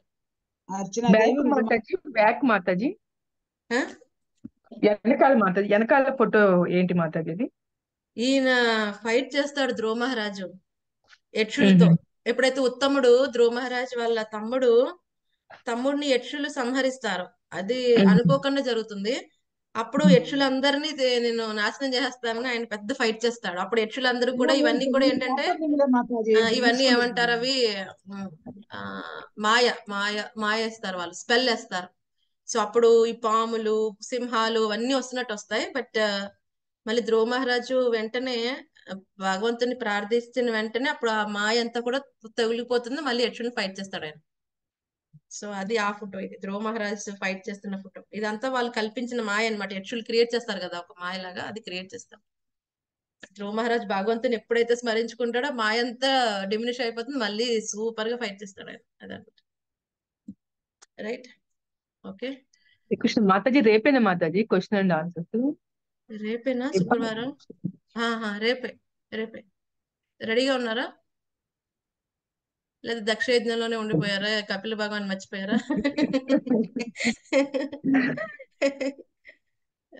Back mataji back mataji? ఆ? వెనకాల మాతాజీ వెనకాల ఫోటో ఏంటి మాతాజీ ఈయన ఫైట్ చేస్తాడు ధ్రువ మహారాజు యక్షులతో. ఎప్పుడైతే ఉత్తముడు ధ్రువ మహారాజు వాళ్ళ తమ్ముడు తమ్ముడిని యక్షులు సంహరిస్తారు. అది. అనుకోకుండా జరుగుతుంది. అప్పుడు. యక్షులందరినీ నేను నాశనం చేసేస్తానని ఆయన పెద్ద ఫైట్ చేస్తాడు. అప్పుడు యక్షులందరూ కూడా నేను ఇవన్నీ కూడా ఏంటంటే ఇవన్నీ ఏమంటారు అవి? మాయ మాయ మాయ వేస్తారు వాళ్ళు స్పెల్ వేస్తారు. సో అప్పుడు ఈ పాములు సింహాలు అవన్నీ వస్తున్నట్టు వస్తాయి. బట్ మళ్ళీ ధ్రువ మహారాజు వెంటనే భగవంతుని ప్రార్థించిన వెంటనే అప్పుడు ఆ మాయ అంతా కూడా తగిలిపోతుంది మళ్ళీ యక్షుని ఫైట్ చేస్తాడు ఆయన. సో అది ఆ ఫోటో ఇది. ధ్రువ మహారాజ్ ఫైట్ చేస్తున్న ఫోటో. ఇదంతా వాళ్ళు కల్పించిన మాయ అన్నమాట. యక్షులు క్రియేట్ చేస్తారు కదా ఒక మాయ లాగా అది క్రియేట్ చేస్తారు. ధ్రువ మహారాజ్ భగవంతుని ఎప్పుడైతే స్మరించుకుంటాడో మాయ అంతా డిమినిష్ అయిపోతుంది. మళ్ళీ సూపర్గా ఫైట్ చేస్తాడు ఆయన. అదనమాట రైట్ ఓకే కృష్ణ మాతాజీ రేపేనా మాతాజీ? క్వశ్చన్ అండ్ ఆన్సర్స్ రేపేనా? శుక్రవారం? రేపే. రేపే. రెడీగా ఉన్నారా? లేదా దక్ష యజ్ఞంలోనే ఉండిపోయారా? కపిల భగవాన్ మర్చిపోయారా?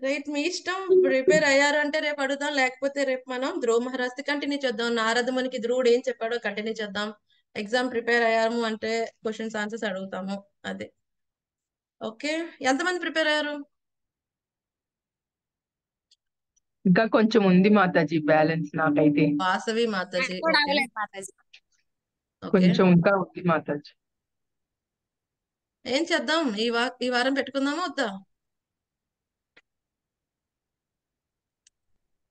రైట్ మీ ఇష్టం ప్రిపేర్ అయ్యారు అంటే రేపు అడుగుదాం లేకపోతే రేపు మనం ధ్రువ మహారాజ్ కంటిన్యూ చేద్దాం. నారద మునికి ధ్రువుడు ఏం చెప్పాడో కంటిన్యూ చేద్దాం. ఎగ్జామ్ ప్రిపేర్ అయ్యాము అంటే క్వశ్చన్స్ ఆన్సర్స్ అడుగుతాము. అదే. ఓకే. ఎంతమంది ప్రిపేర్ అయ్యారు? ఇంకా కొంచెం ఉంది మాతాజీ బ్యాలెన్స్ నాకైతే. వాసవి మాతాజీ. ఓకే. కొంచెం ఇంకా ఉంది మాతాజీ ఏం చేద్దాం? ఈ వా ఈ వారం పెట్టుకుందామా వద్దా?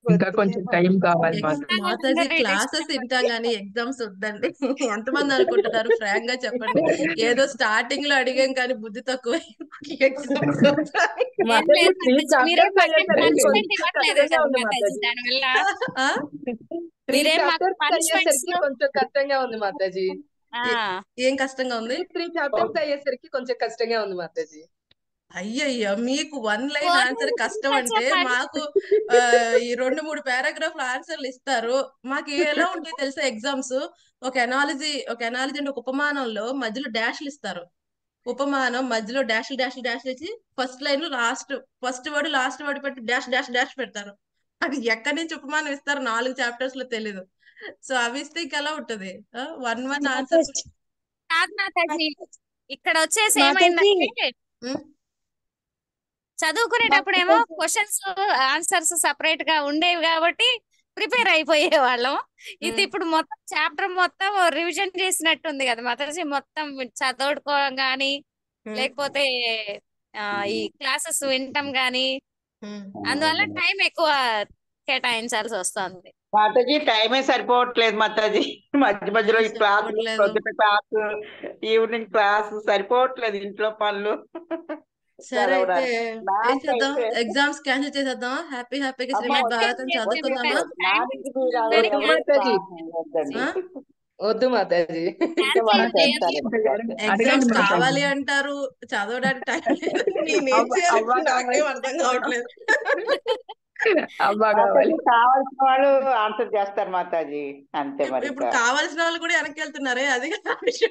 ఇంకా కొంచెం టైం కావాలి మాతాజీ మాతాజీ క్లాసెస్ వింటాం కానీ ఎగ్జామ్స్ వద్దండి. ఎంతమంది అనుకుంటున్నారు? ఫ్రాంక్గా చెప్పండి. ఏదో స్టార్టింగ్లో అడిగాం కానీ బుద్ధి తక్కువ ఎగ్జామ్స్ మీరేం ఇవ్వట్లేదు కదా మాతాజీ దానివల్ల. మీరేం అయ్యేసరికి కొంచెం కష్టంగా ఉంది మాతాజీ. ఏం కష్టంగా ఉంది? త్రీ చాప్టర్స్ అయ్యేసరికి కొంచెం కష్టంగా ఉంది మాతాజీ. అయ్యయ్యో మీకు వన్ లైన్ ఆన్సర్ కష్టం అంటే మాకు ఈ రెండు మూడు పారాగ్రాఫ్ల ఆన్సర్లు ఇస్తారు. మాకు ఎలా ఉంటాయి తెలుసా ఎగ్జామ్స్ ఒక ఎనాలజీ ఒక ఎనాలజీ అంటే ఒక ఉపమానంలో మధ్యలో డాష్లు ఇస్తారు. ఉపమానం మధ్యలో డాష్లు డాష్లు డాష్లు ఇచ్చి first line last first word last word పెట్టి డాష్ డాష్ డాష్ పెడతారు. అది ఎక్కడి నుంచి ఉపమానం ఇస్తారు నాలుగు చాప్టర్స్లో తెలీదు. సో అవి ఇస్తే ఎలా ఉంటది? వన్ వన్ ఆన్సర్ ఇక్కడ వచ్చేసి ఏమైందంటే చదువుకునేటప్పుడేమో క్వశ్చన్స్ ఆన్సర్స్ సపరేట్గా ఉండేవి కాబట్టి ప్రిపేర్ అయిపోయే వాళ్ళం. ఇది ఇప్పుడు మొత్తం చాప్టర్ మొత్తం రివిజన్ చేసినట్టుంది కదా మాతాజీ. మొత్తం చదువుకోవడం గాని లేకపోతే ఈ క్లాసెస్ వినటం గాని అందువల్ల టైం ఎక్కువ కేటాయించాల్సి వస్తుంది మాతాజీ టైమే సరిపోవట్లేదు మాతాజీ. మధ్య మధ్యలో క్లాస్ క్లాస్ ఈవినింగ్ క్లాస్ సరిపోవట్లేదు ఇంట్లో పనులు. సరే అయితే. ఏం చేద్దాం? ఎగ్జామ్స్ క్యాన్సిల్ చేసేద్దాం హ్యాపీ హ్యాపీగా శ్రీమద్. భాగవతం చదువుకుందామా? వద్దు మాతాజీ. ఎగ్జామ్స్. కావాలి అంటారు. చదవడానికి టైం లేదు. అర్థం కావట్లేదు. అబ్బా కావాలి. మాతాజీ కావాల్సిన వాళ్ళు ఆన్సర్ చేస్తారు మాతాజీ. అంతే మరి ఇప్పుడు. కావాల్సిన వాళ్ళు కూడా వెనక్కి వెళ్తున్నారే? అది మాతాజీ.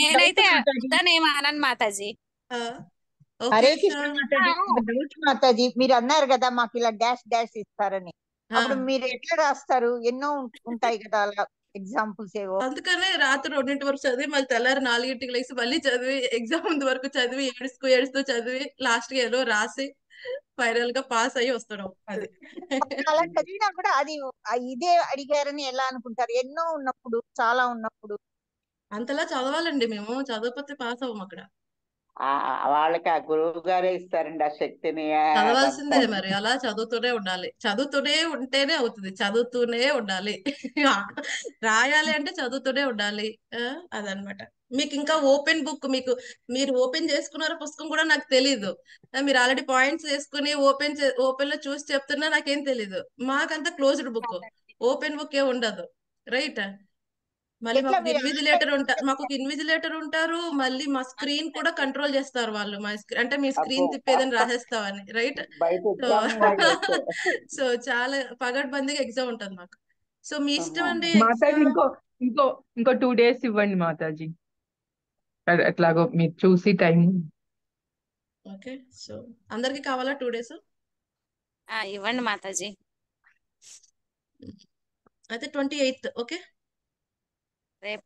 నేనైతే అనను మాతాజీ. మాతాజీ. మీరు అన్నారు కదా మాకు ఇలా డాష్ డాష్ ఇస్తారని. అప్పుడు మీరు ఎట్లా రాస్తారు? ఎన్నో ఉంటాయి కదా అలా ఎగ్జాంపుల్స్ ఏవో. అందుకనే రాత్రి రెండింటి వరకు చదివి మళ్ళీ తెల్లారి నాలుగింటికి లేచి మళ్ళీ చదివి ఎగ్జామ్ ముందు వరకు చదివి ఏడుస్తూ ఏడుస్తూ చదివి లాస్ట్కి ఏదో రాసి ఫైనల్గా పాస్ అయ్యి వస్తున్నాం. అది. అలా చదివినా కూడా అది ఇదే అడిగారని ఎలా అనుకుంటారు? ఎన్నో ఉన్నప్పుడు చాలా ఉన్నప్పుడు. అంతలా చదవాలండి మేము. చదవకపోతే పాస్ అవ్వం అక్కడ. వాళ్ళకి ఆ గురువు గారే ఇస్తారండి ఆ శక్తిని చదవాల్సిందే. మరి అలా చదువుతూనే ఉండాలి. చదువుతూనే ఉంటేనే అవుతుంది చదువుతూనే ఉండాలి. రాయాలి అంటే చదువుతూనే ఉండాలి. అదనమాట మీకు ఇంకా ఓపెన్ బుక్ మీకు మీరు ఓపెన్ చేసుకున్నారో పుస్తకం కూడా నాకు తెలీదు. మీరు ఆల్రెడీ పాయింట్స్ వేసుకుని ఓపెన్ ఓపెన్లో చూసి చెప్తున్నా నాకేం తెలీదు. మాకంతా క్లోజ్డ్ బుక్. ఓపెన్ బుక్ ఏ ఉండదు. రైట్? మళ్ళీ మాకు ఇన్విజిలేటర్ ఉంటారు మాకు ఒక ఇన్విజిలేటర్ ఉంటారు మళ్ళీ మా స్క్రీన్ కూడా కంట్రోల్ చేస్తారు వాళ్ళు. మా స్క్రీన్ అంటే మీ స్క్రీన్ తిప్పేదని రాసేస్తామని రైట్? సో చాలా పగడ్బందీగా ఎగ్జామ్ ఉంటుంది మాకు. సో మీ ఇష్టం. అండి ఇంకో ఇంకో ఇంకో టూ డేస్ ఇవ్వండి మాతాజీ. ఎట్లాగో మీరు చూసి టైం. ఓకే సో అందరికి కావాలా టూ డేస్? ఆ, ఇవ్వండి మాతాజీ. అయితే ట్వంటీ ఎయిత్ ఓకే? రేపు.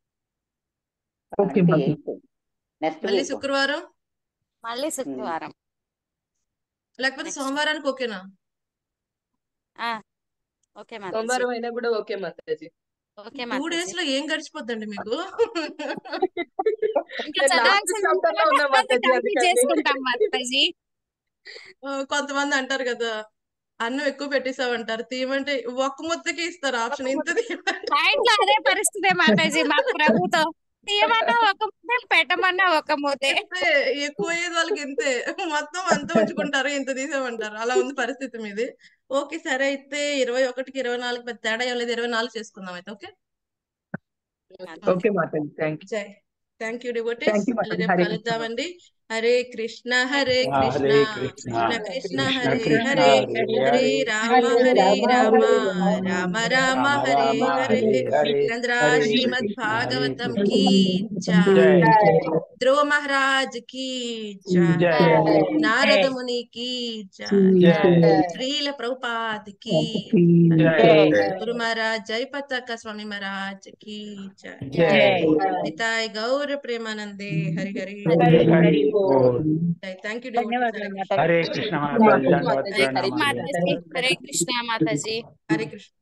ఓకే నెక్స్ట్ మళ్ళీ శుక్రవారం? మళ్ళీ శుక్రవారం. లేకపోతే సోమవారానికి ఓకేనా? ఆ ఓకే సోమవారం అయినా కూడా ఓకే మాతాజీ. ఓకే టూ డేస్లో ఏం గడిచిపోద్దండి మీకు? చేసుకుంటాం మాతాజీ. కొంతమంది అంటారు కదా అన్నం ఎక్కువ పెట్టేసావంటారు. తీయమంటే ఒక్క ముద్దకి ఇస్తారు ఆప్షన్. ఇంత తీయమంటే. మా ఇంట్లో అదే పరిస్థితే మాతాజీ మా ప్రభుతో తీయమన్నా ఒక ముద్దే పెట్టమన్నా ఒక ముద్దే. ఎక్కువ అయ్యేది వాళ్ళకి ఇంతే. మొత్తం అంత ఉంచుకుంటారు ఇంత తీసేమంటారు అలా ఉంది పరిస్థితి మీది. ఓకే సరే అయితే ఇరవై ఒకటికి ఇరవై నాలుగు పెద్ద తేడా ఏం లేదు. ఇరవై నాలుగు చేసుకుందాం అయితే okay? Okay okay mataji thank you. జై. Thank you devotees. రేపు కలుద్దామండి. हरे कृष्णा हरे कृष्णा कृष्णा कृष्णा हरे हरे हरे राम हरे राम राम राम हरे हरे चंद्रा श्रीमद भागवतम की जय। ध्रुव महाराज की जय। नारद मुनि की जय। श्रील प्रभुपाद की गुरु महाराज जय पताका स्वामी महाराज की जय। पिताय गौर प्रेमानंदे Hari Hari. Thank you Hare Krishna Hare Krishna. माता जी हरे कृष्ण।